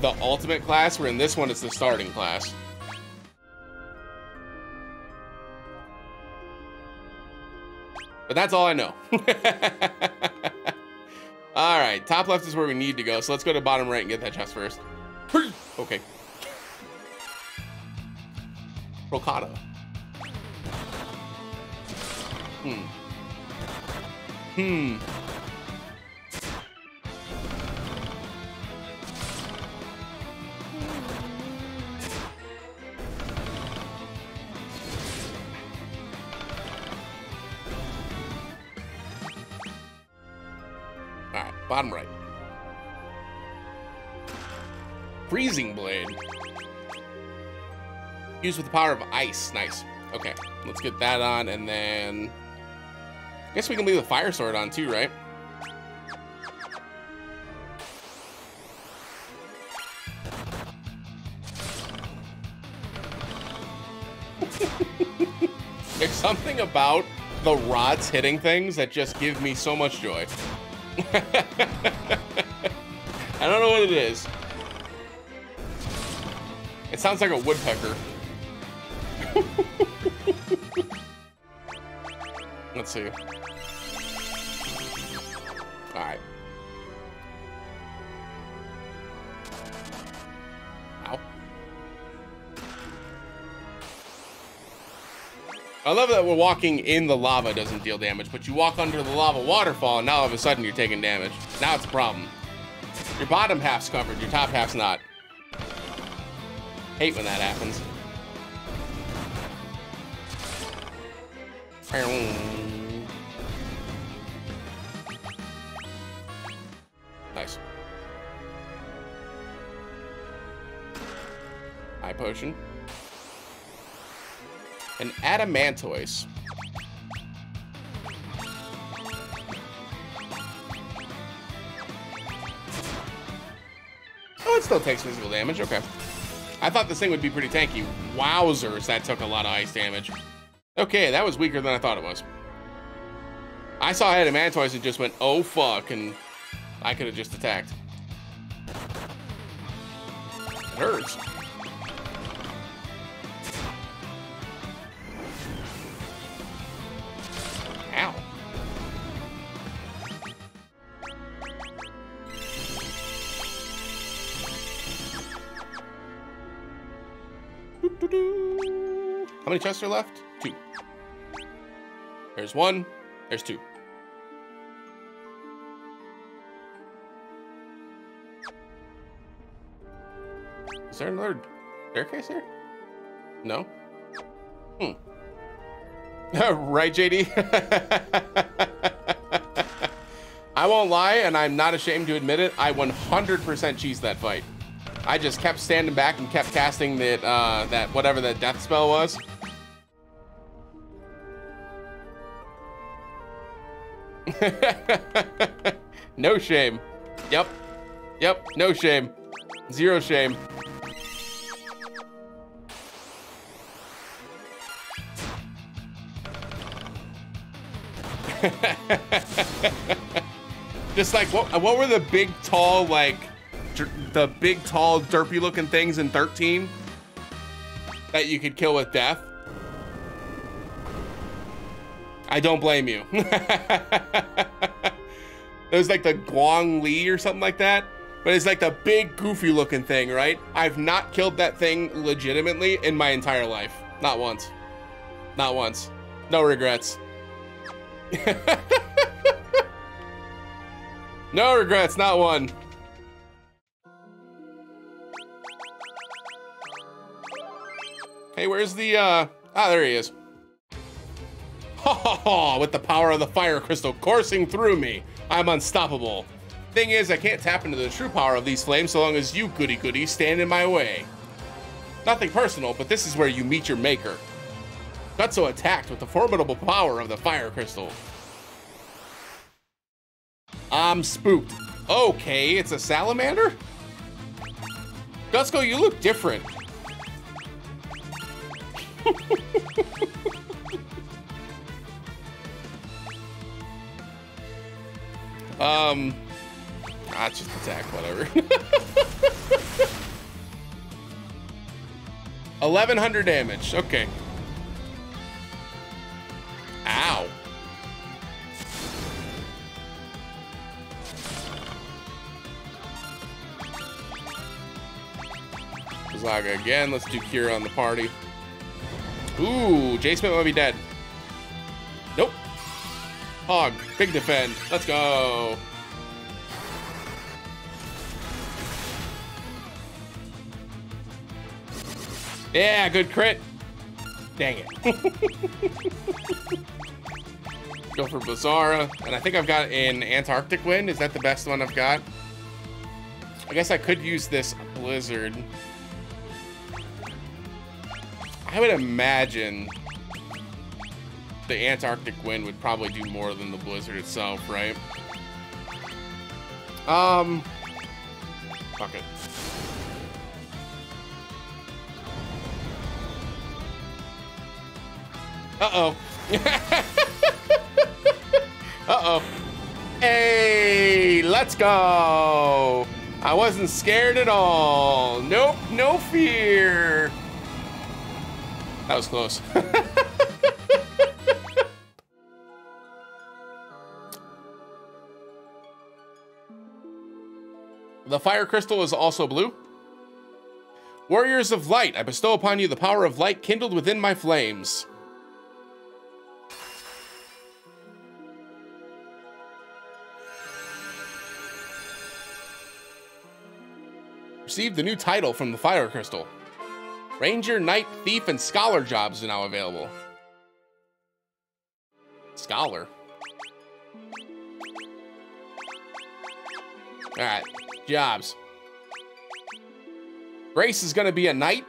the ultimate class, where in this one it's the starting class. But that's all I know. all right, top left is where we need to go, so let's go to bottom right and get that chest first. Okay. Rocado. Hmm. Hmm. Bottom right. Freezing Blade. Used with the power of ice. Nice. Okay, let's get that on, and then... I guess we can leave the fire sword on too, right? There's something about the rods hitting things that just give me so much joy. I don't know what it is. It sounds like a woodpecker. Let's see. Alright. I love that we're walking in the lava doesn't deal damage, but you walk under the lava waterfall and now all of a sudden you're taking damage. Now it's a problem. Your bottom half's covered, your top half's not. Hate when that happens. Nice. Hi-Potion. An adamantoise. Oh, it still takes physical damage. Okay. I thought this thing would be pretty tanky. Wowzers, that took a lot of ice damage. Okay, that was weaker than I thought it was. I saw Adamantoise and just went, oh fuck, and I could have just attacked. It hurts. How many chests are left? Two. There's one. There's two. Is there another staircase here? No? Hmm. right, JD? I won't lie, and I'm not ashamed to admit it, I 100% cheesed that fight. I just kept standing back and kept casting that, uh, that whatever that death spell was. no shame. Yep. Yep, no shame. Zero shame. Just like what? What were the big, tall, like the big, tall, derpy looking things in 13 that you could kill with death? I don't blame you. it was like the Guang Li or something like that. But it's like the big, goofy looking thing, right? I've not killed that thing legitimately in my entire life. Not once. Not once. No regrets. no regrets, not one. Hey, where's the, uh, ah, there he is. Ha ha ha, with the power of the fire crystal coursing through me, I'm unstoppable. Thing is, I can't tap into the true power of these flames so long as you goody goody stand in my way. Nothing personal, but this is where you meet your maker. Gutso attacked with the formidable power of the fire crystal. I'm spooked. Okay, it's a salamander? Gutsko, you look different. um, Ah, just attack, whatever. 1100 damage, okay. Ow. Zaga again, let's do Cure on the party. Ooh, J Smith might be dead. Nope. Hog, big defend, let's go. Yeah, good crit. Dang it. Go for Blizzara. And I think I've got an Antarctic Wind. Is that the best one I've got? I guess I could use this Blizzard. I would imagine the Antarctic Wind would probably do more than the Blizzard itself, right? Um, fuck it. Uh-oh. Uh-oh. Hey, let's go. I wasn't scared at all. Nope, no fear. That was close. the fire crystal is also blue. Warriors of light, I bestow upon you the power of light kindled within my flames. received the new title from the Fire Crystal. Ranger, Knight, Thief, and Scholar jobs are now available. Scholar. Alright, jobs. Grace is gonna be a knight.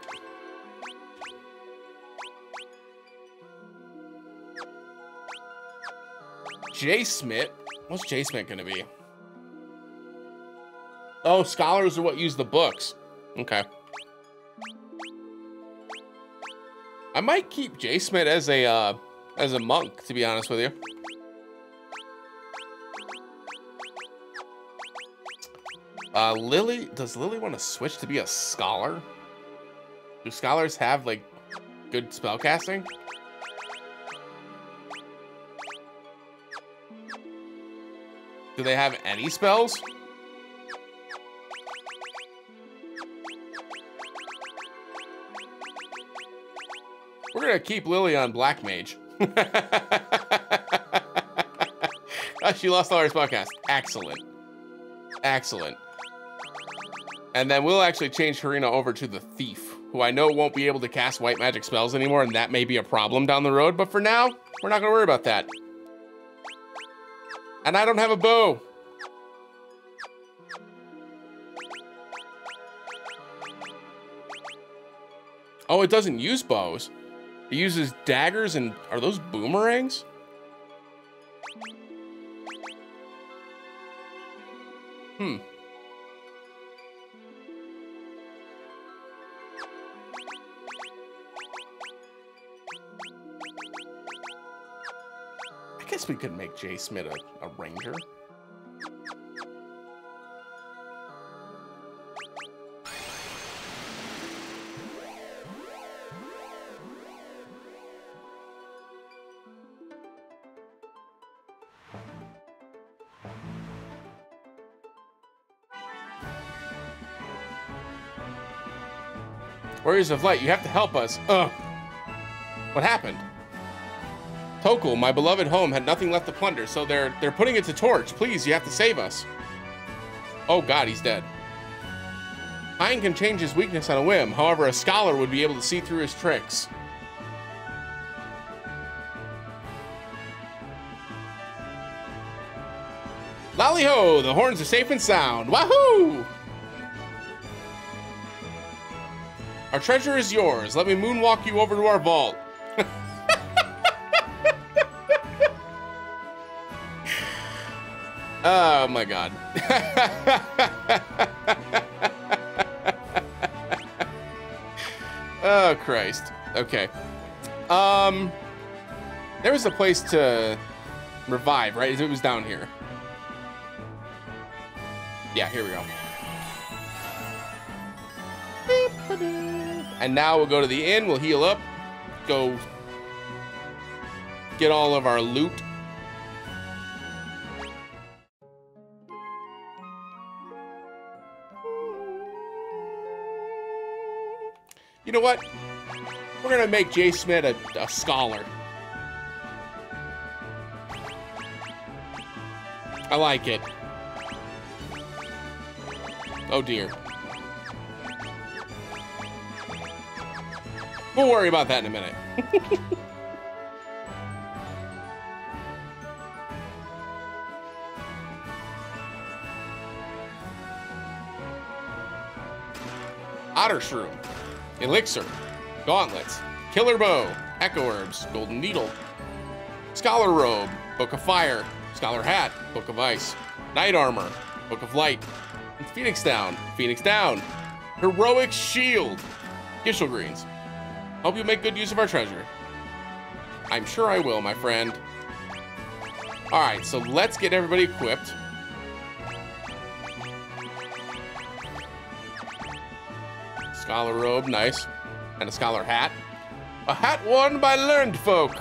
J Smith. What's J Smith gonna be? Oh, scholars are what use the books. Okay. I might keep J Smith as a uh, as a monk, to be honest with you. Uh, Lily, does Lily want to switch to be a scholar? Do scholars have like good spellcasting? Do they have any spells? We're gonna keep Lily on Black Mage. oh, she lost all her podcast. Excellent. Excellent. And then we'll actually change Karina over to the Thief, who I know won't be able to cast white magic spells anymore, and that may be a problem down the road, but for now, we're not gonna worry about that. And I don't have a bow. Oh, it doesn't use bows. It uses daggers and are those boomerangs? Hmm. I guess we could make J Smith a, a ranger. Warriors of Light, you have to help us. Ugh. What happened? Tokkul, my beloved home, had nothing left to plunder, so they're they're putting it to torch. Please, you have to save us. Oh god, he's dead. Hein can change his weakness on a whim. However, a scholar would be able to see through his tricks. Lally ho! The horns are safe and sound. Wahoo! Our treasure is yours. Let me moonwalk you over to our vault. oh my god. oh Christ. Okay. Um there was a place to revive, right? It was down here. Yeah, here we go. And now we'll go to the inn, we'll heal up, go get all of our loot. You know what? We're gonna make Jay Smith a, a scholar. I like it. Oh dear. We'll worry about that in a minute. Otter Shroom, Elixir, Gauntlets, Killer Bow, Echo Herbs, Golden Needle, Scholar Robe, Book of Fire, Scholar Hat, Book of Ice, Knight Armor, Book of Light, Phoenix Down, Phoenix Down, Heroic Shield, Gysahl-Greens. Hope you make good use of our treasure. I'm sure I will, my friend. All right, so let's get everybody equipped. Scholar robe, nice. And a scholar hat. A hat worn by learned folk.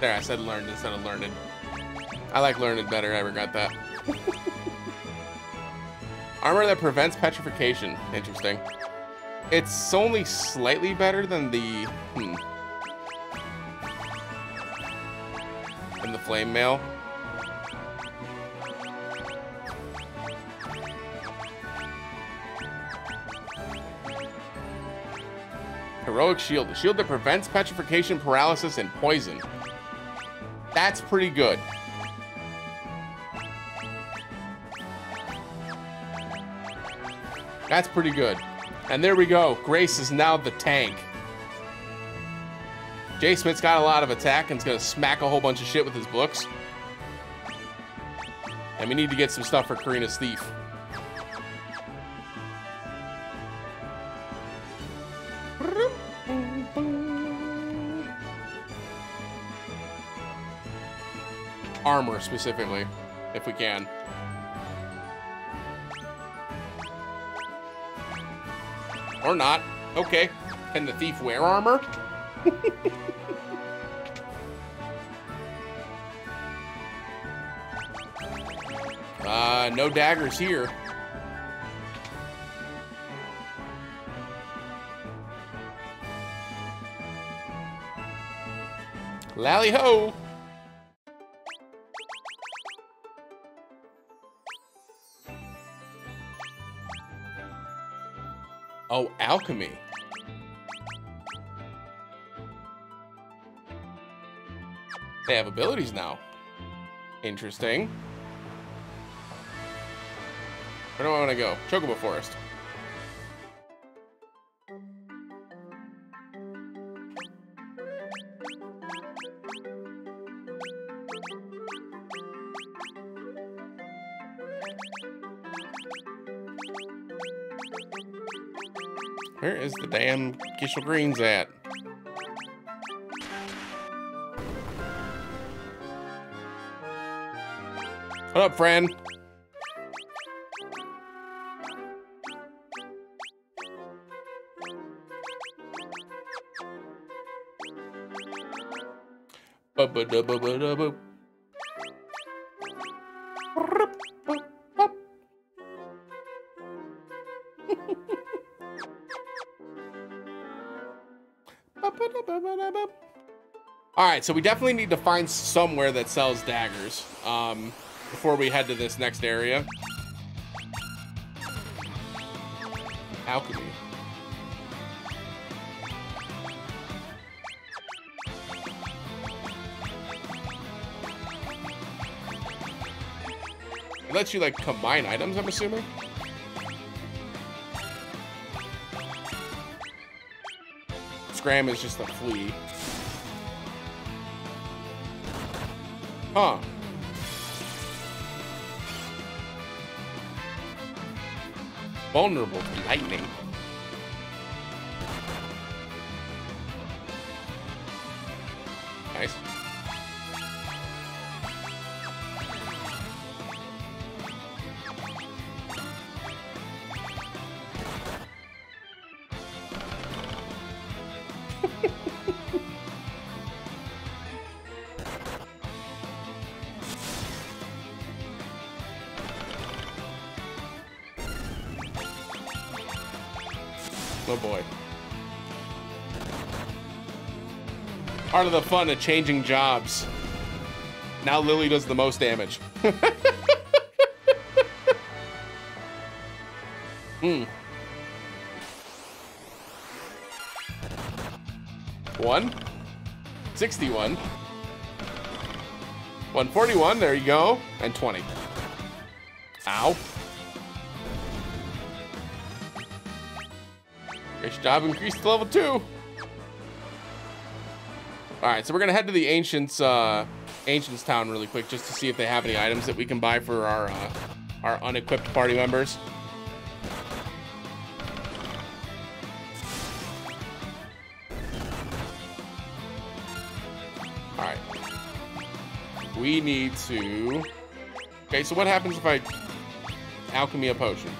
There, I said learned instead of learned. I like learned better, I regret that. Armor that prevents petrification. Interesting. It's only slightly better than the... Hmm. Than the flame mail. Heroic Shield. The shield that prevents petrification, paralysis, and poison. That's pretty good. That's pretty good. And there we go. Grace is now the tank. Jay Smith's got a lot of attack and is going to smack a whole bunch of shit with his books. And we need to get some stuff for Karina's Thief. Armor, specifically, if we can. Or not. Okay. Can the thief wear armor? uh, no daggers here. Lally ho! Oh, alchemy. They have abilities now. Interesting. Where do I want to go? Chocobo Forest. Where is the damn Gysahl-Greens at? What up, friend? Ba ba da ba da All right, so we definitely need to find somewhere that sells daggers um, before we head to this next area. Alchemy. It lets you like combine items, I'm assuming. Scram is just a flea. Huh. Vulnerable to lightning. Part of the fun of changing jobs. Now Lily does the most damage. Hmm. One. 61. 141, there you go. And 20. Ow. Nice job, increased to level two. All right, so we're gonna head to the Ancients, uh, Ancients town really quick just to see if they have any items that we can buy for our, uh, our unequipped party members. All right. We need to... Okay, so what happens if I alchemy a potion?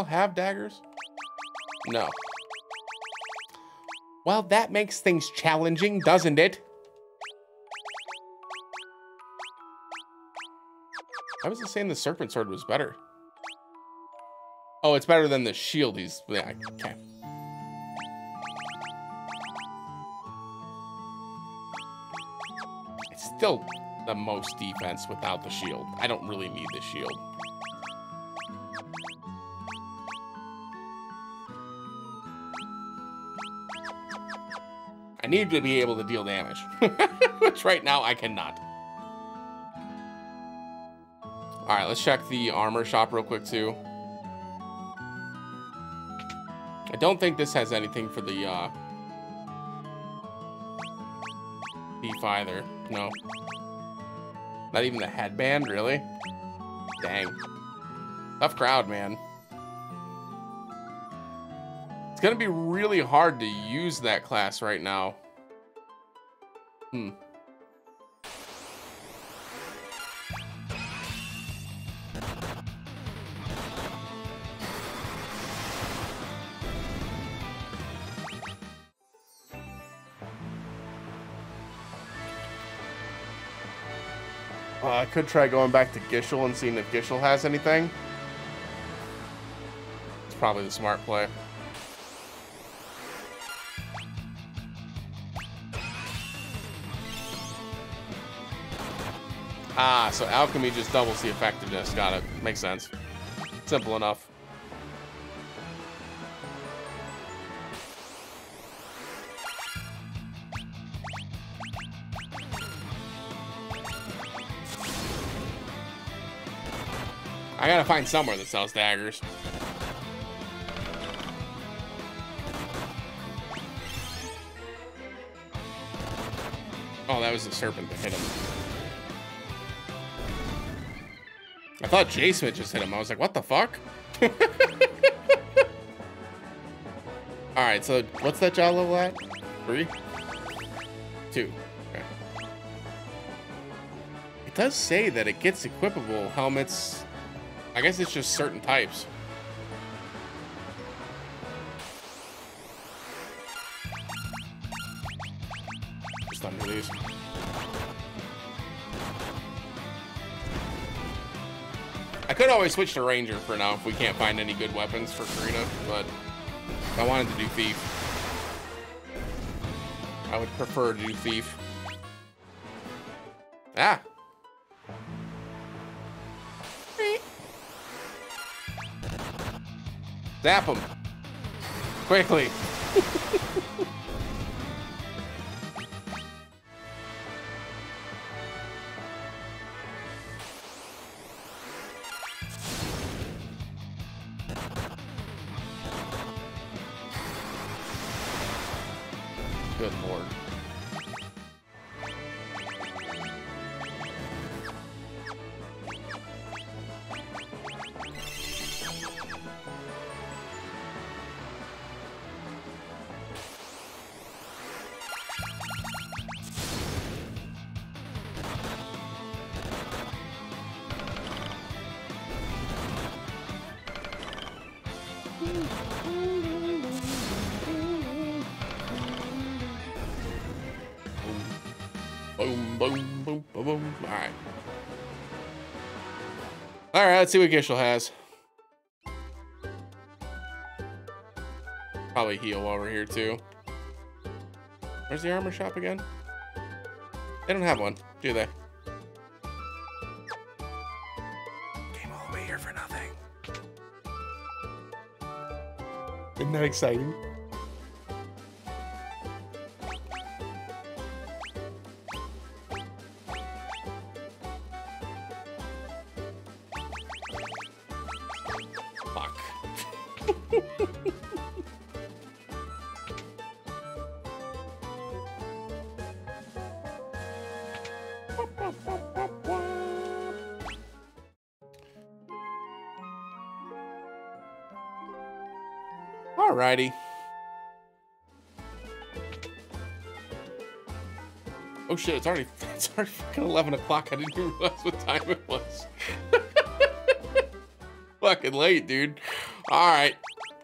Y'all have daggers? No. Well, that makes things challenging, doesn't it? I was just saying the serpent sword was better. Oh, it's better than the shield he's... Yeah, okay. It's still the most defense without the shield. I don't really need the shield. Need to be able to deal damage, which right now I cannot. All right, let's check the armor shop real quick too. I don't think this has anything for the uh, thief either. No. Not even the headband, really? Dang. Tough crowd, man. It's gonna be really hard to use that class right now. Hmm. Uh, I could try going back to Gysahl and seeing if Gysahl has anything. It's probably the smart play. Ah, so alchemy just doubles the effectiveness. Got it. Makes sense. Simple enough. I gotta find somewhere that sells daggers. Oh, that was the serpent that hit him. Thought J-Smith just hit him. I was like, what the fuck? Alright, so what's that jaw level at? Three? Two. Okay. It does say that it gets equipable helmets. I guess it's just certain types. Switch to Ranger for now if we can't find any good weapons for Karina, but I wanted to do Thief. I would prefer to do Thief. Ah! Zap him! Quickly! let's see what Gysahl has. Probably heal while we're here too. Where's the armor shop again? They don't have one, do they? Came all the way here for nothing. Isn't that exciting? Shit, it's already it's already fucking eleven o'clock. I didn't realize what time it was. fucking late, dude. Alright.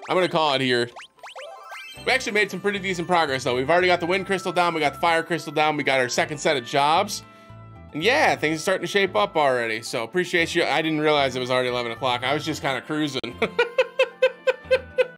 I'm gonna call it here. We actually made some pretty decent progress though. We've already got the wind crystal down, we got the fire crystal down, we got our second set of jobs. And yeah, things are starting to shape up already. So appreciate you. I didn't realize it was already 11 o'clock. I was just kind of cruising.